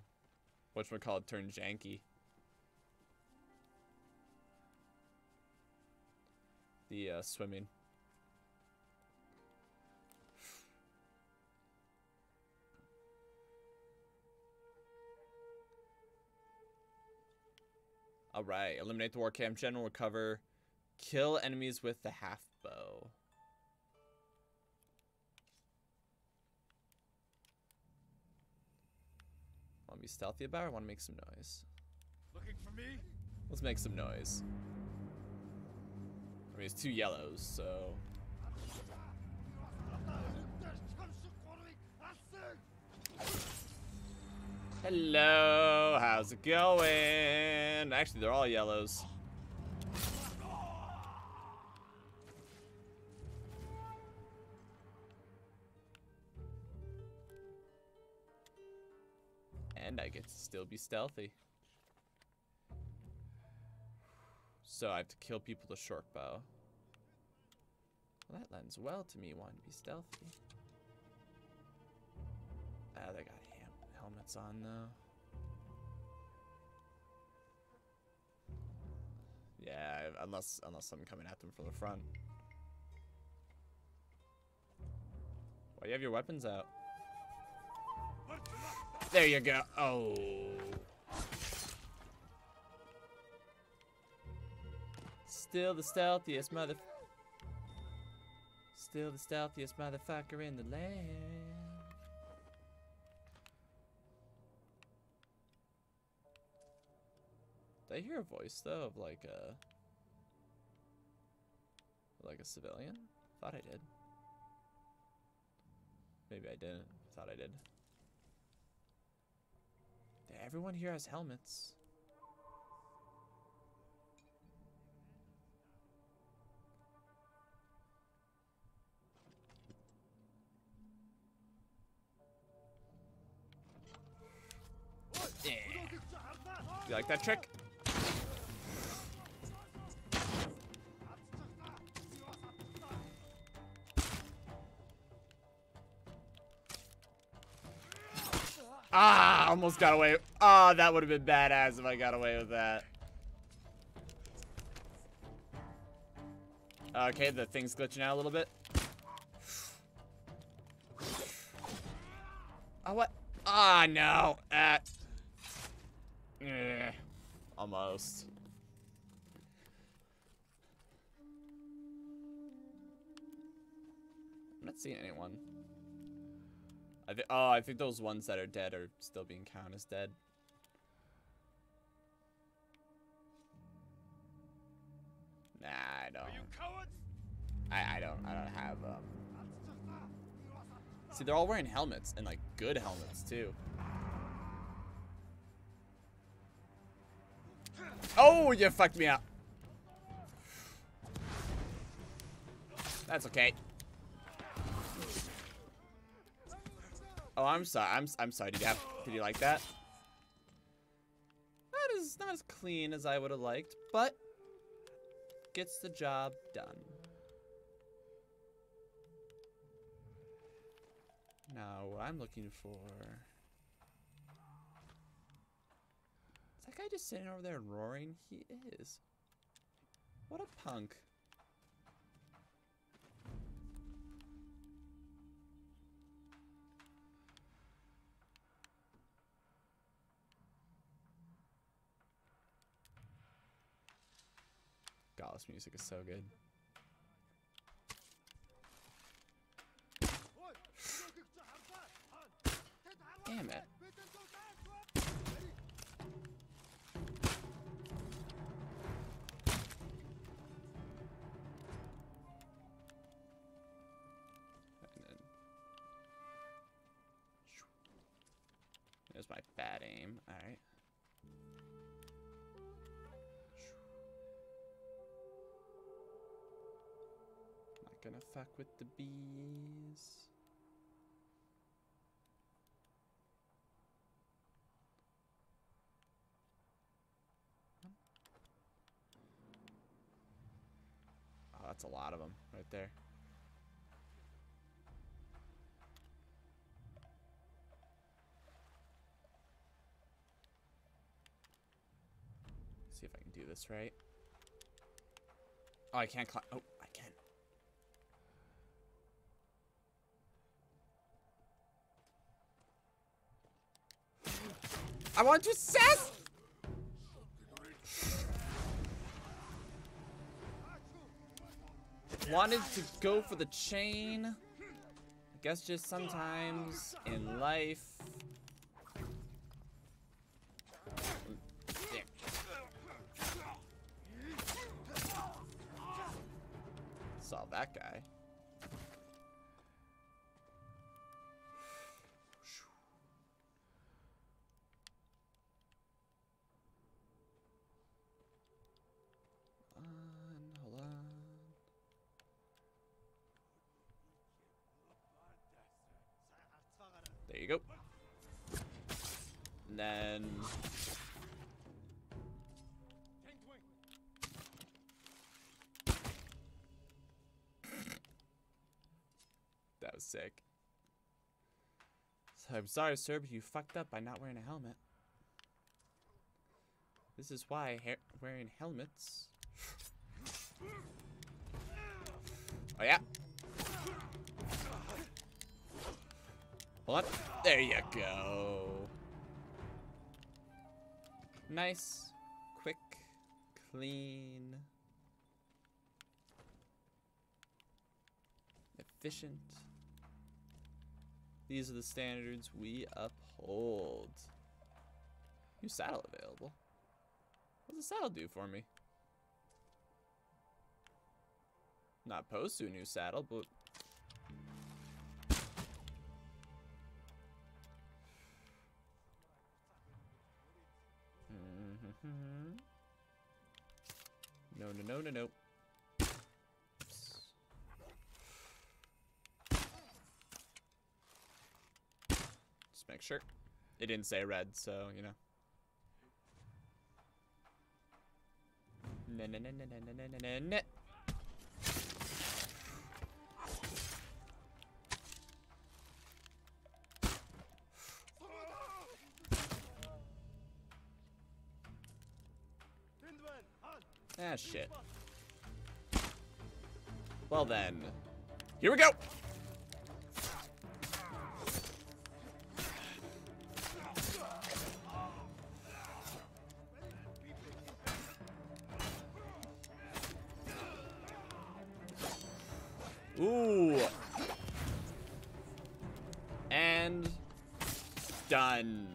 whatchamacallit turned janky. The uh, swimming. Alright, eliminate the war camp general, recover, kill enemies with the half bow. Want to be stealthy about it or want to make some noise? Looking for me? Let's make some noise. I mean, it's two yellows, so. Hello, how's it going? Actually, they're all yellows. And I get to still be stealthy. So I have to kill people with a short bow. Well, that lends well to me wanting to be stealthy. Ah, they got helmets on though. Yeah, unless unless I'm coming at them from the front. Why you have your weapons out? There you go. Oh. Still the stealthiest mother. Still the stealthiest motherfucker in the land. Did I hear a voice though of like a like a civilian? Thought I did. Maybe I didn't. Thought I did. Everyone here has helmets. You like that trick? Ah, almost got away. Ah, oh, that would have been badass if I got away with that. Okay, the thing's glitching out a little bit. Oh, what? Ah, oh, no. Uh, eh, almost. I'm not seeing anyone. I think. Oh, I think those ones that are dead are still being counted as dead. Nah, I don't. Are you cowards? I I don't I don't have um. See, they're all wearing helmets and like good helmets too. Oh, you fucked me up. That's okay. Oh, I'm sorry. I'm I'm sorry. Did you have? Did you like that? That is not as clean as I would have liked, but gets the job done. Now, what I'm looking for. Is that guy just sitting over there roaring? He is. What a punk. Gauss music is so good. Damn it. There's my bad aim. Alright. gonna fuck with the bees. Oh, that's a lot of them right there. See if I can do this right. Oh, I can't climb. Oh. I want to assess. Wanted to go for the chain. I guess just sometimes in life. Saw that guy. There you go. And then that was sick. So I'm sorry, sir, but you fucked up by not wearing a helmet. This is why wearing helmets. Oh yeah. Hold on. There you go. Nice, quick, clean, efficient. These are the standards we uphold. New saddle available. What does the saddle do for me? Not opposed to a new saddle, but Mhm. No, no, no, no, no. Oops. Just make sure. It didn't say red, so, you know. No, no, no, no, no, no, no, no, no. Ah, shit. Well then, here we go. Ooh. And done.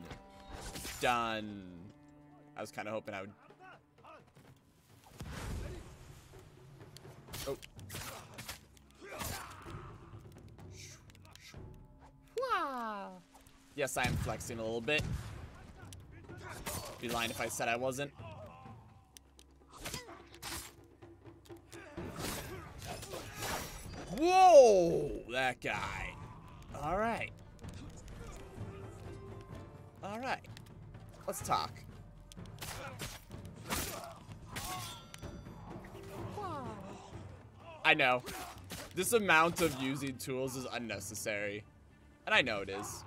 Done. I was kind of hoping I would Yes, I am flexing a little bit. Be lying if I said I wasn't. Whoa! That guy. All right. All right. Let's talk. I know. This amount of using tools is unnecessary. And I know it is.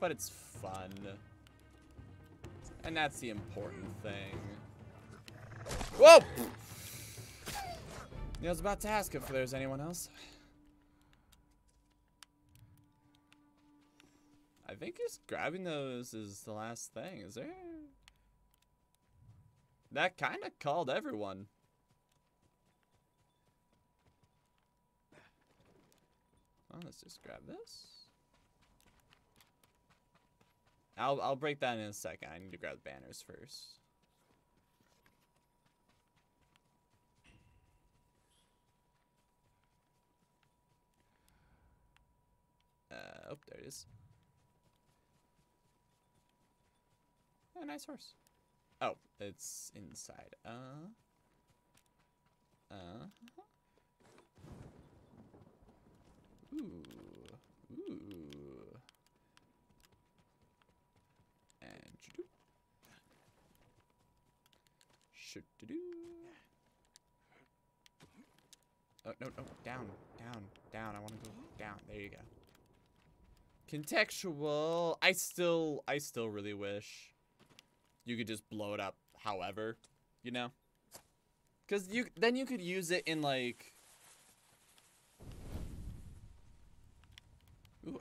But it's fun. And that's the important thing. Whoa! I was about to ask if there's anyone else. I think just grabbing those is the last thing, is there? That kind of called everyone. Well, let's just grab this. I'll I'll break that in a second. I need to grab the banners first. Uh, oh, there it is. Oh, nice horse. Oh, it's inside. Uh. Uh. Ooh. Ooh. And do. Shoot to do. Oh, no, no, down, down, down. I want to go down. There you go. Contextual. I still, I still really wish you could just blow it up however, you know? Because you, then you could use it in like... Ooh.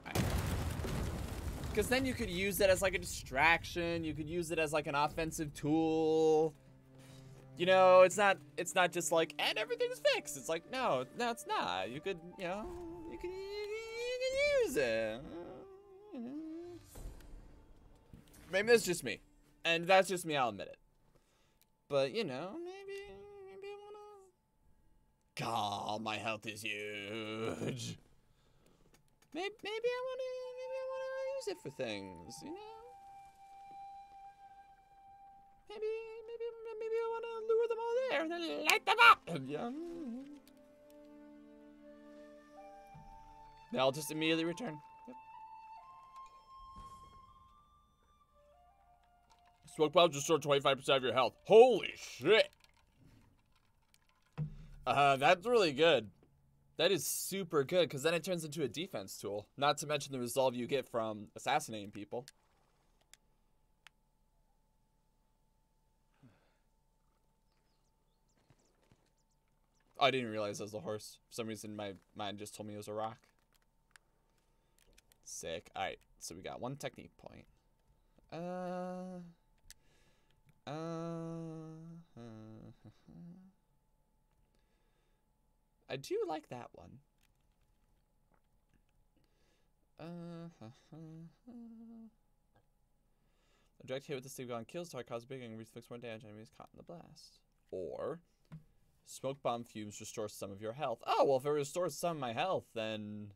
Because then you could use it as like a distraction. You could use it as like an offensive tool. You know, it's not it's not just like and everything's fixed. It's like no, no, it's not. You could you know you can you can use it. Maybe that's just me, and that's just me. I'll admit it. But you know, maybe maybe I wanna. God, my health is huge. Maybe maybe I wanna maybe I wanna use it for things. You know. Maybe, maybe, I want to lure them all there and then light them up. Yeah. They'll just immediately return. Yep. Smoke bombs restore 25% of your health. Holy shit. Uh, that's really good. That is super good, because then it turns into a defense tool. Not to mention the resolve you get from assassinating people. I didn't realize it was a horse. For some reason, my mind just told me it was a rock. Sick. Alright, so we got one technique point. Uh... Uh... I do like that one. Uh... A direct hit with the steel gun kills target big and inflicts more damage enemies caught in the blast. Or... Smoke bomb fumes restore some of your health. Oh, well, if it restores some of my health, then...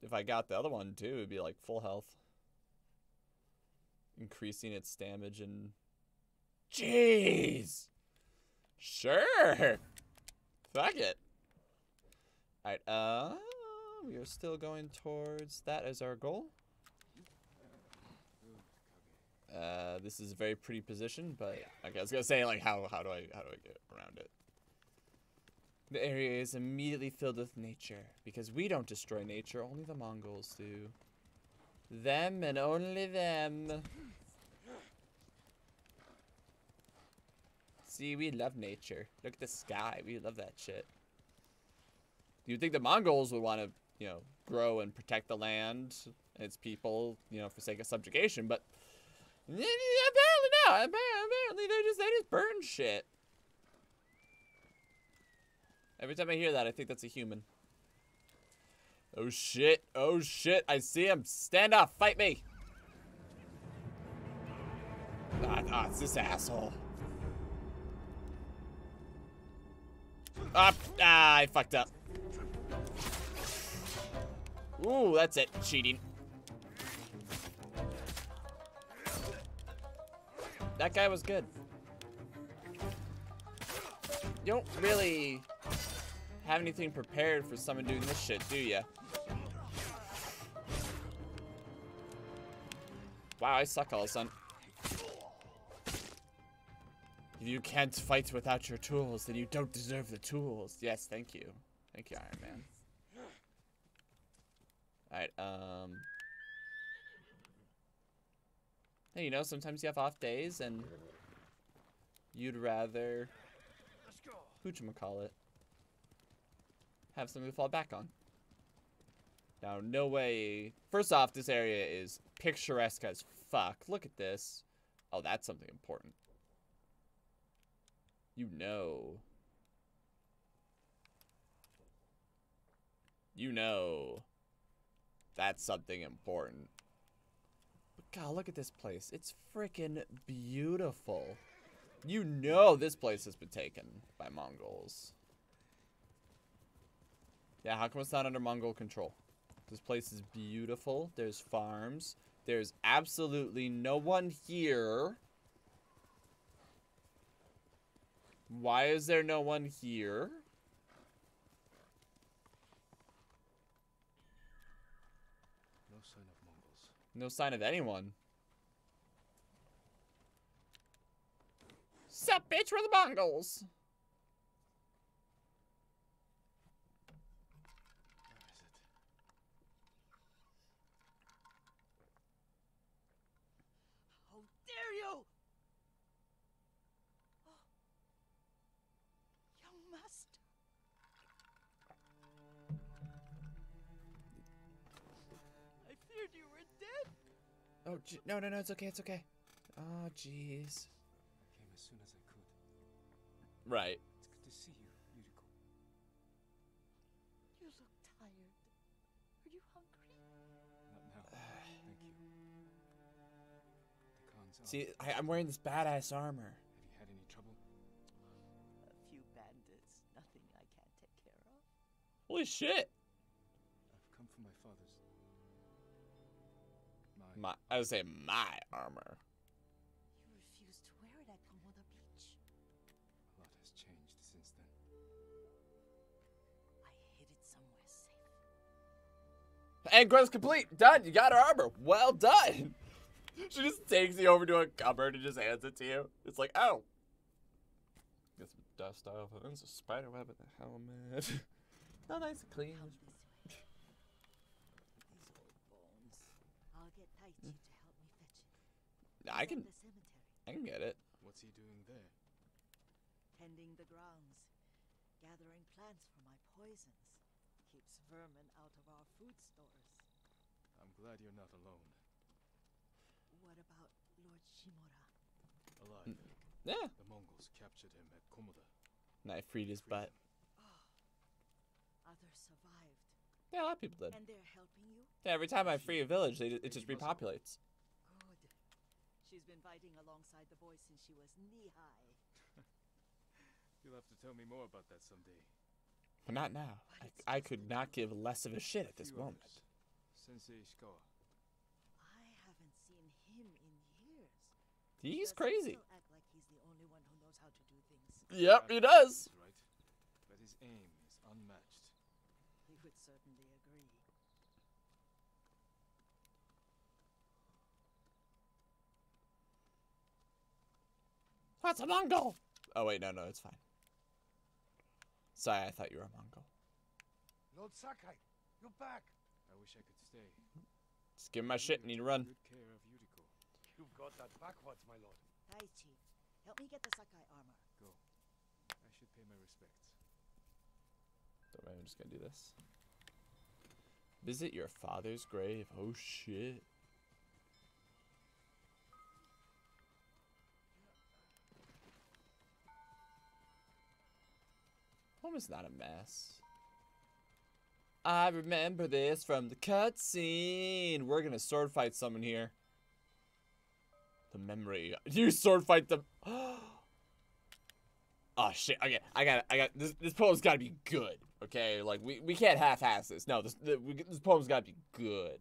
If I got the other one, too, it'd be, like, full health. Increasing its damage and... Jeez! Sure! Fuck it. Alright, uh... We are still going towards... That as our goal. Uh, this is a very pretty position, but okay, I was gonna say like how how do I how do I get around it? The area is immediately filled with nature because we don't destroy nature, only the Mongols do. Them and only them. See, we love nature. Look at the sky. We love that shit. Do You'd think the Mongols would want to, you know, grow and protect the land and its people, you know, for sake of subjugation, but Apparently not. Apparently they just they just burn shit. Every time I hear that, I think that's a human. Oh shit! Oh shit! I see him. Stand up! Fight me! Ah, ah it's this asshole. Ah, ah, I fucked up. Ooh, that's it. Cheating. That guy was good. You don't really have anything prepared for someone doing this shit, do ya? Wow, I suck all of a sudden. If you can't fight without your tools, then you don't deserve the tools. Yes, thank you. Thank you, Iron Man. Alright, um... You know, sometimes you have off days and you'd rather whatchamacallit have something to fall back on. Now, no way. First off, this area is picturesque as fuck. Look at this. Oh, that's something important. You know. You know. That's something important. God, look at this place. It's freaking beautiful. You know this place has been taken by Mongols. Yeah, how come it's not under Mongol control? This place is beautiful. There's farms. There's absolutely no one here. Why is there no one here? No sign of anyone. Sup, bitch, we're the Mongols. Oh, no, no, no, it's okay, it's okay. Oh, jeez. Came as soon as I could. Right. It's good to see you, Yuriko. You look tired. Are you hungry? Not now. Thank you. The Khan's. See, I, I'm wearing this badass armor. Have you had any trouble? A few bandits. Nothing I can't take care of. Holy shit. My. My, I would say my armor. You refused to wear it at Komoda Beach. A lot has changed since then. I hid it somewhere safe. And quest complete. Done. You got her armor. Well done. She just takes you over to a cupboard and just hands it to you. It's like, oh. Get some dust off of it. It's a spider web in the helmet. oh, nice and clean. Come this way. These old bones. I'll get Taichi to help me fetch it. I can, I can get it. What's he doing there? Tending the grounds. Gathering plants for my poisons. Keeps vermin out of our food stores. I'm glad you're not alone. What about Lord Shimura? Alive. Hmm. Yeah. The Mongols captured him at Komoda. And I freed his butt. Oh. Others survived. Yeah, a lot of people did. And they're helping you? Yeah, every time I free a village, they, it just repopulates. Good. She's been fighting alongside the boys since she was knee high. You'll have to tell me more about that someday. But not now. I, I could not give less of a shit at this Few moment. others. Sensei Ishikawa. I haven't seen him in years. He's Does he crazy. act like he's the only one who knows how to do things? Yep, he does. He's right. But his aim is unmatched. He would certainly agree. That's a Mongol. Oh wait, no, no, it's fine. Sorry, I thought you were a Mongol. Lord Sakai, you're back. I wish I could stay. Just give him my shit and need to run. Good care of Yuriko. You've got that backwards, my lord. Taichi, help me get the Sakai armor. Go. I should pay my respects. So I'm just gonna do this. Visit your father's grave. Oh shit. Home is not a mess. I remember this from the cutscene. We're gonna sword fight someone here. The memory. You sword fight the. Oh shit! Okay, I got, I got this. This poem's got to be good. Okay, like we, we can't half-ass this. No, this the, this poem's got to be good.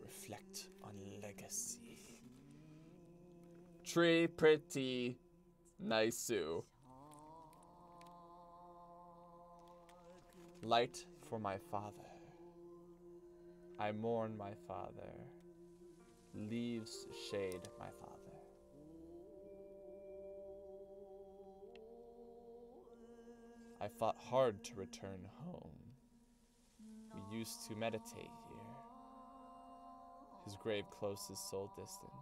Reflect on legacy. Tree pretty, nice Light for my father. I mourn my father. Leaves shade my father. I fought hard to return home. We used to meditate here. His grave close is soul distant.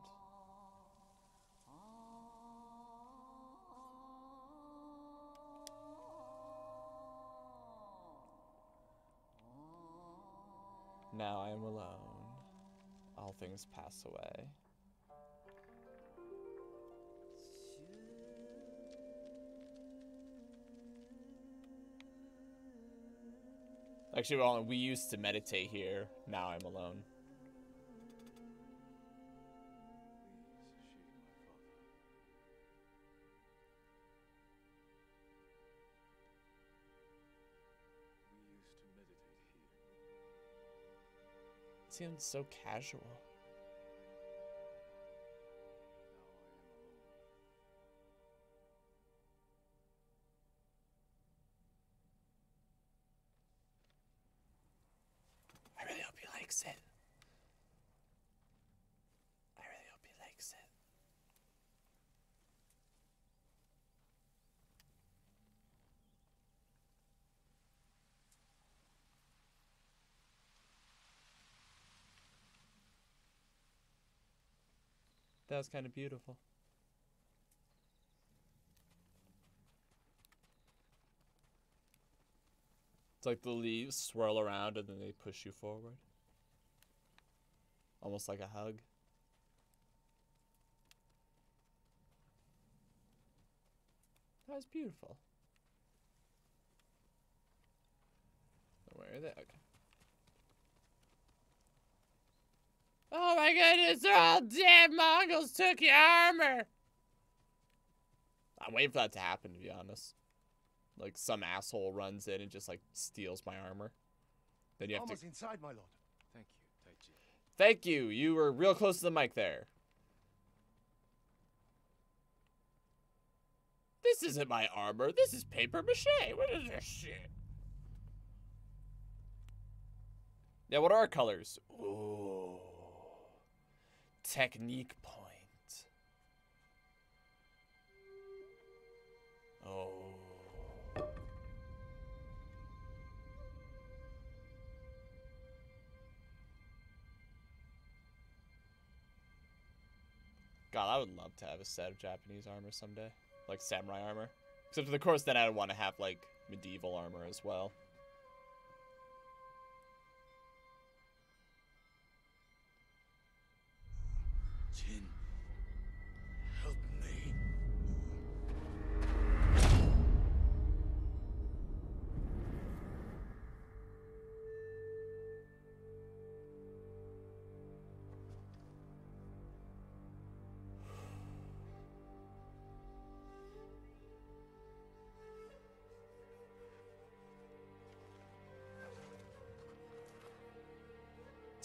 Now I am alone. All things pass away. Actually, well, we used to meditate here. Now I'm alone. Seems so casual. That was kind of beautiful. It's like the leaves swirl around and then they push you forward. Almost like a hug. That was beautiful. Where are they? Okay. Oh my goodness, they're all dead. Mongols took your armor. I'm waiting for that to happen, to be honest. Like some asshole runs in and just like steals my armor. Then you have Almost to. inside, my lord. Thank you, Taichi. Thank you. You were real close to the mic there. This isn't my armor. This is paper mache. What is this shit? Yeah, what are our colors? Ooh. Technique point. Oh. God, I would love to have a set of Japanese armor someday. Like samurai armor. Except of course then I'd want to have like medieval armor as well.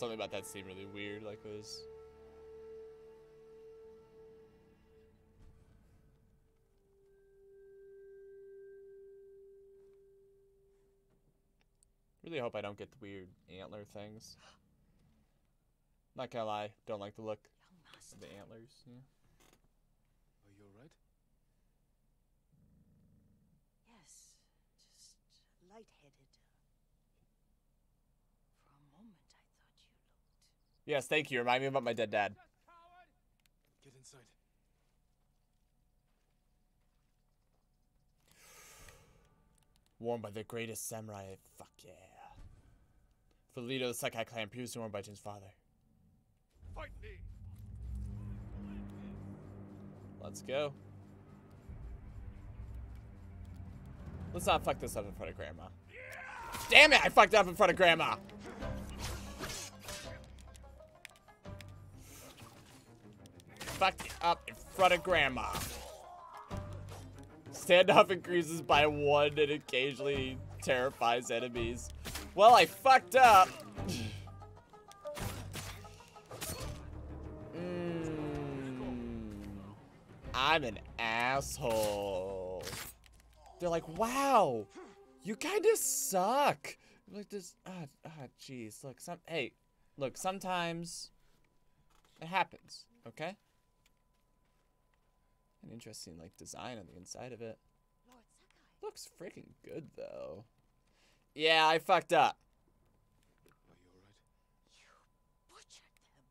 Something about that seemed really weird, like it was Really hope I don't get the weird antler things. Not gonna lie, don't like the look of the antlers. Yeah. Are you alright? Yes, just lightheaded. For a moment, I thought you looked. Yes, thank you. Remind me about my dead dad. Get inside. Worn by the greatest samurai. Fuck yeah. For the leader of the Sakai clan, previously worn by Jin's father. Fight me! Let's go. Let's not fuck this up in front of Grandma. Damn it! I fucked up in front of Grandma! Fucked up in front of Grandma. Standoff increases by one and occasionally terrifies enemies. Well, I fucked up. Mm. I'm an asshole. They're like, wow, you kind of suck. Like this, ah, ah, jeez. Look, some, hey, look, sometimes it happens, okay? An interesting, like, design on the inside of it. Lord Sakai. Looks freaking good, though. Yeah, I fucked up. Are you alright? You butchered them.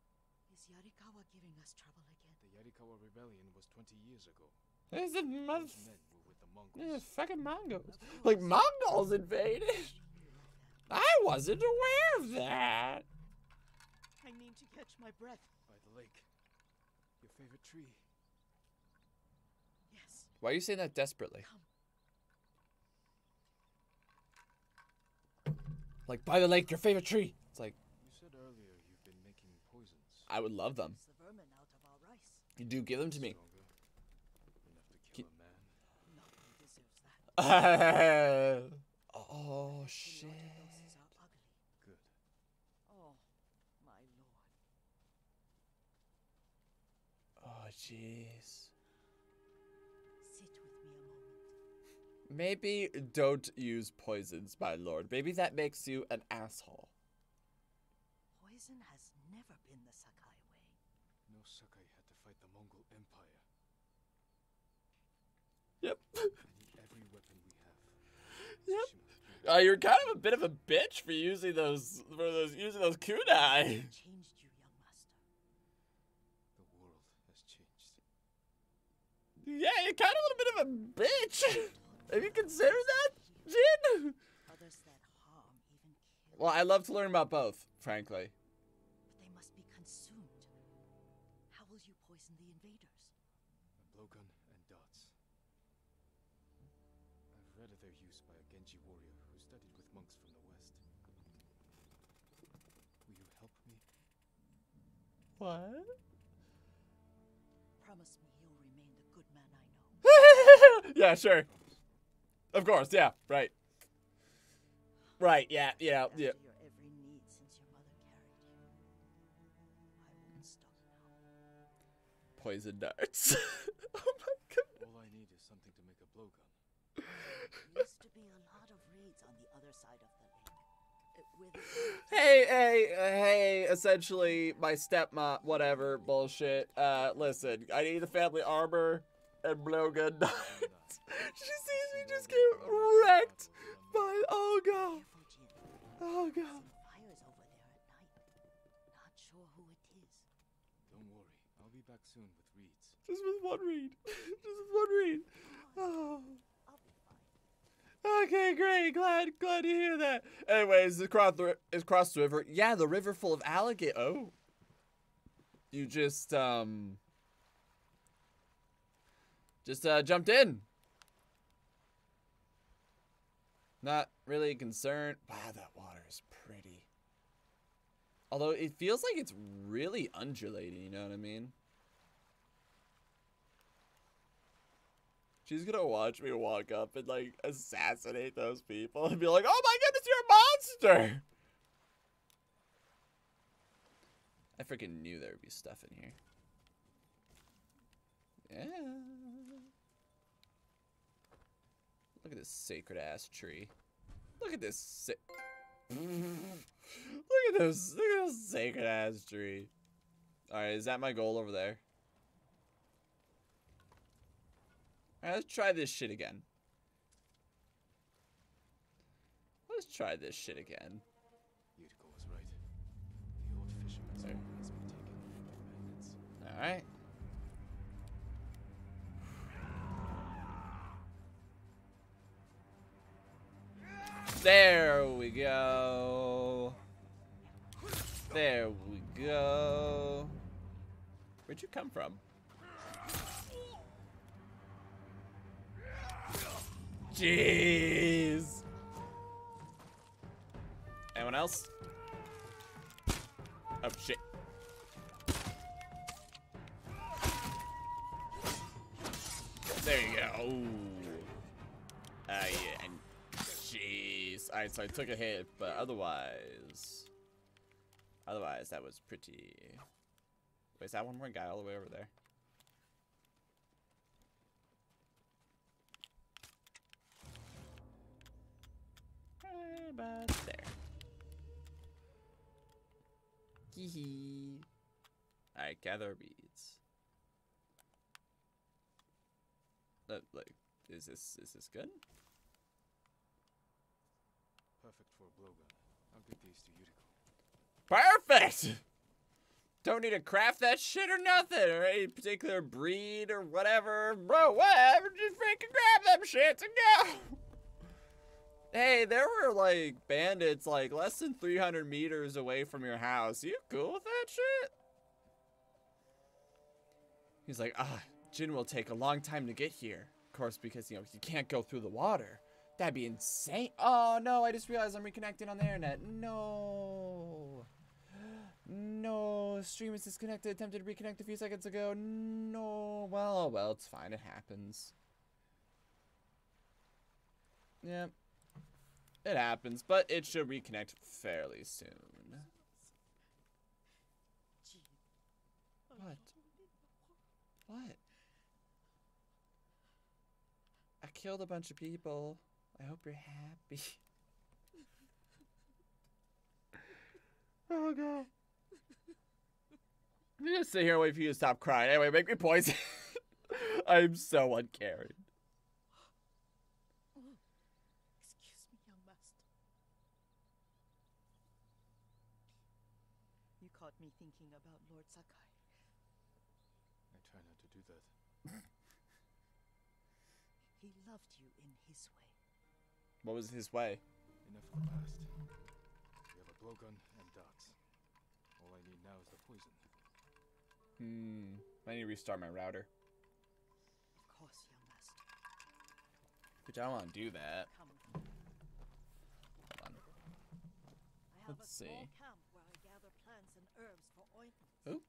Is Yarikawa giving us trouble again? The Yarikawa rebellion was 20 years ago. There's a mother. Those men were with the Yeah, fucking Mongols. Like, Mongols invaded? I wasn't aware of that. I need to catch my breath. By the lake. Your favorite tree. Yes, Why are you saying that desperately? come. Like, by the lake, your favorite tree. It's like, You said earlier you've been making poisons. I would love them. The vermin out of our rice. You do give them to me. To kill a man. Nothing deserves that. oh, shit. water doses are ugly. Good. Oh, my lord. Oh, jeez. Maybe don't use poisons, my lord. Maybe that makes you an asshole. Poison has never been the Sakai way. No Sakai had to fight the Mongol Empire. Yep. Every weapon we have. Yep. Tsushima Uh, you're kind of a bit of a bitch for using those for those using those kunai. Changed you, young master. The world has changed. Yeah, you're kind of a little bit of a bitch. Have you considered that, Jin? Well, I love to learn about both, frankly. But they must be consumed. How will you poison the invaders? A blowgun and dots. I've read of their use by a Genji warrior who studied with monks from the west. Will you help me? What? Promise me you'll remain the good man I know. yeah, sure. Of course, yeah, right. Right, yeah, yeah, After yeah. your every need since your mother carried you. I won't stop now. Poison darts. oh my god. All I need is something to make a blowgun. Used to be a lot of reeds on the other side of the lake. Uh, with Hey, hey, uh, hey, essentially, my stepmom, whatever, bullshit. Uh, listen, I need the family armor and blowgun darts. she sees me just get wrecked by, oh god, Careful, Jin. oh god. Over there at night. Not sure who it is. Don't worry, I'll be back soon with reeds. Just with one reed. Just with one reed. Oh. I'll be fine. Okay, great. Glad, glad to hear that. Anyways, it's across the, it's across the river. Yeah, the river full of alligator. Oh, you just um, just uh, jumped in. Not really concerned. Wow, that water is pretty. Although it feels like it's really undulating. You know what I mean? She's gonna watch me walk up and like assassinate those people and be like, "Oh my goodness, you're a monster!" I freaking knew there would be stuff in here. Yeah. Look at this sacred ass tree. Look at this. Look at this. Look at this sacred ass tree. All right, is that my goal over there? Alright, let's try this shit again. Let's try this shit again. Yuriko was right. The There we go. There we go. Where'd you come from? Jeez. Anyone else? Oh shit. There you go. Ooh. Uh, yeah. Alright, so I took a hit, but otherwise... Otherwise, that was pretty... Wait, is that one more guy all the way over there? Right about there. Hee. Alright, gather beads. Uh, like, is this is this good? Perfect for a blowgun. I'll get these to Yuriko. Perfect! Don't need to craft that shit or nothing, or any particular breed or whatever. Bro, whatever, just freaking grab them shits and go! Hey, there were like bandits like less than 300 meters away from your house. You cool with that shit? He's like, ah, Jin will take a long time to get here. Of course, because, you know, you can't go through the water. That'd be insane. Oh, no, I just realized I'm reconnecting on the internet. No. No, stream is disconnected. Attempted to reconnect a few seconds ago. No. Well, oh well, it's fine. It happens. Yep. It happens, but it should reconnect fairly soon. What? What? I killed a bunch of people. I hope you're happy. oh god. I'm gonna sit here and wait for you to stop crying. Anyway, make me poison. I'm so uncaring. Excuse me, young master. You caught me thinking about Lord Sakai. I try not to do that. He loved you in his way. What was his way? Enough of the past. We have a blowgun and darts. All I need now is the poison. Hmm. I need to restart my router. Of course, young master. Which I want to do that. Hold on. I have Let's a small see. camp where I gather plants and herbs for ointments. Oop.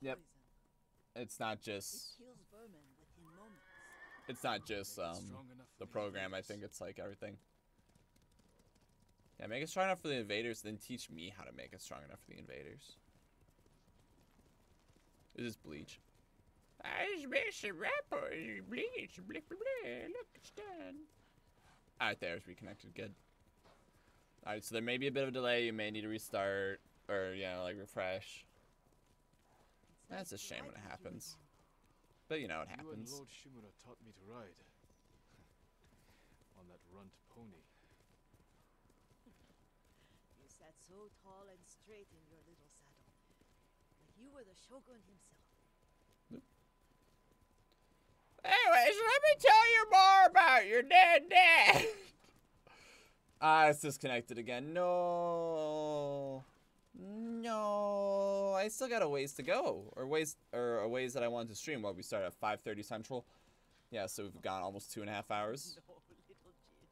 Yep. It's not It just kills vermin within moments. It's not just um the program. I think it's like everything. Yeah, make it strong enough for the invaders, then teach me how to make it strong enough for the invaders. This is bleach. I made some rapper bleach. Blah, blah, blah. Look, it's done. Alright, there's reconnected. Good. Alright, so there may be a bit of a delay. You may need to restart or yeah, like refresh. That's a shame when it you happens. Again. But you know it You and. Lord Shimura taught me to ride. On that runt pony. You sat so tall and straight in your little saddle. Like you were the shogun himself. Anyways, let me tell you more about your dead dad. Ah, it's disconnected again. No. No. I still got a ways to go. Or ways or a ways that I wanted to stream. Well, we started at 5.30 Central. Yeah, so we've gone almost two and a half hours. No, little Jin.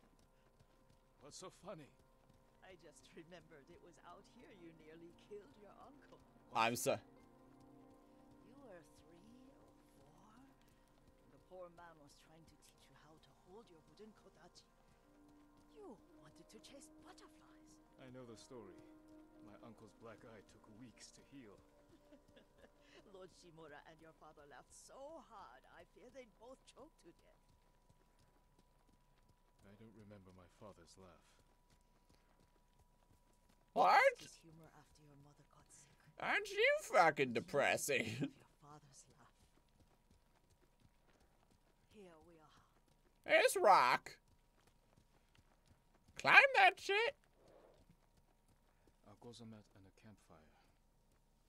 What's so funny? I just remembered it was out here you nearly killed your uncle. I'm sorry. You were three or four. The poor man was trying to teach you how to hold your wooden kodachi. You wanted to chase butterflies. I know the story. My uncle's black eye took weeks to heal. Lord Shimura and your father laughed so hard, I fear they'd both choke to death. I don't remember my father's laugh. What? His humor after your mother got sick. Aren't you fucking depressing? your father's laugh. Here we are. It's rock. Climb that shit. A gozamat and a campfire.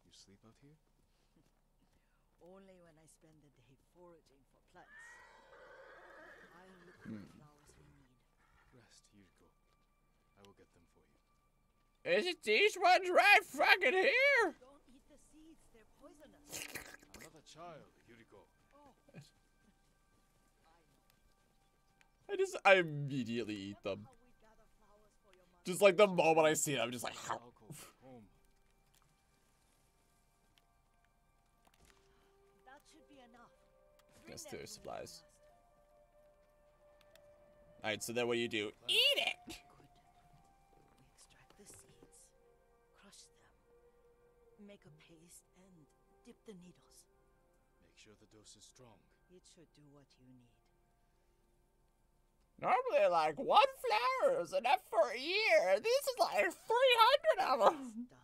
You sleep out here? Only when I spend the day foraging for plants. I'll look for the flowers we need. Rest, Yuriko. I will get them for you. Is it these ones right fucking here? Don't eat the seeds, they're poisonous. I'm not a child, Yuriko. Oh. I just I immediately eat them. How we gather flowers for your mother. Just like the moment I see it, I'm just like, how? Bring Guess to supplies. Alright, so then what do you do? Eat it! We extract the seeds, crush them, make a paste, and dip the needles. Make sure the dose is strong. It should do what you need. Normally, like, one flower is enough for a year. This is like 300 of them. Done.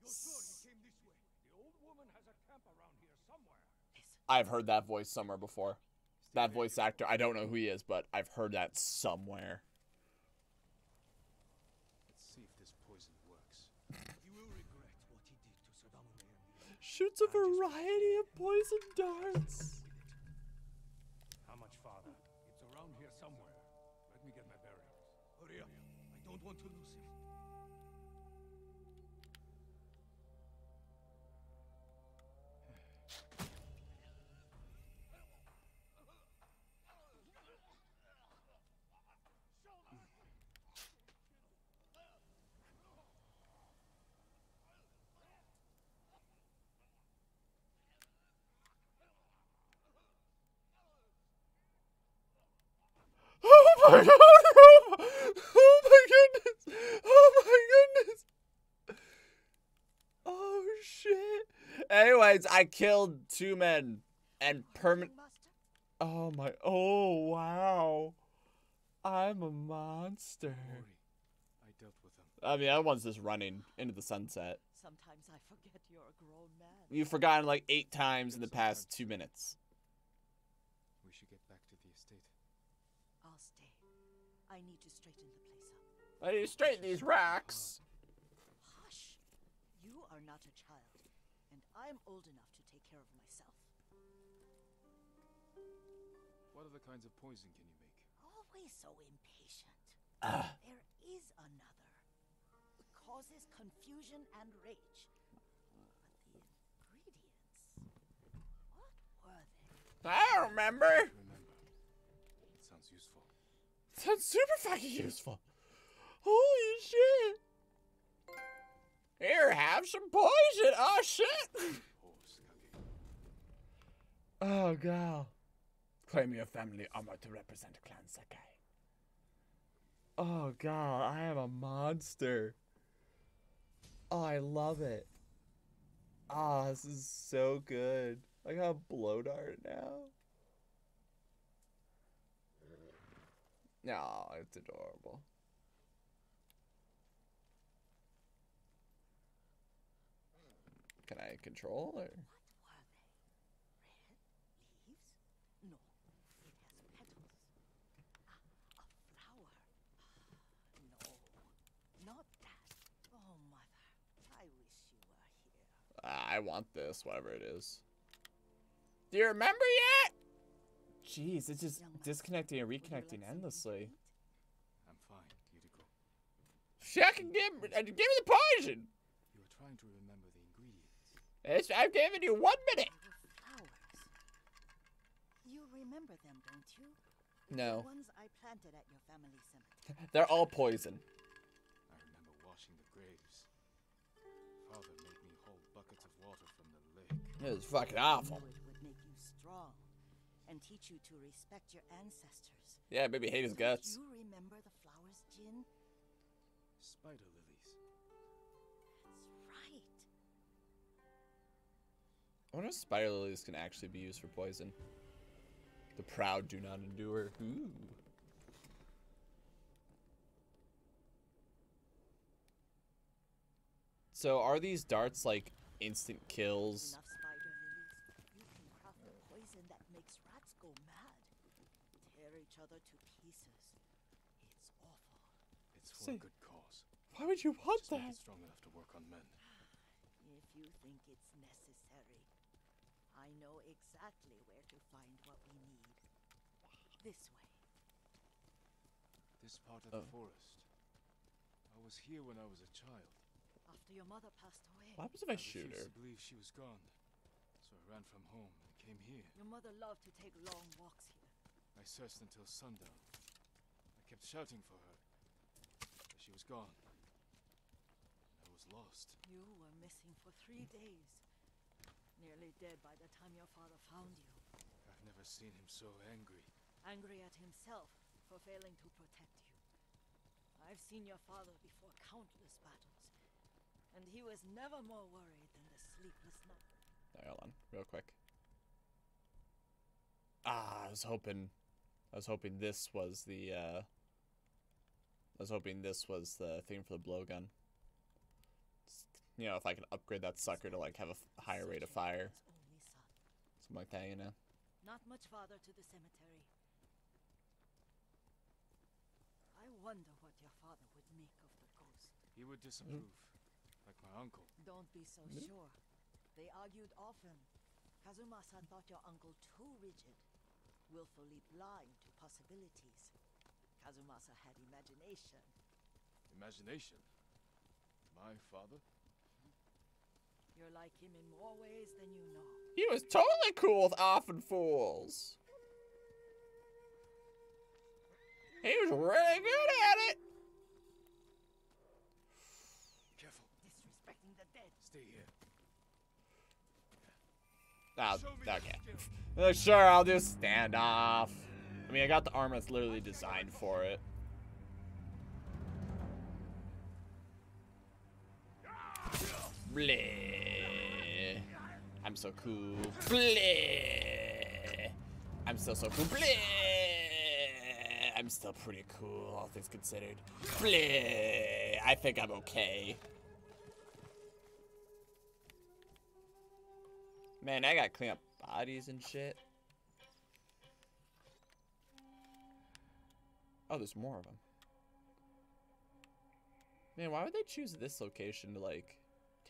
You're sure he came this way? The old woman has a camp around here somewhere. Listen. I've heard that voice somewhere before. That voice actor, I don't know who he is, but I've heard that somewhere. Let's see if this poison works. You will regret what he did to Sadamune and the others. Shoots a variety of poison darts. Oh my god! Oh my, goodness! Oh my goodness! Oh shit! Anyways, I killed two men and permanent. Oh my! Oh wow! I'm a monster. I dealt with them. I mean, that one's just running into the sunset. Sometimes I forget you're a grown man. You've forgotten like eight times in the past two minutes. I need to straighten these racks. Hush! You are not a child, and I'm old enough to take care of myself. What other kinds of poison can you make? Always so impatient. Ah. There is another. It causes confusion and rage. But the ingredients. What were they? I don't remember. Remember. It sounds useful. Sounds super fucking useful. Holy shit! Here, have some poison. Oh shit. Oh god. Claim your family armor to represent Clan Sakai. Oh god, I am a monster. Oh, I love it. Ah, this is so good. I got blow dart now. No, it's adorable. Can I control or? What were they? Red leaves? No, it has petals. Ah, a flower. No, not that. Oh, mother, I wish you were here. I want this, whatever it is. Do you remember yet? Jeez, it's just disconnecting and would you like reconnecting endlessly. I'm fine, Yuriko. Shit, give, uh, give me the poison. You are trying to remember the ingredients. It's, I've given you one minute. They were flowers. You remember them, don't you? No, The ones I planted at your family cemetery. they're all poison. I remember washing the graves. Father made me hold buckets of water from the lake. It was fucking awful. it would make you strong and teach you to respect your ancestors. Yeah, maybe hate his Don't guts. You remember the flowers, Jin? Spider I wonder if spider lilies can actually be used for poison. The proud do not endure. Ooh. So are these darts like instant kills? Enough spider lilies. You can craft a poison that makes rats go mad. Tear each other to pieces. It's awful. It's for Say- a good cause. Why would you want Just that? strong enough to work on men. If you think it's necessary, I know exactly where to find what we need. This way. This part of Oh. the forest. I was here when I was a child. After your mother passed away. What happens if I I shoot refused her? to believe she was gone. So I ran from home and came here. Your mother loved to take long walks here. I searched until sundown. I kept shouting for her. But she was gone. And I was lost. You were missing for three days. Nearly dead by the time your father found you. I've never seen him so angry. Angry at himself for failing to protect you. I've seen your father before countless battles. And he was never more worried than the sleepless night. Alright, hold on, real quick. Ah, I was hoping, I was hoping this was the. uh I was hoping this was the thing for the blowgun. You know, if I can upgrade that sucker to like have a higher rate of fire, His only son. something like that, you know. Not much farther to the cemetery. I wonder what your father would make of the ghost. He would disapprove. Like my uncle. Don't be so hmm? sure. They argued often. Kazumasa thought your uncle too rigid, willfully blind to possibilities. Kazumasa had imagination. Imagination. My father? You're like him in more ways than you know. He was totally cool with Orphan Fools. He was really good at it. Careful. Disrespecting the dead. Stay here. Oh, Show me your okay. skill. Uh, sure, I'll do standoff. I mean, I got the armor that's literally designed for it. Bleh. I'm so cool. Bleh. I'm still so cool. Bleh. I'm still pretty cool, all things considered. Bleh. I think I'm okay. Man, I gotta clean up bodies and shit. Oh, there's more of them. Man, why would they choose this location to, like,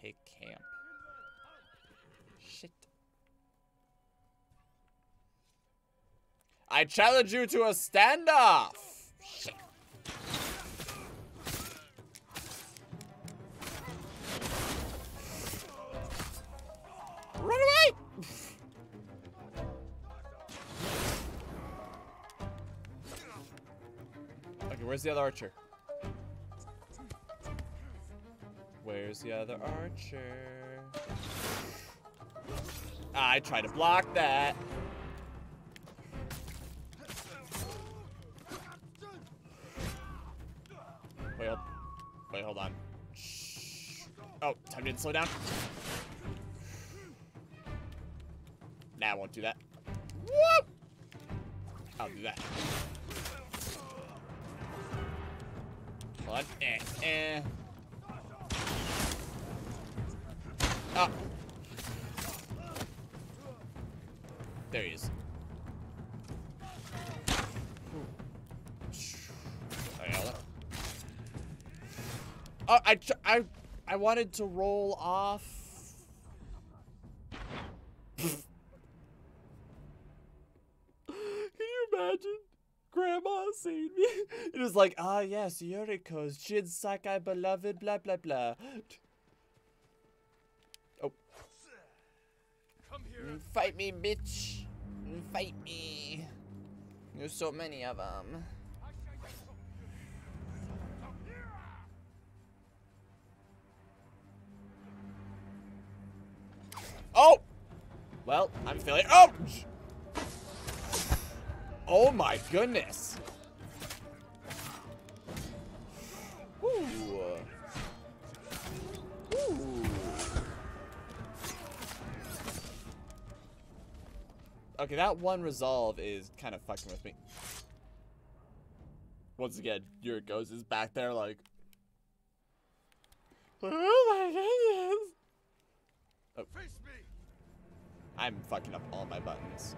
take camp? Shit. I challenge you to a standoff! Run away! Okay, where's the other archer? Where's the other archer? I tried to block that. Wait, hold, wait, hold on. Shh. Oh, time didn't slow down. Nah, I won't do that. Whoop! I'll do that. Hold. Eh, eh. Oh. There he is. Oh, I, I, I wanted to roll off. Can you imagine? Grandma seeing me. It was like, ah, yes, Yuriko's Jin Sakai beloved, blah, blah, blah. Oh. Come here. Fight me, bitch. Fight me. There's so many of them. Oh! Well, I'm feeling. Oh! Oh my goodness. Ooh. Ooh. Okay, that one resolve is kind of fucking with me. Once again, Yurikos is back there like. Oh my goodness! Oh. I'm fucking up all my buttons.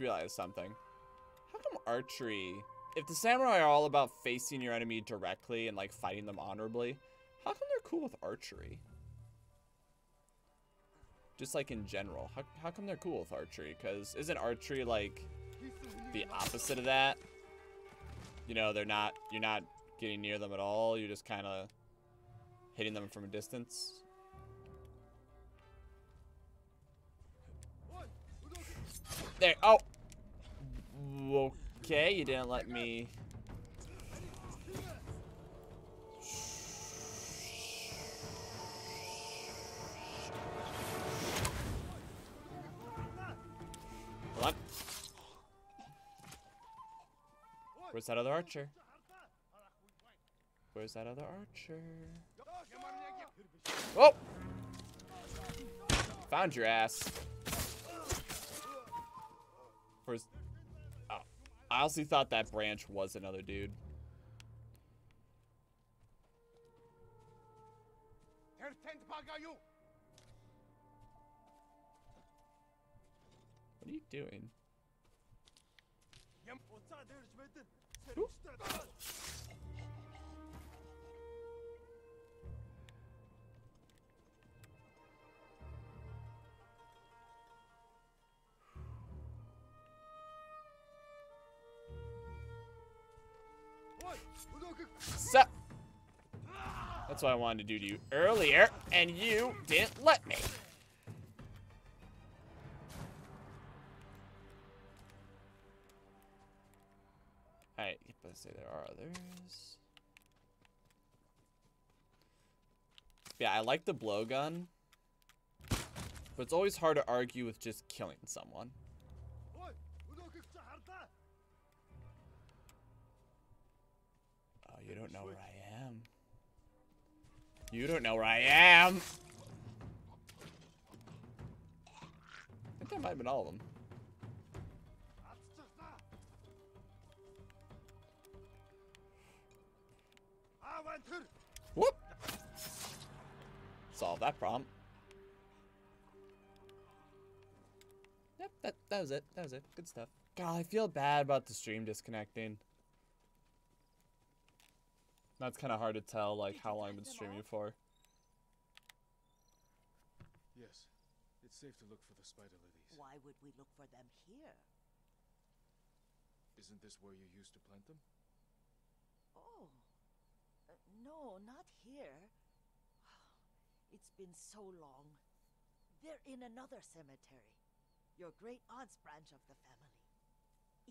Just realized something. How come archery, if the samurai are all about facing your enemy directly and like fighting them honorably, how come they're cool with archery? Just like in general, how, how come they're cool with archery? Because isn't archery like the opposite of that? You know, they're not, you're not getting near them at all, you're just kind of hitting them from a distance. There. Oh. Okay, you didn't let me. On. Where's that other archer? Where's that other archer? Oh! Found your ass. Where's... I honestly thought that branch was another dude. What are you doing? So, that's what I wanted to do to you earlier, and you didn't let me. Alright, let's say there are others. Yeah, I like the blowgun, but it's always hard to argue with just killing someone. You don't know where I am. You don't know where I am. I think that might have been all of them. Whoop! Solve that problem. Yep, that, that was it. That was it. Good stuff. God, I feel bad about the stream disconnecting. That's kind of hard to tell, like how long I've been streaming for. Yes. It's safe to look for the spider lilies. Why would we look for them here? Isn't this where you used to plant them? Oh. Uh, no, not here. It's been so long. They're in another cemetery. Your great aunt's branch of the family.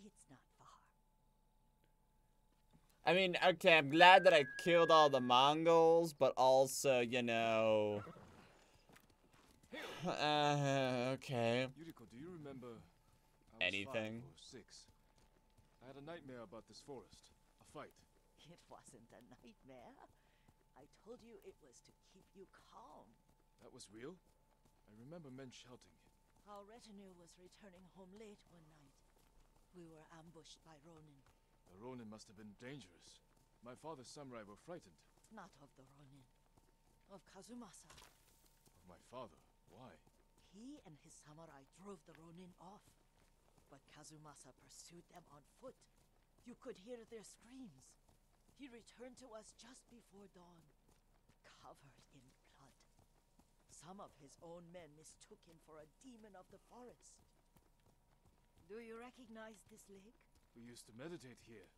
It's not far. I mean, okay, I'm glad that I killed all the Mongols, but also, you know. Uh, okay. Yuriko, do you remember? Anything? Six. I had a nightmare about this forest. A fight. It wasn't a nightmare. I told you it was to keep you calm. That was real? I remember men shouting. Our retinue was returning home late one night. We were ambushed by Ronin. The Ronin must have been dangerous. My father's samurai were frightened. Not of the Ronin. Of Kazumasa. Of my father. Why? He and his samurai drove the Ronin off. But Kazumasa pursued them on foot. You could hear their screams. He returned to us just before dawn, covered in blood. Some of his own men mistook him for a demon of the forest. Do you recognize this lake? We used to meditate here.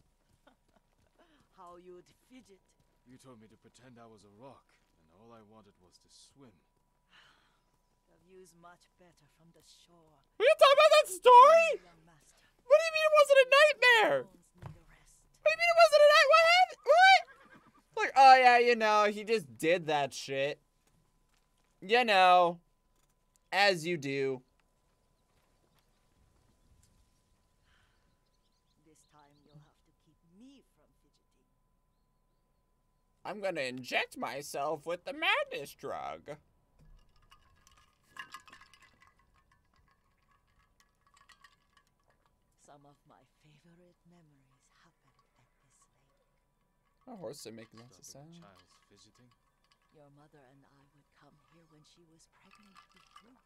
How you'd fidget. You told me to pretend I was a rock, and all I wanted was to swim. The view's much better from the shore. We gonna talk about that story? What do you mean it wasn't a nightmare? Bones need a rest. What do you mean it wasn't a night? What happened? What? Like, oh yeah, you know, he just did that shit. You know, as you do. This time you'll have to keep me from fidgeting. I'm gonna inject myself with the madness drug. Some of my favorite memories happened at this lake. A horse are making lots of sound. child's fidgeting. Your mother and I would come here when she was pregnant with you.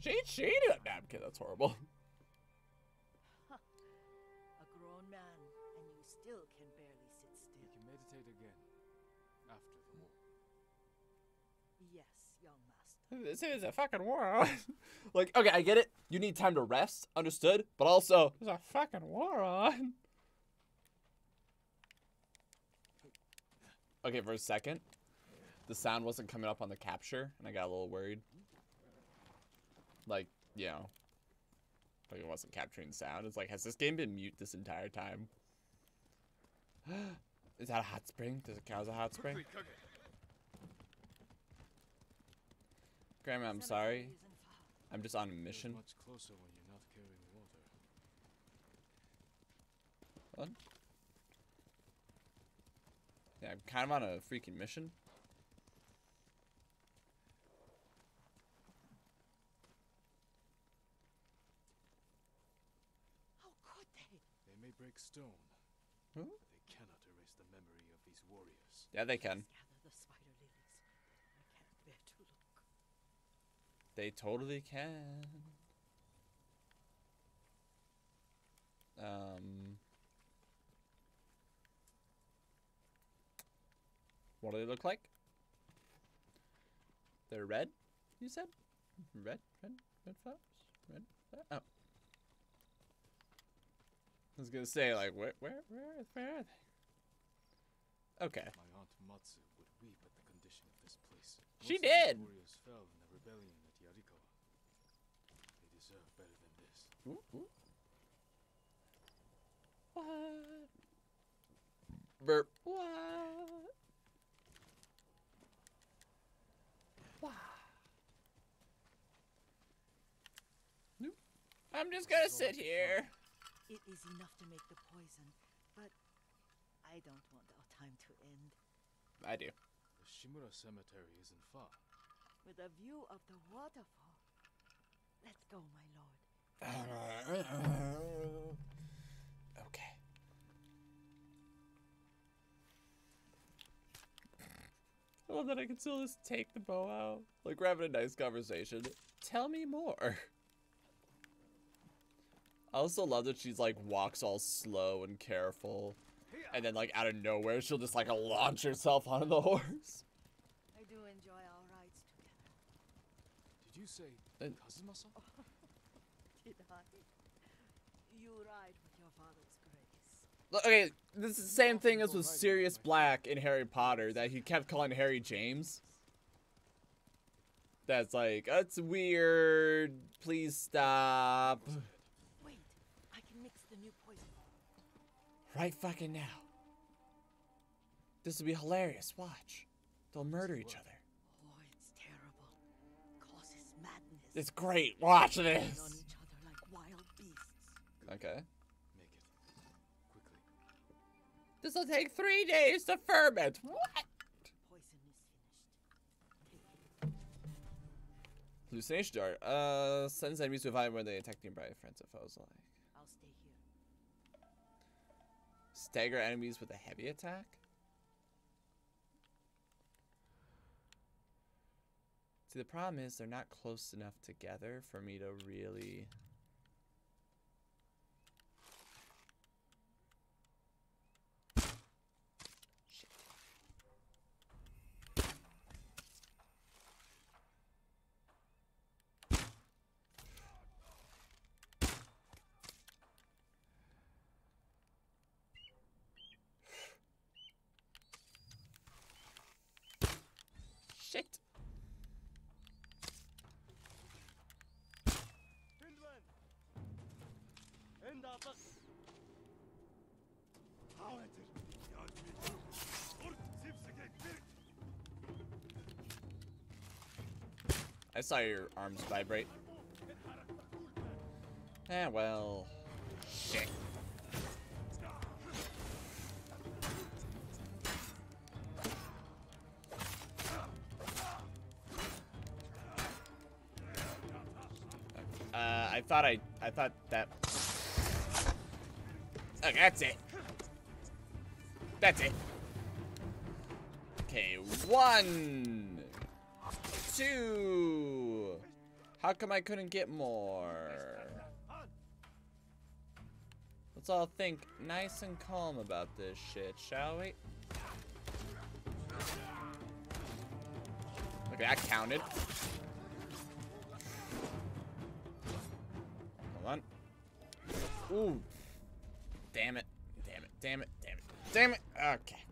She she did a napkin. That's horrible. This is a fucking war. like, okay, I get it. You need time to rest, understood. But also, there's a fucking war on. Okay, for a second, the sound wasn't coming up on the capture, and I got a little worried. Like, you know, like it wasn't capturing sound. It's like, has this game been mute this entire time? Is that a hot spring? Does it count as a hot spring? Quickly, Kage. Grandma, I'm sorry. I'm just on a mission. much closer when you're not carrying water. What? Yeah, I'm kind of on a freaking mission. How could they? They may break stone. Huh? They cannot erase the memory of these warriors. Yeah, they can. Let's gather the spider lilies. I can't bear to look. They totally can. Um. What do they look like? They're red, you said? Red, red, red flowers? Red, fla- oh. I was gonna say, like, where, where, where, where are they? Okay. My aunt Matsu would weep at the condition of this place. She Most these did. warriors fell in the rebellion at Yarikawa. They deserve better than this. Ooh, ooh. What? Burp. What? What? Nope. I'm just gonna sit here. It is enough to make the poison, but I don't want our time to end. I do. The Shimura Cemetery isn't far. With a view of the waterfall. Let's go, my lord. okay. love that I can still just take the bow out. Like we're having a nice conversation. Tell me more. I also love that she's like walks all slow and careful. And then like out of nowhere she'll just like launch herself onto the horse. I do enjoy our rides together. Did you say Kazumasa? Did I? You ride with your father's grace. Look, Okay, this is the same thing as with Sirius Black in Harry Potter that he kept calling Harry James. That's like, that's weird. Please stop. Wait, I can mix the new poison. Right fucking now. This will be hilarious. Watch. They'll murder each other. Oh, it's terrible. Causes madness. It's great. Watch this. like wild beasts. Okay. This will take three days to ferment. What? Poison is finished. Hallucination dart. Uh, sends enemies to a vibe when they attack nearby friends or foes alike. I'll stay here. Stagger enemies with a heavy attack. See, the problem is they're not close enough together for me to really. I saw your arms vibrate. Eh, well. Shit. Uh, I thought I, I thought that. Okay, that's it. That's it. Okay, one, two. How come I couldn't get more? Let's all think nice and calm about this shit, shall we? Okay, that counted. Hold on. Ooh. Damn it. Damn it. Damn it. Damn it. Damn it. Okay.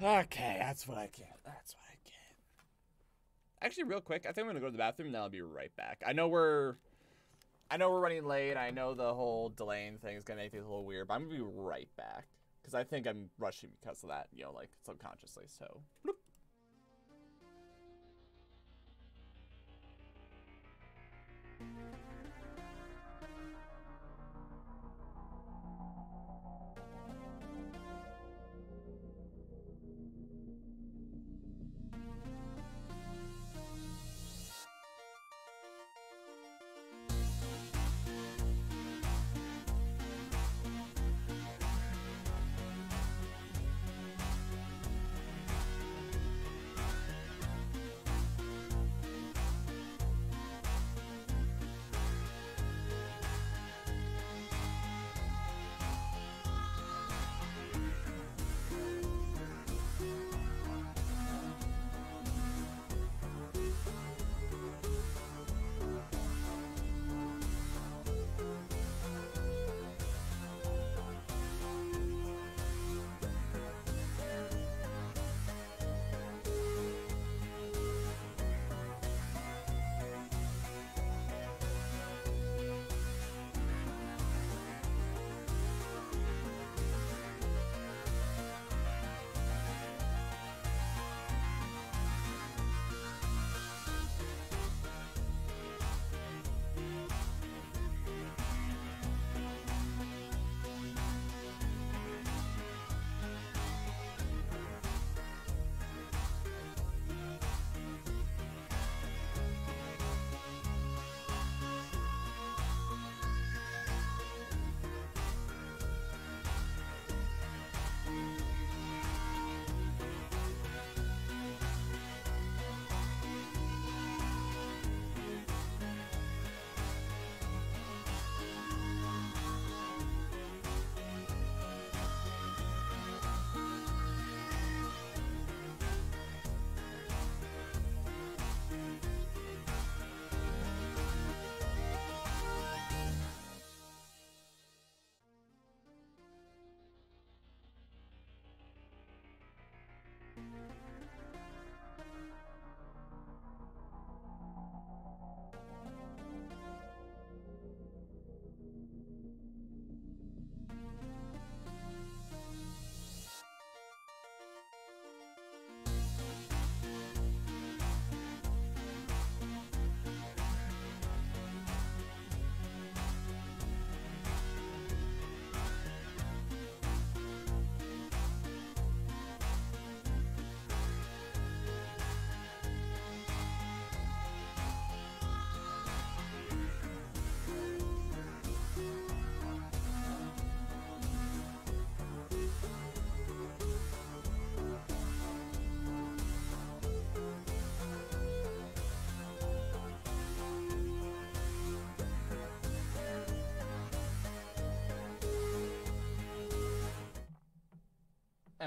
Okay, that's what I get. That's what I get. Actually, real quick, I think I'm gonna go to the bathroom. Then I'll be right back. I know we're, I know we're running late. I know the whole delaying thing is gonna make things a little weird, but I'm gonna be right back because I think I'm rushing because of that. You know, like subconsciously. So. bloop.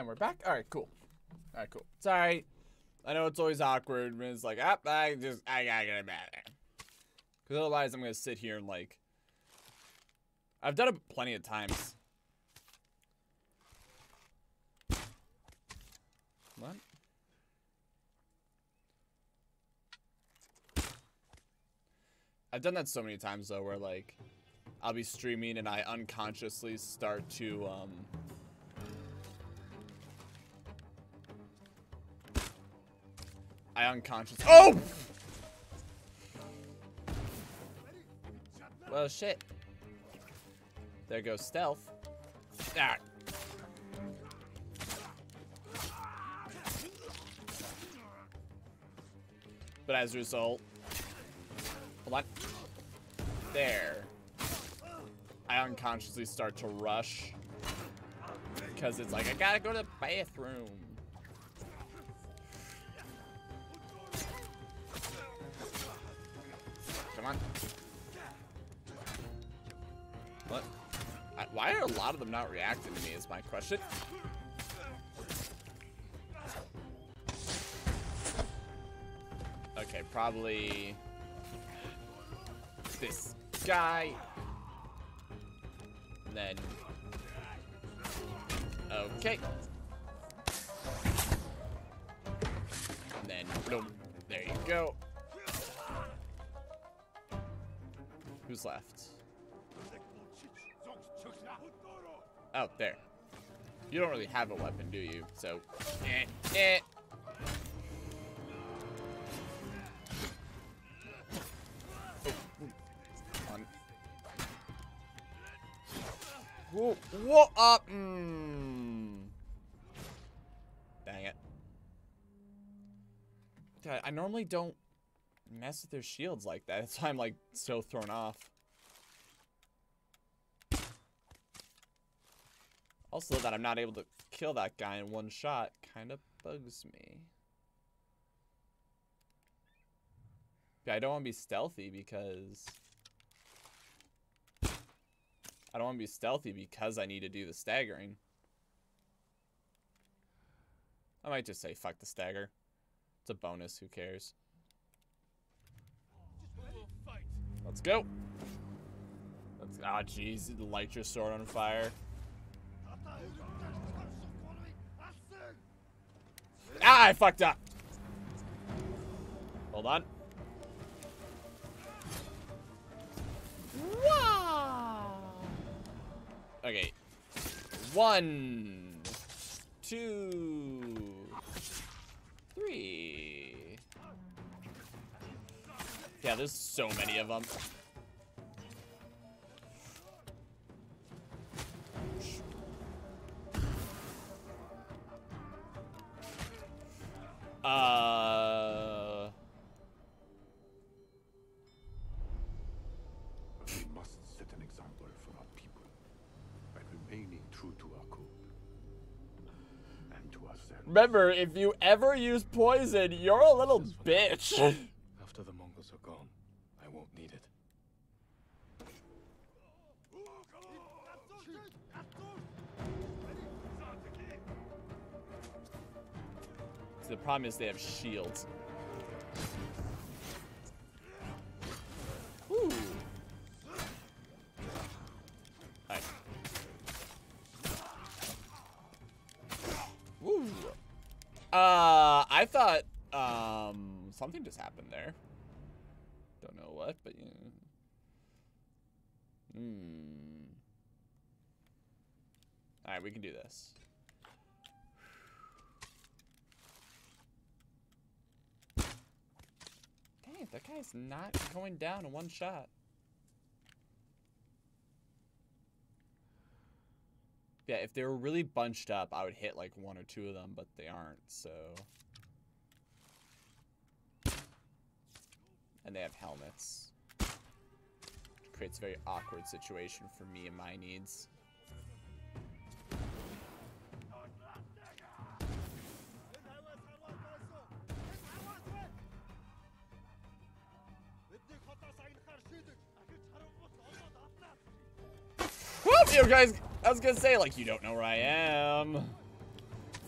And we're back. All right, cool. All right, cool. Sorry. I know it's always awkward when it's like, ah, I just, I gotta get it back. Because otherwise, I'm gonna sit here and like, I've done it plenty of times. What? I've done that so many times though, where like, I'll be streaming and I unconsciously start to um. I unconsciously. Oh! Well, shit. There goes stealth. Ah. But as a result, hold on. There. I unconsciously start to rush. Because it's like, I gotta go to the bathroom. Lot of them not reacting to me is my question. Okay, probably this guy. And then Okay. And then boom. There you go. Who's left? Oh, there. You don't really have a weapon, do you? So, eh, eh. Oh, up. Mm. Dang it. I normally don't mess with their shields like that. That's why I'm like so thrown off. Also, that I'm not able to kill that guy in one shot kind of bugs me. Yeah, I don't want to be stealthy because... I don't want to be stealthy because I need to do the staggering. I might just say fuck the stagger. It's a bonus, who cares? Let's go. Let's ah oh, jeez, light your sword on fire. Ah, I fucked up. Hold on. Wow. Okay. One, two, three. Yeah, there's so many of them. Uh. We must set an example for our people by remaining true to our code and to ourselves. Remember, if you ever use poison, you're a little bitch. Problem is they have shields. Ooh. Alright. Woo. Uh, I thought, um, something just happened there. Don't know what, but yeah. Hmm. Alright, we can do this. That guy's not going down in one shot. Yeah, if they were really bunched up, I would hit like one or two of them, but they aren't, so... And they have helmets. Creates a very awkward situation for me and my needs. Guys, I was gonna say, like, you don't know where I am.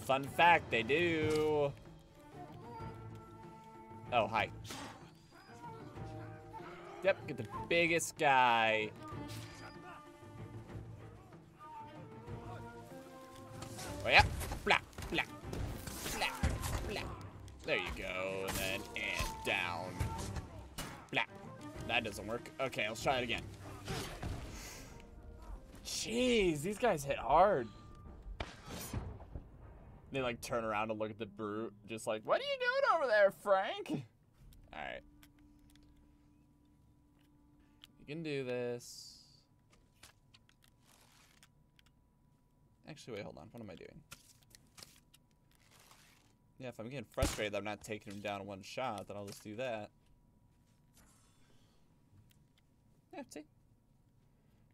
Fun fact, they do. Oh, hi. Yep, get the biggest guy. Oh yeah, blah, blah, blah, blah. There you go, and then and down. Blah. That doesn't work. Okay, let's try it again. Jeez, these guys hit hard. They like turn around and look at the brute, just like, what are you doing over there, Frank? Alright. You can do this. Actually, wait, hold on. What am I doing? Yeah, if I'm getting frustrated that I'm not taking him down in one shot, then I'll just do that. Yeah, see?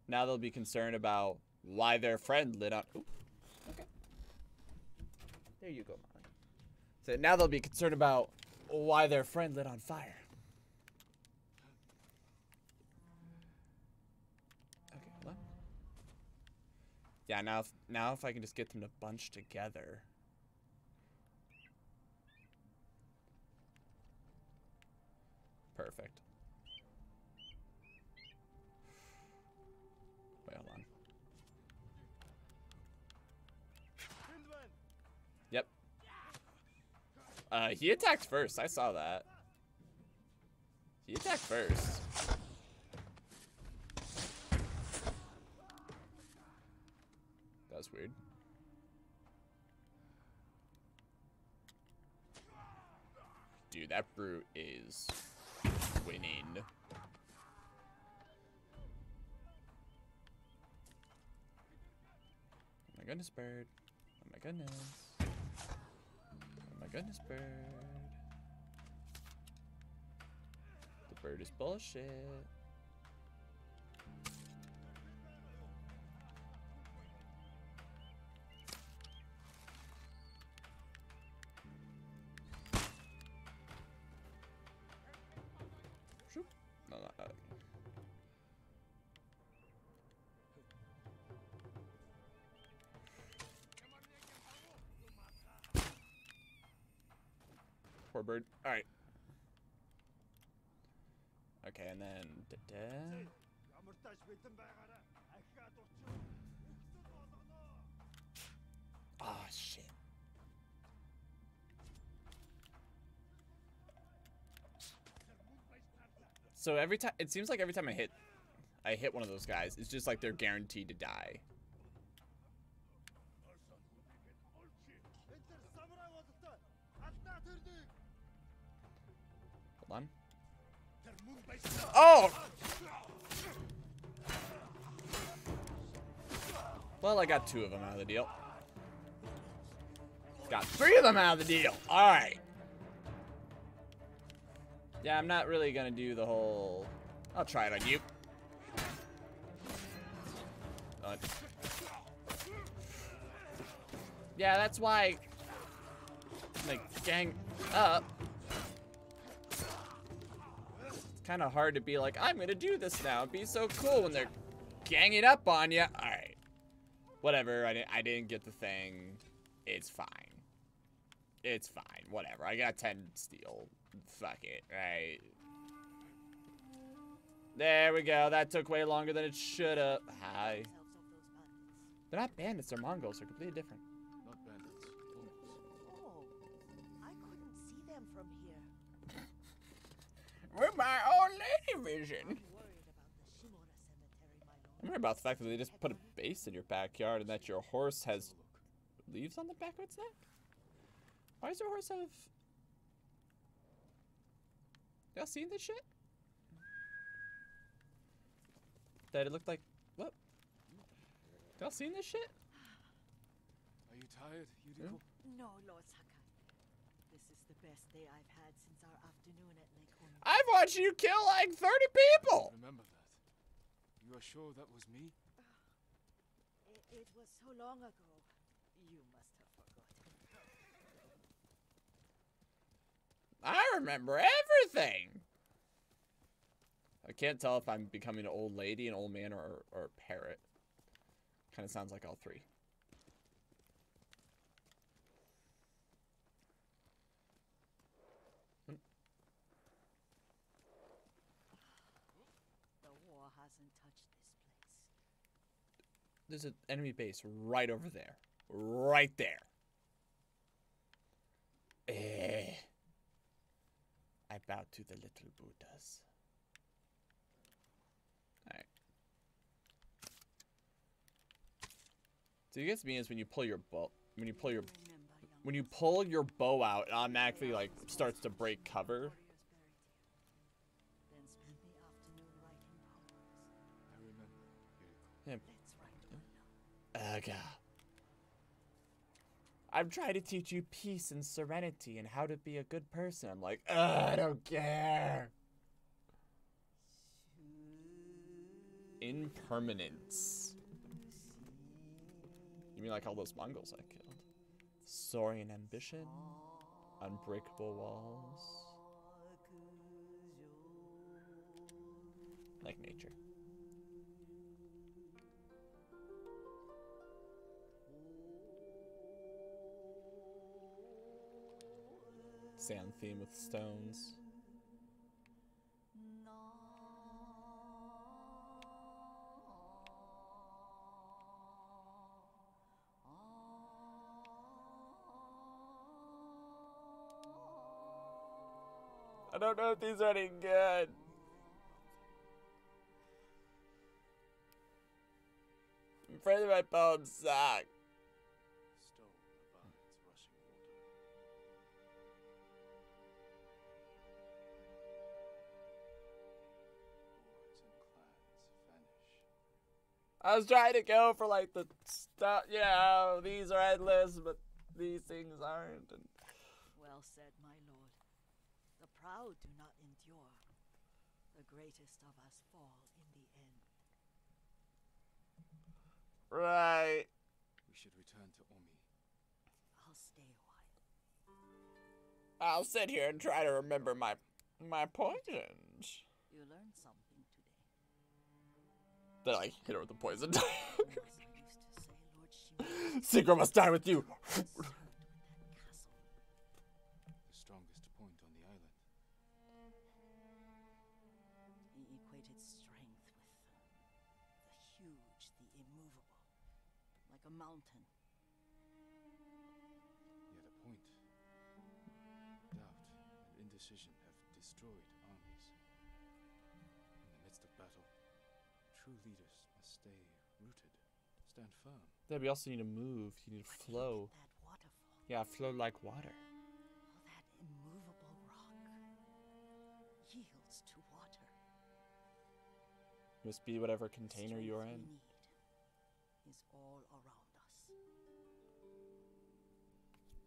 Now they'll be concerned about why their friend lit on... Ooh, okay. There you go, Molly. So now they'll be concerned about why their friend lit on fire. Okay, hold on. Yeah, now if, now if I can just get them to bunch together. Perfect. Uh, he attacked first. I saw that. He attacked first. That was weird. Dude, that brute is winning. Oh my goodness, bird. Oh my goodness. Goodness, bird. The bird is bullshit. Poor bird. All right. Okay, and then. Da -da. Ah, shit. So every time, it seems like every time I hit, I hit one of those guys, it's just like they're guaranteed to die. On. Oh! Well, I got two of them out of the deal. Got three of them out of the deal. All right. Yeah, I'm not really gonna do the whole. I'll try it on you. Uh, yeah, that's why. Like, gang up. Kind of hard to be like, I'm gonna do this now. It'd be so cool when they're ganging up on you. All right. Whatever. I didn't. I didn't get the thing. It's fine. It's fine. Whatever. I got 10 steel. Fuck it. Right. There we go. That took way longer than it should have. Hi. They're not bandits. They're Mongols. They're completely different. With my own lady vision. I'm worried about the Shimura Cemetery, my lord. I'm worried about the fact that they just put a base in your backyard and that your horse has leaves on the back of its neck. Why does your horse have? Y'all seen this shit? That it looked like what? Y'all seen this shit? Are you tired, Yuriko? Hmm? No, Lord Sakai. This is the best day I've had since our afternoon at Lake Home. I've watched you kill like 30 people. Remember that. You are sure that was me? It, it was so long ago. You must have forgotten. I remember everything. I can't tell if I'm becoming an old lady, an old man, or, or a parrot. Kind of sounds like all three. mustn't touch this place. There's an enemy base right over there. Right there. Eh. I bow to the little Buddhas. Alright. So you guess me is when you pull your bow when you pull your when you pull your bow out, it automatically like starts to break cover. Aga. I'm trying to teach you peace and serenity and how to be a good person. I'm like, I don't care. Impermanence. You mean like all those Mongols I killed? Soaring ambition? Unbreakable walls? Like nature. Sand theme with stones. I don't know if these are any good. I'm afraid my poems suck. I was trying to go for like the stuff. Yeah, these are endless, but these things aren't. And Well said, my lord. The proud do not endure. The greatest of us fall in the end. right. We should return to Omi. I'll stay a while. I'll sit here and try to remember my my poisons. You learned something today. Then I hit her with the poison. Secret must die with you. Stay rooted, stand firm. Yeah, we also need to move. You need to But flow. That waterfall. Yeah, flow like water. All that immovable rock yields to water. Must be whatever container you're in. need is all around us.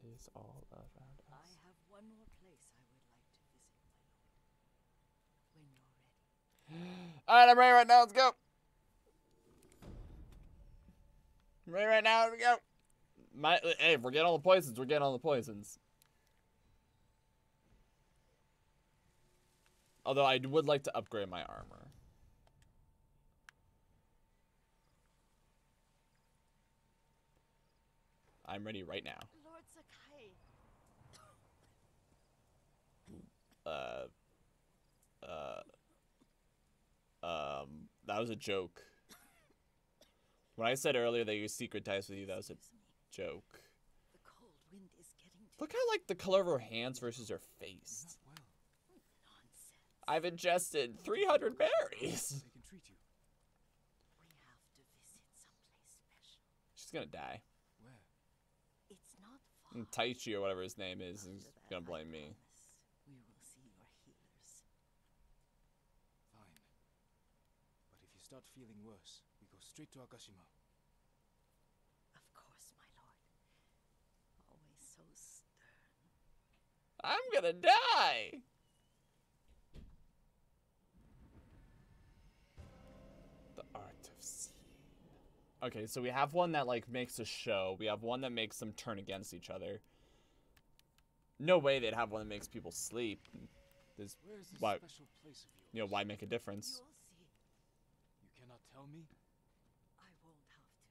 Is all around us. I have one more place I would like to visit, my lord. When you're ready. All right, I'm ready right now. Let's go. Ready right now. Let's go. My, hey, if we're getting all the poisons, we're getting all the poisons. Although I would like to upgrade my armor. I'm ready right now. Lord Sakai. Uh, uh, um, that was a joke. When I said earlier that your secret ties with you, that was a joke. The cold wind is getting to Look how like the color of her hands versus her face. Not well. nonsense. I've ingested 300 berries. They can treat you. We have to visit someplace special. She's gonna die. Where? It's not far. And Taichi or whatever his name is is gonna blame me. promise We will see your healers. Fine. But if you start feeling worse, we go straight to Akashima. Of course, my lord. Always so stern. I'm gonna die. The art of seeing. Okay, so we have one that like makes a show. We have one that makes them turn against each other. No way they'd have one that makes people sleep. There's, Where is this Why- special place of yours? you know, why make a difference? You cannot tell me? I won't have to.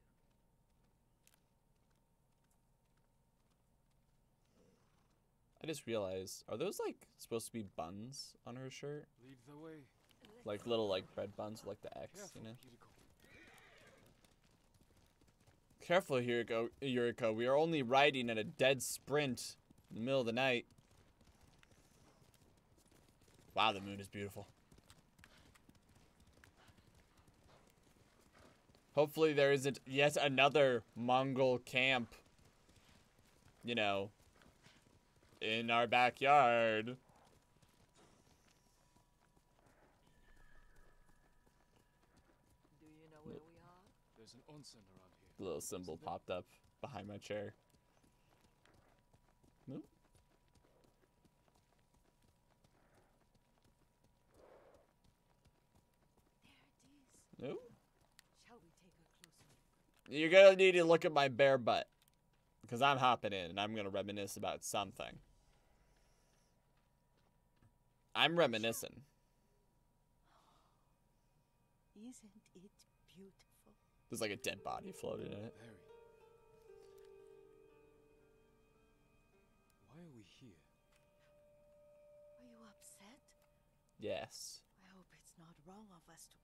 I just realized, are those like supposed to be buns on her shirt? Lead the way. Like little like bread buns with like the X, Careful, you know. Yuriko. Careful, Yuriko. Yuriko. We are only riding at a dead sprint in the middle of the night. Wow, the moon is beautiful. Hopefully there isn't yet another Mongol camp, you know, in our backyard. Do you know where we are? There's an onsen around here. The little symbol popped up behind my chair. No? There it is. No? Shall we take a closer look? You're gonna need to look at my bare butt. Because I'm hopping in and I'm gonna reminisce about something. I'm reminiscing. Isn't it beautiful? There's like a dead body floating in it. Very. Why are we here? Are you upset? Yes. I hope it's not wrong of us to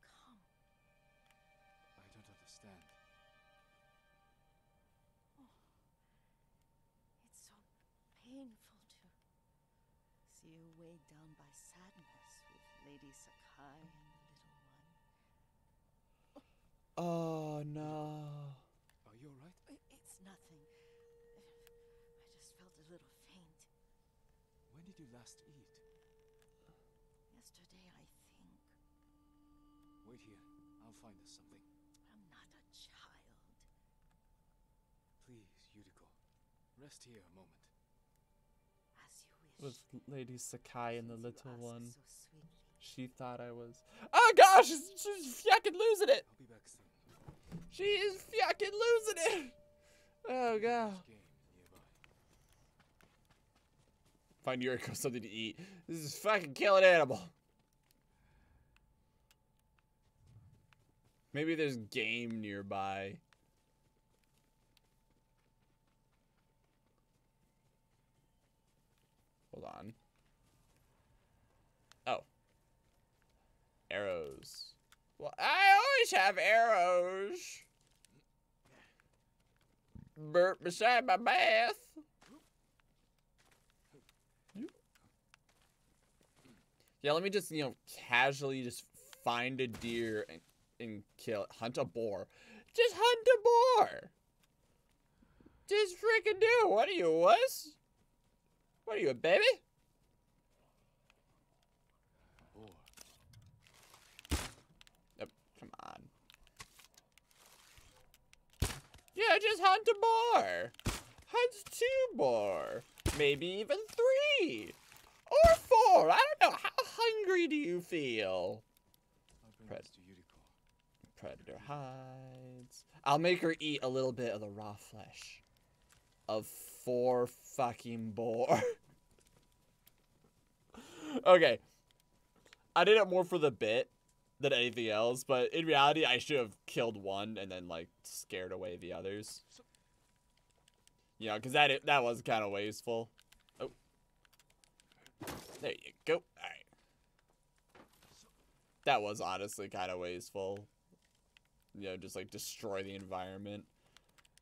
Oh no. Are you alright? It's nothing. I just felt a little faint. When did you last eat? Yesterday, I think. Wait here. I'll find us something. I'm not a child. Please, Yuriko. Rest here a moment. As you wish. With. Lady Sakai and the little one. So. She thought I was. Oh gosh, she's, she's fucking losing it. I'll be back soon. She is fucking losing it. Oh god. Find Yuriko something to eat. This is fucking kill an animal. Maybe there's game nearby. Hold on. Oh. Arrows. Well, I always have arrows. Burp beside my bath. Yeah, let me just, you know, casually just find a deer and, and kill it. Hunt a boar. Just hunt a boar. Just freaking do. What are you, wuss? What are you, a baby? Boar. Yep, come on. Yeah, just hunt a boar. Hunt two boar. Maybe even three. Or four. I don't know. How hungry do you feel? Predator hides. I'll make her eat a little bit of the raw flesh of four fucking boar. okay. I did it more for the bit than anything else, but in reality, I should have killed one and then like scared away the others. You know, because that that was kind of wasteful. Oh, there you go. All right. That was honestly kind of wasteful. You know, just like destroy the environment.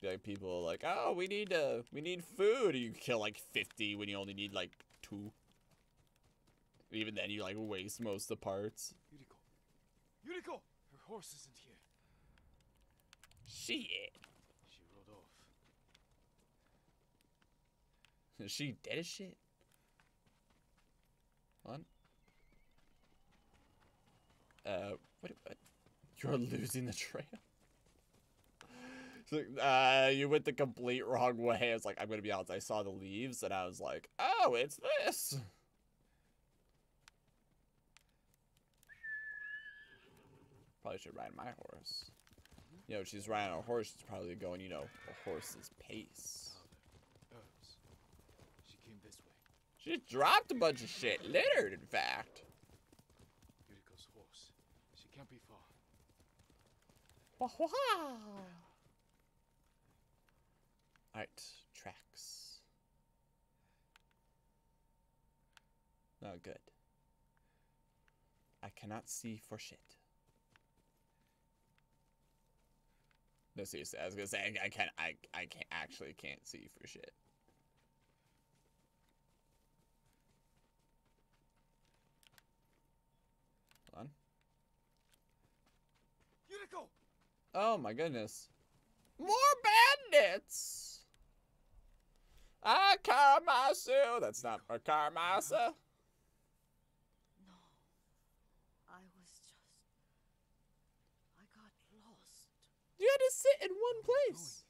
Be like people like, oh, we need uh, we need food. You kill like fifty when you only need like two. Even then, you like waste most of the parts. Yuriko. Her horse isn't here. Shit. She rode off. Is she dead as shit? On. Uh, what, what? You're losing the trail. So, uh, you went the complete wrong way. I was like, I'm gonna be honest. I saw the leaves and I was like, oh, it's this. Probably should ride my horse. You know, if she's riding a horse, she's probably going, you know, a horse's pace. She came this way. She dropped a bunch of shit. Littered, in fact. Yuriko's horse. She can't be far. Alright, tracks. Oh, good. I cannot see for shit. No, seriously, I was gonna say I, I can't. I I can't actually can't see for shit. Hold on. Yuriko! Oh my goodness. More bandits! Ah, Kazumasa! That's not a Kazumasa. No. I was just. I got lost. You had to sit in one place.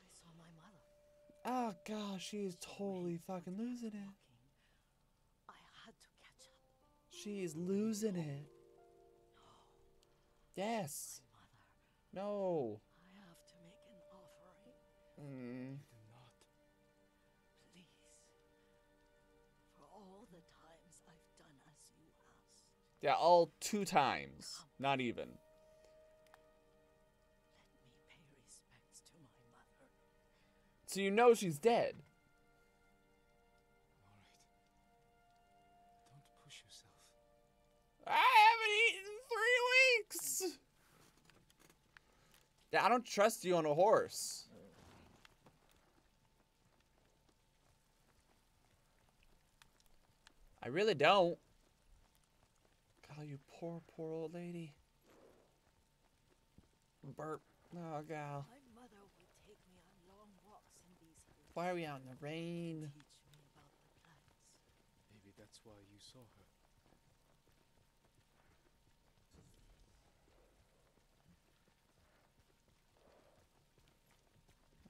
I saw my mother. Oh gosh, she is totally fucking losing it. walking. I had to catch up. She is losing it. Yes. No. I have to make an offering. Mm. Do not. Please. For all the times I've done as you asked. Yeah, all two times. Not even. So you know she's dead. Right. Don't push yourself. I haven't eaten in three weeks. Yeah, I don't trust you on a horse. I really don't. God, you poor, poor old lady. Burp. Oh, gal. My mother would take me on long walks in these hills. Why are we out in the rain? Teach me about the plants. Maybe that's why you saw her.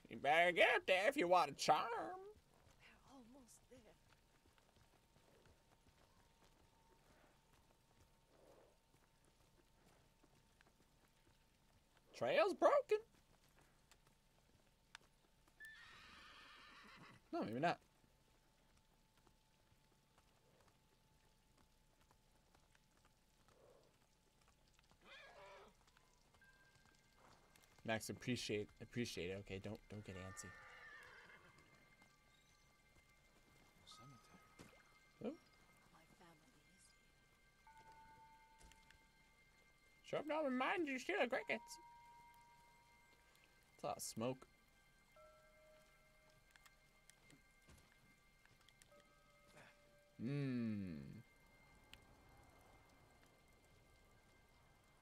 You better get there if you want a charm. We're almost there. Trail's broken. No, maybe not. Max, appreciate appreciate it. Okay, don't don't get antsy. Here. Sure, don't remind you, steal crickets. It's a lot of smoke. Mmm.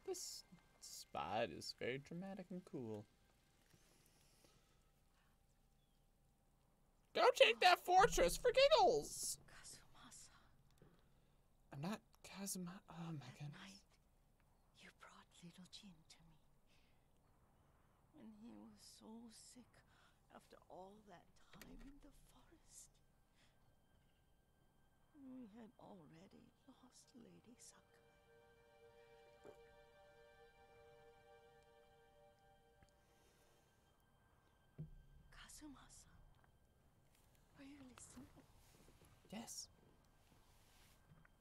This spot is very dramatic and cool. Go take that fortress for giggles! Kazumasa, I'm not Kazuma. Oh my that goodness. night you brought little Jin to me. When he was so sick after all that time in the forest. We had already lost Lady Sakai. Kazumasa, are you listening? Yes.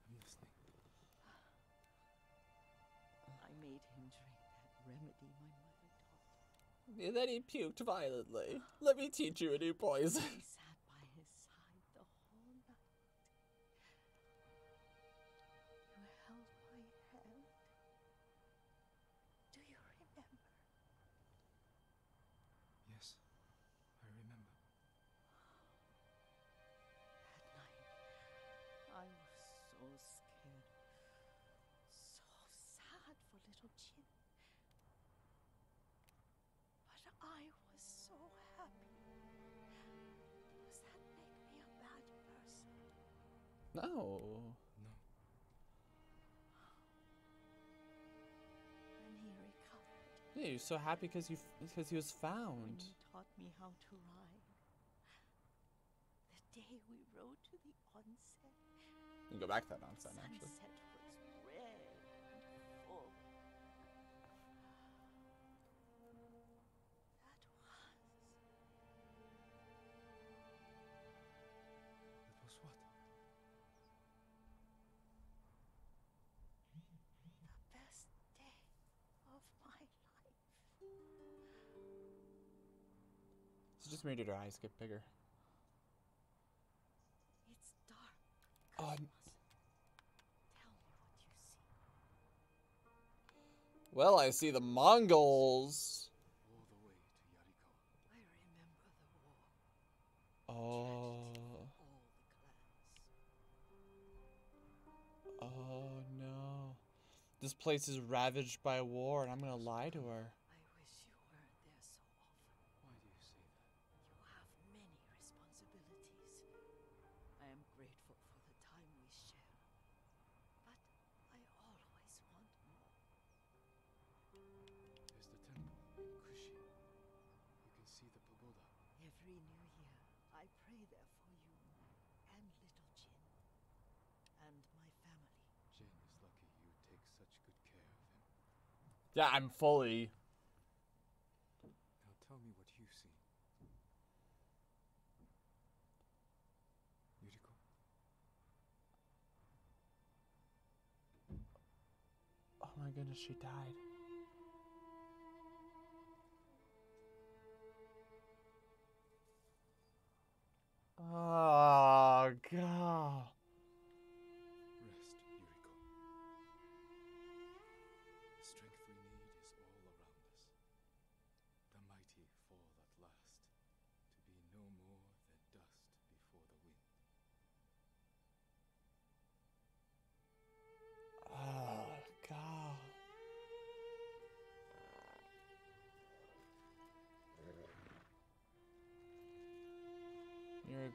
I'm listening. I made him drink that remedy my mother taught. And then he puked violently. Let me teach you a new poison. Recovered, Yeah, you're so happy because you because he was when found. he taught me how to ride, the day we rode to the onsen, You can go back to that nonsense sunset actually. just made her eyes get bigger. It's dark. Oh, Well, I see the Mongols. The oh. Oh no. This place is ravaged by war and I'm gonna lie to her. Yeah, I'm fully. Now tell me what you see. Yuriko? Oh my goodness, she died. Oh god.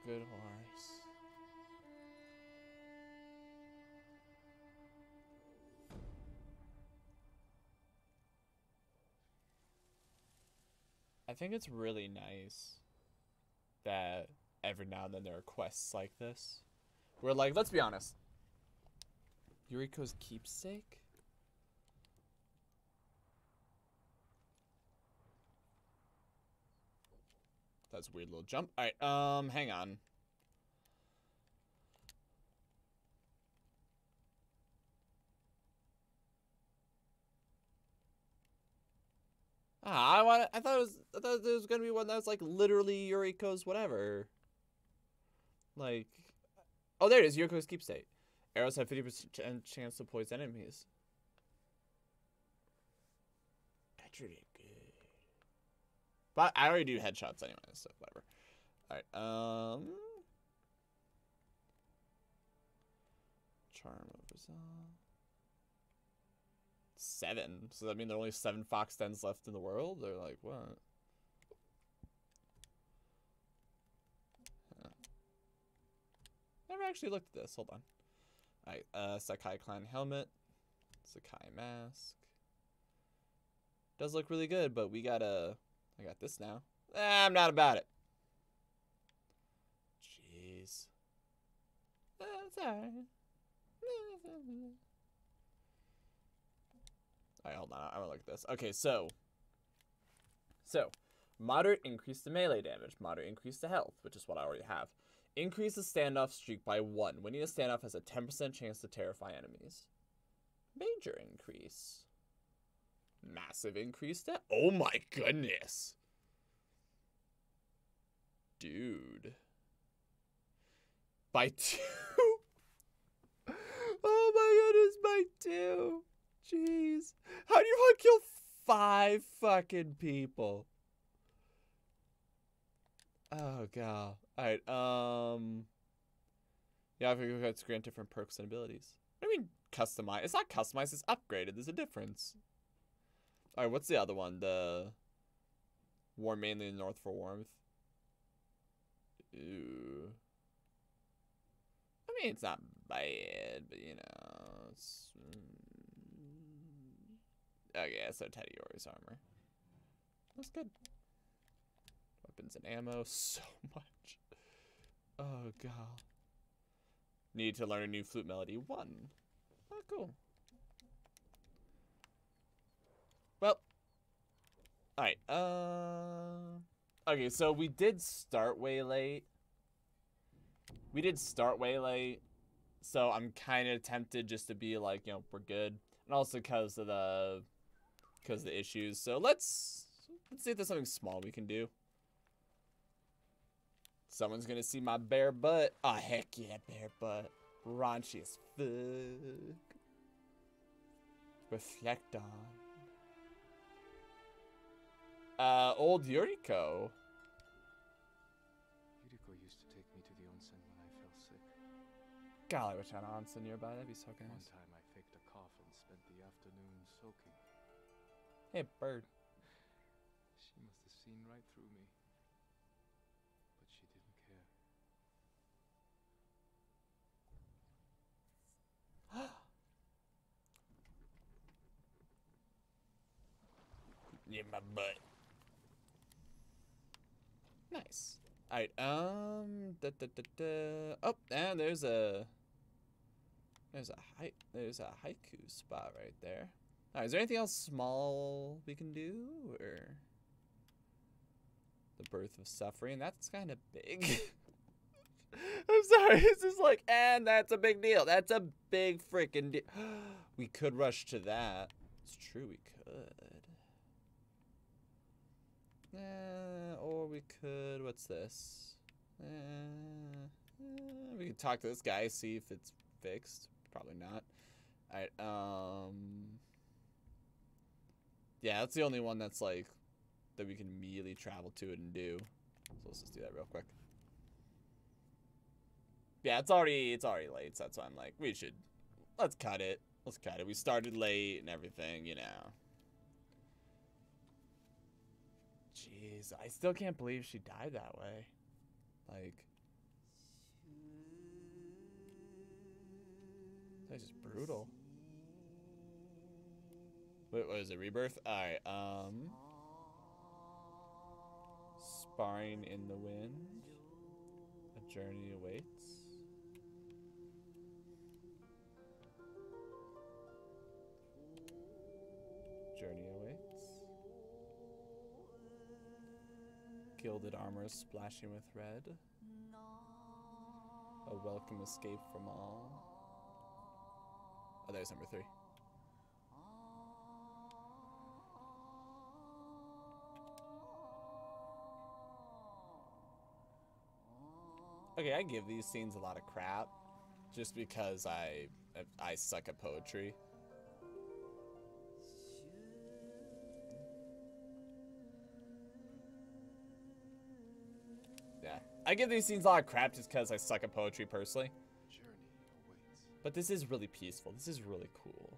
Good horse. I think it's really nice that every now and then there are quests like this. Where, like, let's be honest. Yuriko's keepsake? That's a weird little jump. Alright, um, hang on. Ah, I want. I thought it was. I thought there was gonna be one that was like literally Yuriko's whatever. Like, oh, there it is. Yuriko's keepsake. Arrows have fifty percent chance to poison enemies. Good. But I already do headshots anyway, so whatever. Alright, um Charm of Resolve. Seven. So that mean there are only seven fox dens left in the world? They're like what? Never actually looked at this. Hold on. Alright, uh Sakai Clan helmet. Sakai mask. Does look really good, but we gotta I got this now. Eh, I'm not about it. Jeez. That's alright. Alright, hold on. I want to look at this. Okay, so. So, moderate increase to melee damage, moderate increase to health, which is what I already have. Increase the standoff streak by one. Winning a standoff has a 10% chance to terrify enemies. Major increase. Massive increase to. Oh my goodness. Dude. By two. oh my goodness, by two. Jeez. How do you want to kill five fucking people? Oh god. Alright, um Yeah, I think let's grant different perks and abilities. I mean customize? It's not customized, it's upgraded. There's a difference. Alright, what's the other one? The War mainly in north for warmth. I mean, it's not bad, but you know, it's. mm. Okay, so Teddy Ori's armor. That's good. Weapons and ammo, so much. Oh god. Need to learn a new flute melody. One. Oh, cool. Alright, uh. Okay, so we did start way late. We did start way late. So I'm kind of tempted just to be like, you know, we're good. And also because of the because of the issues. So let's let's see if there's something small we can do. Someone's gonna see my bare butt. Oh heck yeah, bare butt. Raunchy as fuck. Reflect on. Uh, old Yuriko. Yuriko used to take me to the onsen when I fell sick. Golly, I had an onsen nearby. That'd be so One nice. time I faked a cough and spent the afternoon soaking. Hey, bird. She must have seen right through me. But she didn't care. In my butt. Nice. Alright, um da, da, da, da. Oh, and there's a there's a hi there's a haiku spot right there. Alright, is there anything else small we can do? Or the birth of suffering? That's kinda big. I'm sorry, it's just like, and that's a big deal. That's a big freaking deal. we could rush to that. It's true, we could. Eh, or we could. What's this? Eh, eh, we could talk to this guy, see if it's fixed. Probably not. Alright, um. Yeah, that's the only one that's like. that we can immediately travel to it and do. So let's just do that real quick. Yeah, it's already it's already late, so that's why I'm like, we should let's cut it. Let's cut it. We started late and everything, you know. Jeez, I still can't believe she died that way. Like That's just brutal. Wait, what is it? Rebirth? Alright, um Sparring in the wind. A journey awaits. Journey awaits. Gilded armor splashing with red. A welcome escape from all. Oh, there's number three. Okay, I give these scenes a lot of crap, just because I I suck at poetry. I give these scenes a lot of crap just because I suck at poetry personally. But this is really peaceful. This is really cool.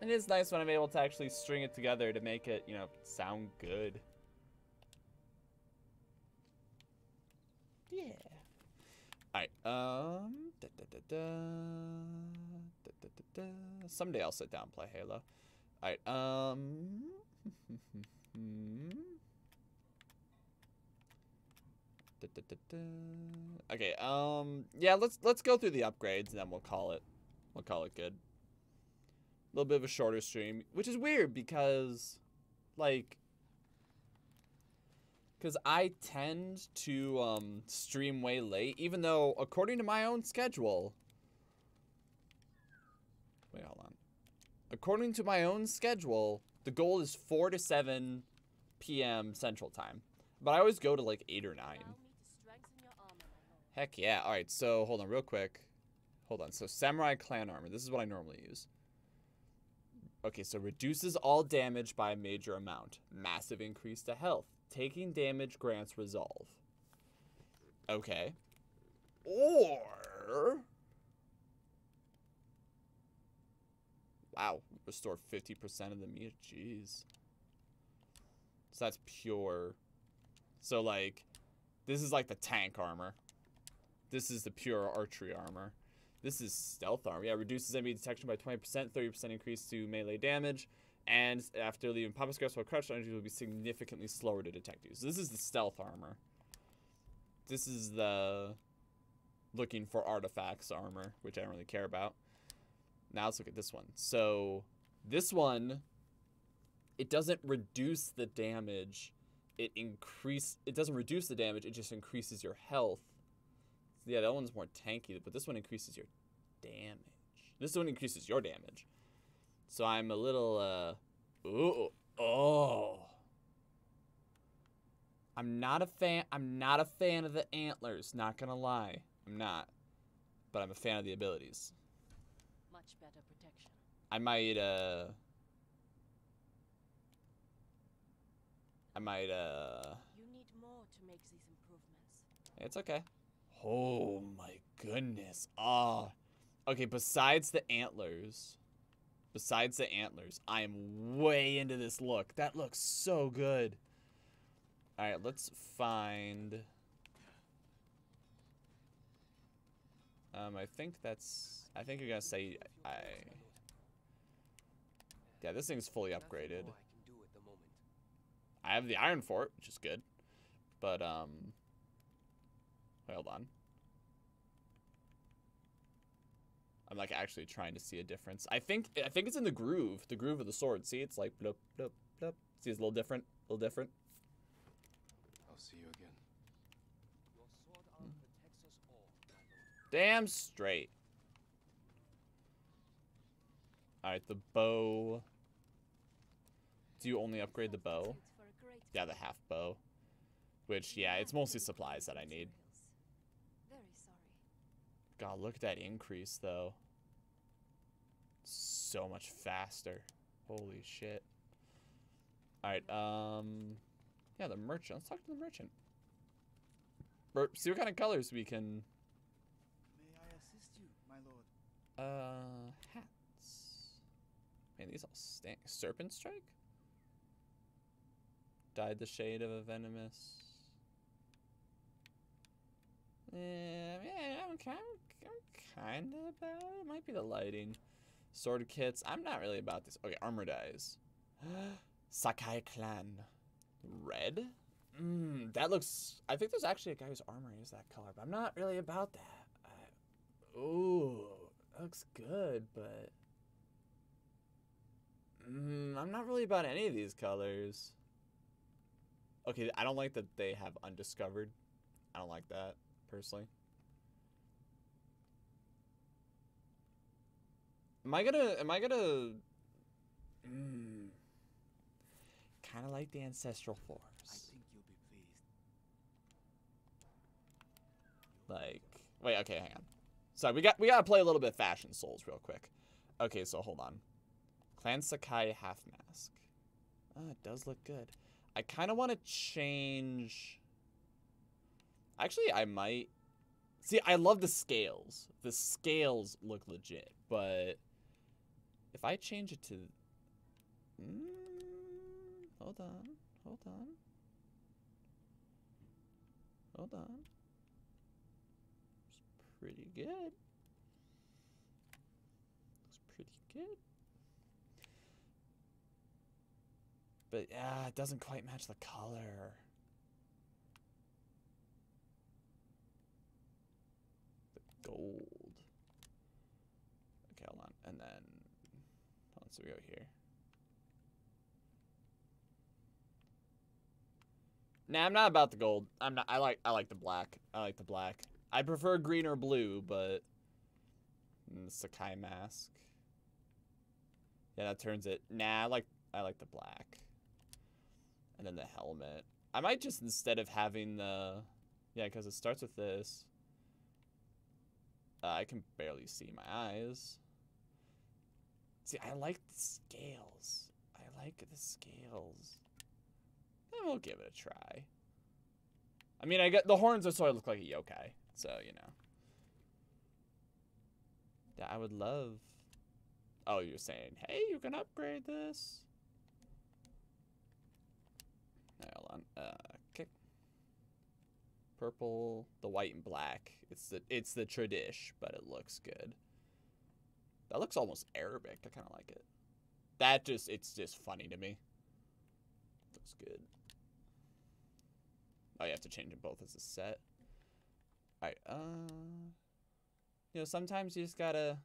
And It is nice when I'm able to actually string it together to make it, you know, sound good. Yeah. Alright, um. Da, da, da, da, da, da, da, da. Someday I'll sit down and play Halo. Alright, um. Okay, um. Yeah, let's let's go through the upgrades and then we'll call it. We'll call it good A little bit of a shorter stream, which is weird because, like, because I tend to um, stream way late, even though according to my own schedule. Wait, hold on. According to my own schedule, the goal is four to seven p.m. Central Time, but I always go to like eight or nine. Heck yeah! All right, so hold on real quick. Hold on. So Samurai Clan armor. This is what I normally use. Okay, so reduces all damage by a major amount. Massive increase to health. Taking damage grants resolve. Okay. Or. Wow, restore 50% of the meter. Jeez. So that's pure. So, like, this is like the tank armor. This is the pure archery armor. This is stealth armor. Yeah, reduces enemy detection by 20%, 30% increase to melee damage, and after leaving Papa Scraps while crouched, energy will be significantly slower to detect you. So this is the stealth armor. This is the looking for artifacts armor, which I don't really care about. Now let's look at this one. So this one, it doesn't reduce the damage. It increase. It doesn't reduce the damage. It just increases your health. Yeah, that one's more tanky, but this one increases your damage. This one increases your damage. So I'm a little, uh, ooh, oh. I'm not a fan. I'm not a fan of the antlers. Not gonna lie, I'm not. but I'm a fan of the abilities. Much better protection. I might uh I might uh You need more to make these improvements. it's okay. Oh my goodness. Ah. Okay, besides the antlers, besides the antlers, I am way into this look. That looks so good. All right, let's find Um I think that's I think you're to say I Yeah, this thing's fully upgraded. I can do at the moment. I have the iron fort, which is good. But um wait, hold on. I'm like actually trying to see a difference. I think I think it's in the groove, the groove of the sword. See, it's like. See, it's a little different, a little different. I'll see you again. Your sword arm protects us all, my lord. Damn straight. All right, the bow. Do you only upgrade the bow? Yeah, the half bow. Which, yeah, it's mostly supplies that I need. God, look at that increase, though. So much faster. Holy shit. Alright, um... Yeah, the merchant. Let's talk to the merchant. Mer see what kind of colors we can... May I assist you, my lord? Uh, hats. Man, these all stink. Serpent Strike? Dyed the shade of a venomous. Yeah, yeah, I'm kind, I'm kind of about it. Might be the lighting. Sword kits. I'm not really about this. Okay, armor dyes. Sakai clan. Red? Mmm, that looks. I think there's actually a guy whose armor is that color, but I'm not really about that. I, ooh, that looks good, but. Mm, I'm not really about any of these colors. Okay, I don't like that they have undiscovered. I don't like that personally. Am I gonna? Am I gonna? Mm, kind of like the ancestral I force. think you'll be pleased. Like, wait, okay, hang on. So we got we gotta play a little bit of Fashion Souls real quick. Okay, so hold on. Clan Sakai half mask. Oh, it does look good. I kind of want to change. Actually, I might. See, I love the scales. The scales look legit, but if I change it to. Mm, hold on, hold on, hold on. Pretty good. Looks pretty good. But yeah, it doesn't quite match the color. The gold. Okay, hold on. And then hold on, so we go here. Nah, I'm not about the gold. I'm not I like I like the black. I like the black. I prefer green or blue, but mm, Sakai mask. Yeah, that turns it. Nah, I like I like the black. And then the helmet. I might just instead of having the yeah, because it starts with this. Uh, I can barely see my eyes. See, I like the scales. I like the scales. And we'll give it a try. I mean, I get the horns are sort of look like a yokai, so you know. Yeah, I would love. Oh, you're saying, hey, you can upgrade this. Alright, hold on. Uh, okay. Purple, the white and black. It's the it's the tradish, but it looks good. That looks almost Arabic. I kind of like it. That just it's just funny to me. Looks good. Oh, you have to change them both as a set. Alright, uh you know, sometimes you just gotta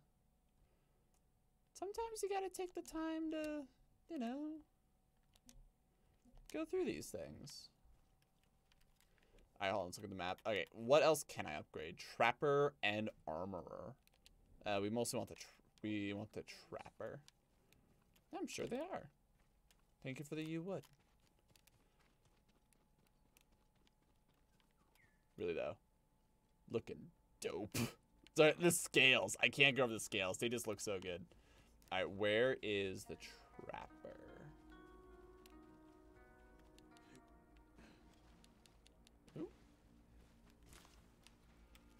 sometimes you gotta take the time to, you know, go through these things. Alright, hold on, let's look at the map. Okay, what else can I upgrade? Trapper and Armorer. Uh, we mostly want the we want the Trapper. I'm sure they are. Thank you for the you would. Really though, looking dope. The scales. I can't go over the scales. They just look so good. All right, where is the trapper? Who?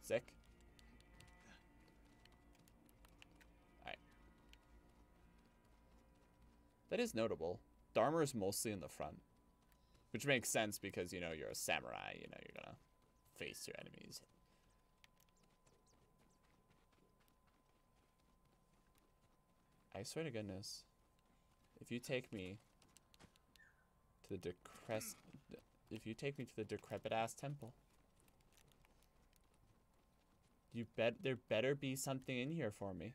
Sick. All right. That is notable. The armor is mostly in the front, which makes sense because you know you're a samurai. You know you're gonna face your enemies I swear to goodness, if you take me to the decrest, if you take me to the decrepit ass temple, you bet there better be something in here for me.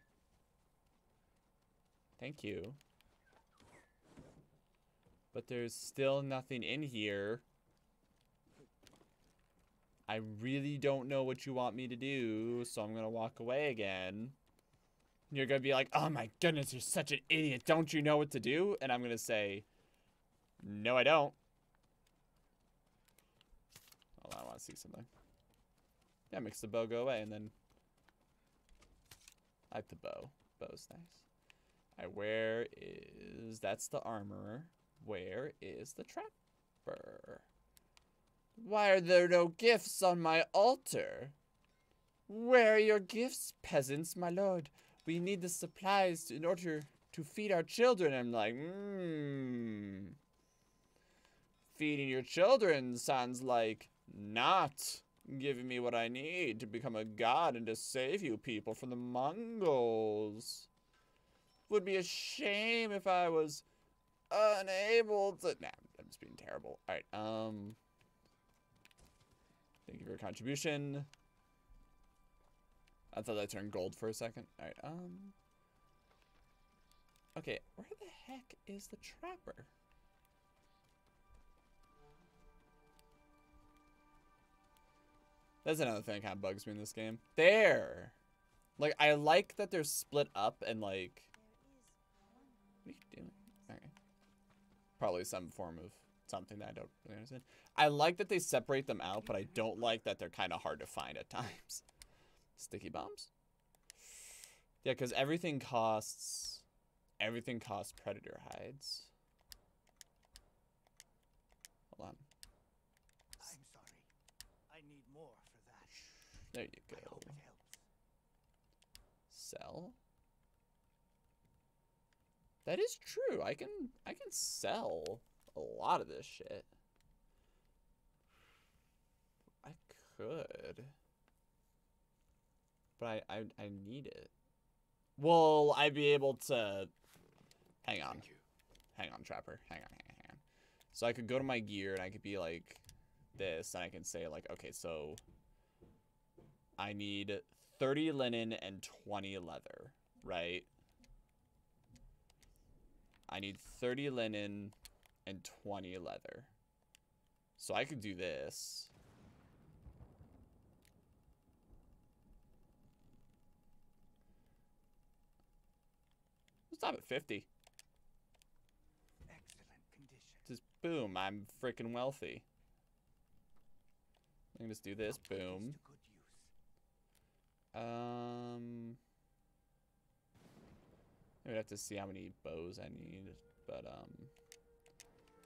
Thank you. But there's still nothing in here. I really don't know what you want me to do, so I'm gonna walk away again. You're gonna be like, oh my goodness, you're such an idiot. Don't you know what to do? And I'm gonna say, no, I don't. Hold on, I want to see something. Yeah, makes the bow go away, and then I like the bow. Bow's nice. Alright, where is... That's the armorer. Where is the trapper? Why are there no gifts on my altar? Where are your gifts, peasants, my lord? We need the supplies in order to feed our children. I'm like, mmm. Feeding your children sounds like not giving me what I need to become a god and to save you people from the Mongols. Would be a shame if I was unable to. Nah, I'm just being terrible. All right. Um. Thank you for your contribution. I thought I turned gold for a second. All right. Um. Okay, where the heck is the trapper? That's another thing that kind of bugs me in this game. There! Like, I like that they're split up and, like... What are you doing? Okay. Probably some form of something that I don't really understand. I like that they separate them out, but I don't like that they're kind of hard to find at times. Sticky bombs? Yeah, because everything costs... Everything costs predator hides. Hold on. I'm sorry. I need more for that. There you go. I hope it helps. Sell? That is true. I can I can sell a lot of this shit. I could. But I, I, I need it. Will I be able to... Hang on. Hang on, Trapper. Hang on, hang on, hang on. So I could go to my gear and I could be like this. And I can say like, okay, so... I need 30 linen and 20 leather, right? I need 30 linen and 20 leather. So I could do this. Stop at 50. Excellent condition. Just boom, I'm freaking wealthy. I can just do this, boom. to good use. Um, I would have to see how many bows I need, but um,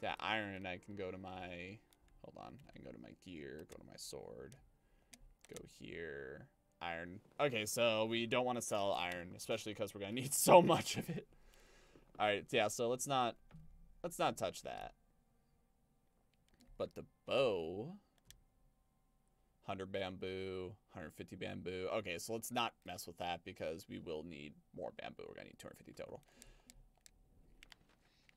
yeah, iron. I can go to my. Hold on, I can go to my gear, go to my sword, go here. Iron. Okay, so we don't want to sell iron, especially because we're gonna need so much of it. All right, yeah. So let's not let's not touch that. But the bow. 100 bamboo, 150 bamboo. Okay, so let's not mess with that because we will need more bamboo. We're going to need 250 total.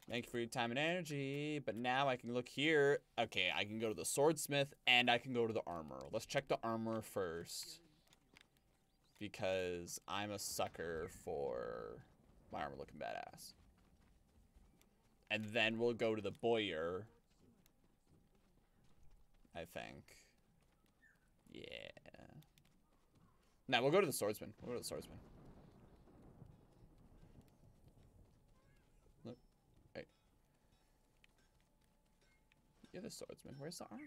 Thank you for your time and energy. But now I can look here. Okay, I can go to the swordsmith and I can go to the armor. Let's check the armor first. Because I'm a sucker for my armor looking badass. And then we'll go to the bowyer. I think. Yeah. Now we'll go to the swordsman. We'll go to the swordsman. Look. Wait. You're the swordsman. Where's the arm?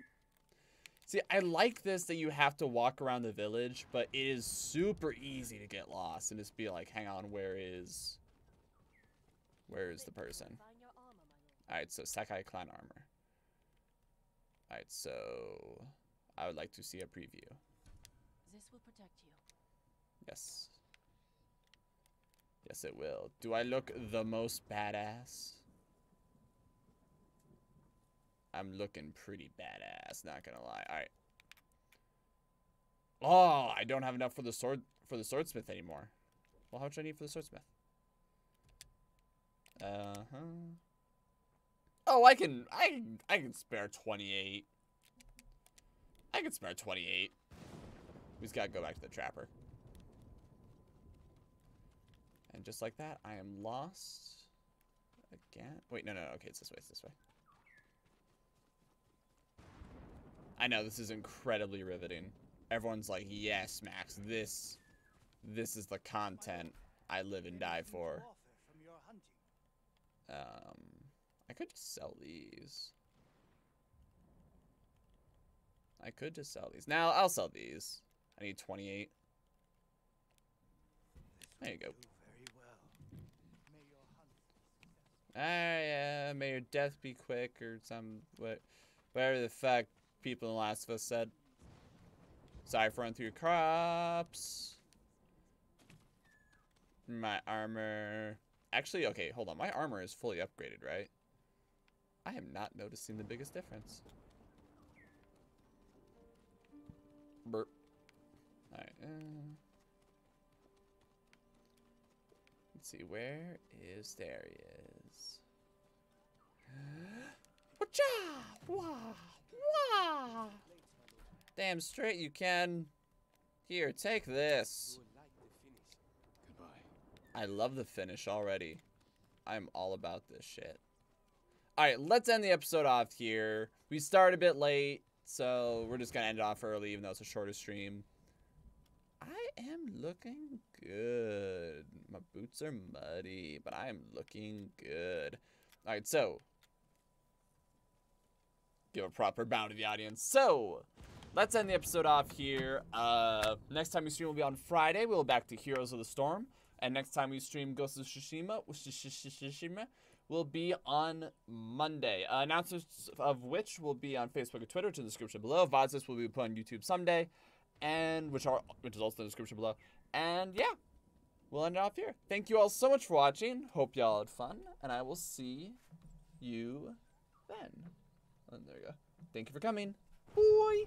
See, I like this that you have to walk around the village, but it is super easy to get lost and just be like, hang on, where is where is the person? Find your armor, my lord. Alright, so Sakai clan armor. Alright, so I would like to see a preview. This will protect you. Yes. Yes, it will. Do I look the most badass? I'm looking pretty badass, not gonna lie. Alright. Oh, I don't have enough for the sword for the swordsmith anymore. Well, how much do I need for the swordsmith? Uh-huh. Oh, I can I I can spare 28. I can spare 28. We just gotta go back to the trapper. And just like that, I am lost again. Wait, no, no. Okay, it's this way. It's this way. I know this is incredibly riveting. Everyone's like, "Yes, Max. This, this is the content I live and die for." Um, I could just sell these. I could just sell these. Now I'll sell these. I need 28. There you go. Ah, yeah, may your death be quick or some what, whatever the fuck people in The Last of Us said. Sorry for running through crops. My armor. Actually, okay, hold on. My armor is fully upgraded, right? I am not noticing the biggest difference. Burp. Alright. Uh, let's see. Where is Darius? Wacha! Wah! Wah! Damn straight you can. Here, take this. I love the finish already. I'm all about this shit. Alright, let's end the episode off here. We started a bit late, so we're just gonna end it off early, even though it's a shorter stream. I am looking good. My boots are muddy, but I am looking good. Alright, so. Give a proper bow to the audience. So, let's end the episode off here. Uh, next time we stream will be on Friday. We'll be back to Heroes of the Storm. And next time we stream Ghost of Tsushima, which Tsushima will be on Monday. Uh, announcements of which will be on Facebook and Twitter, which is in the description below. Vazis will be put on YouTube someday, and which are which is also in the description below. And yeah, we'll end it off here. Thank you all so much for watching. Hope y'all had fun, and I will see you then. And there you go. Thank you for coming. Bye.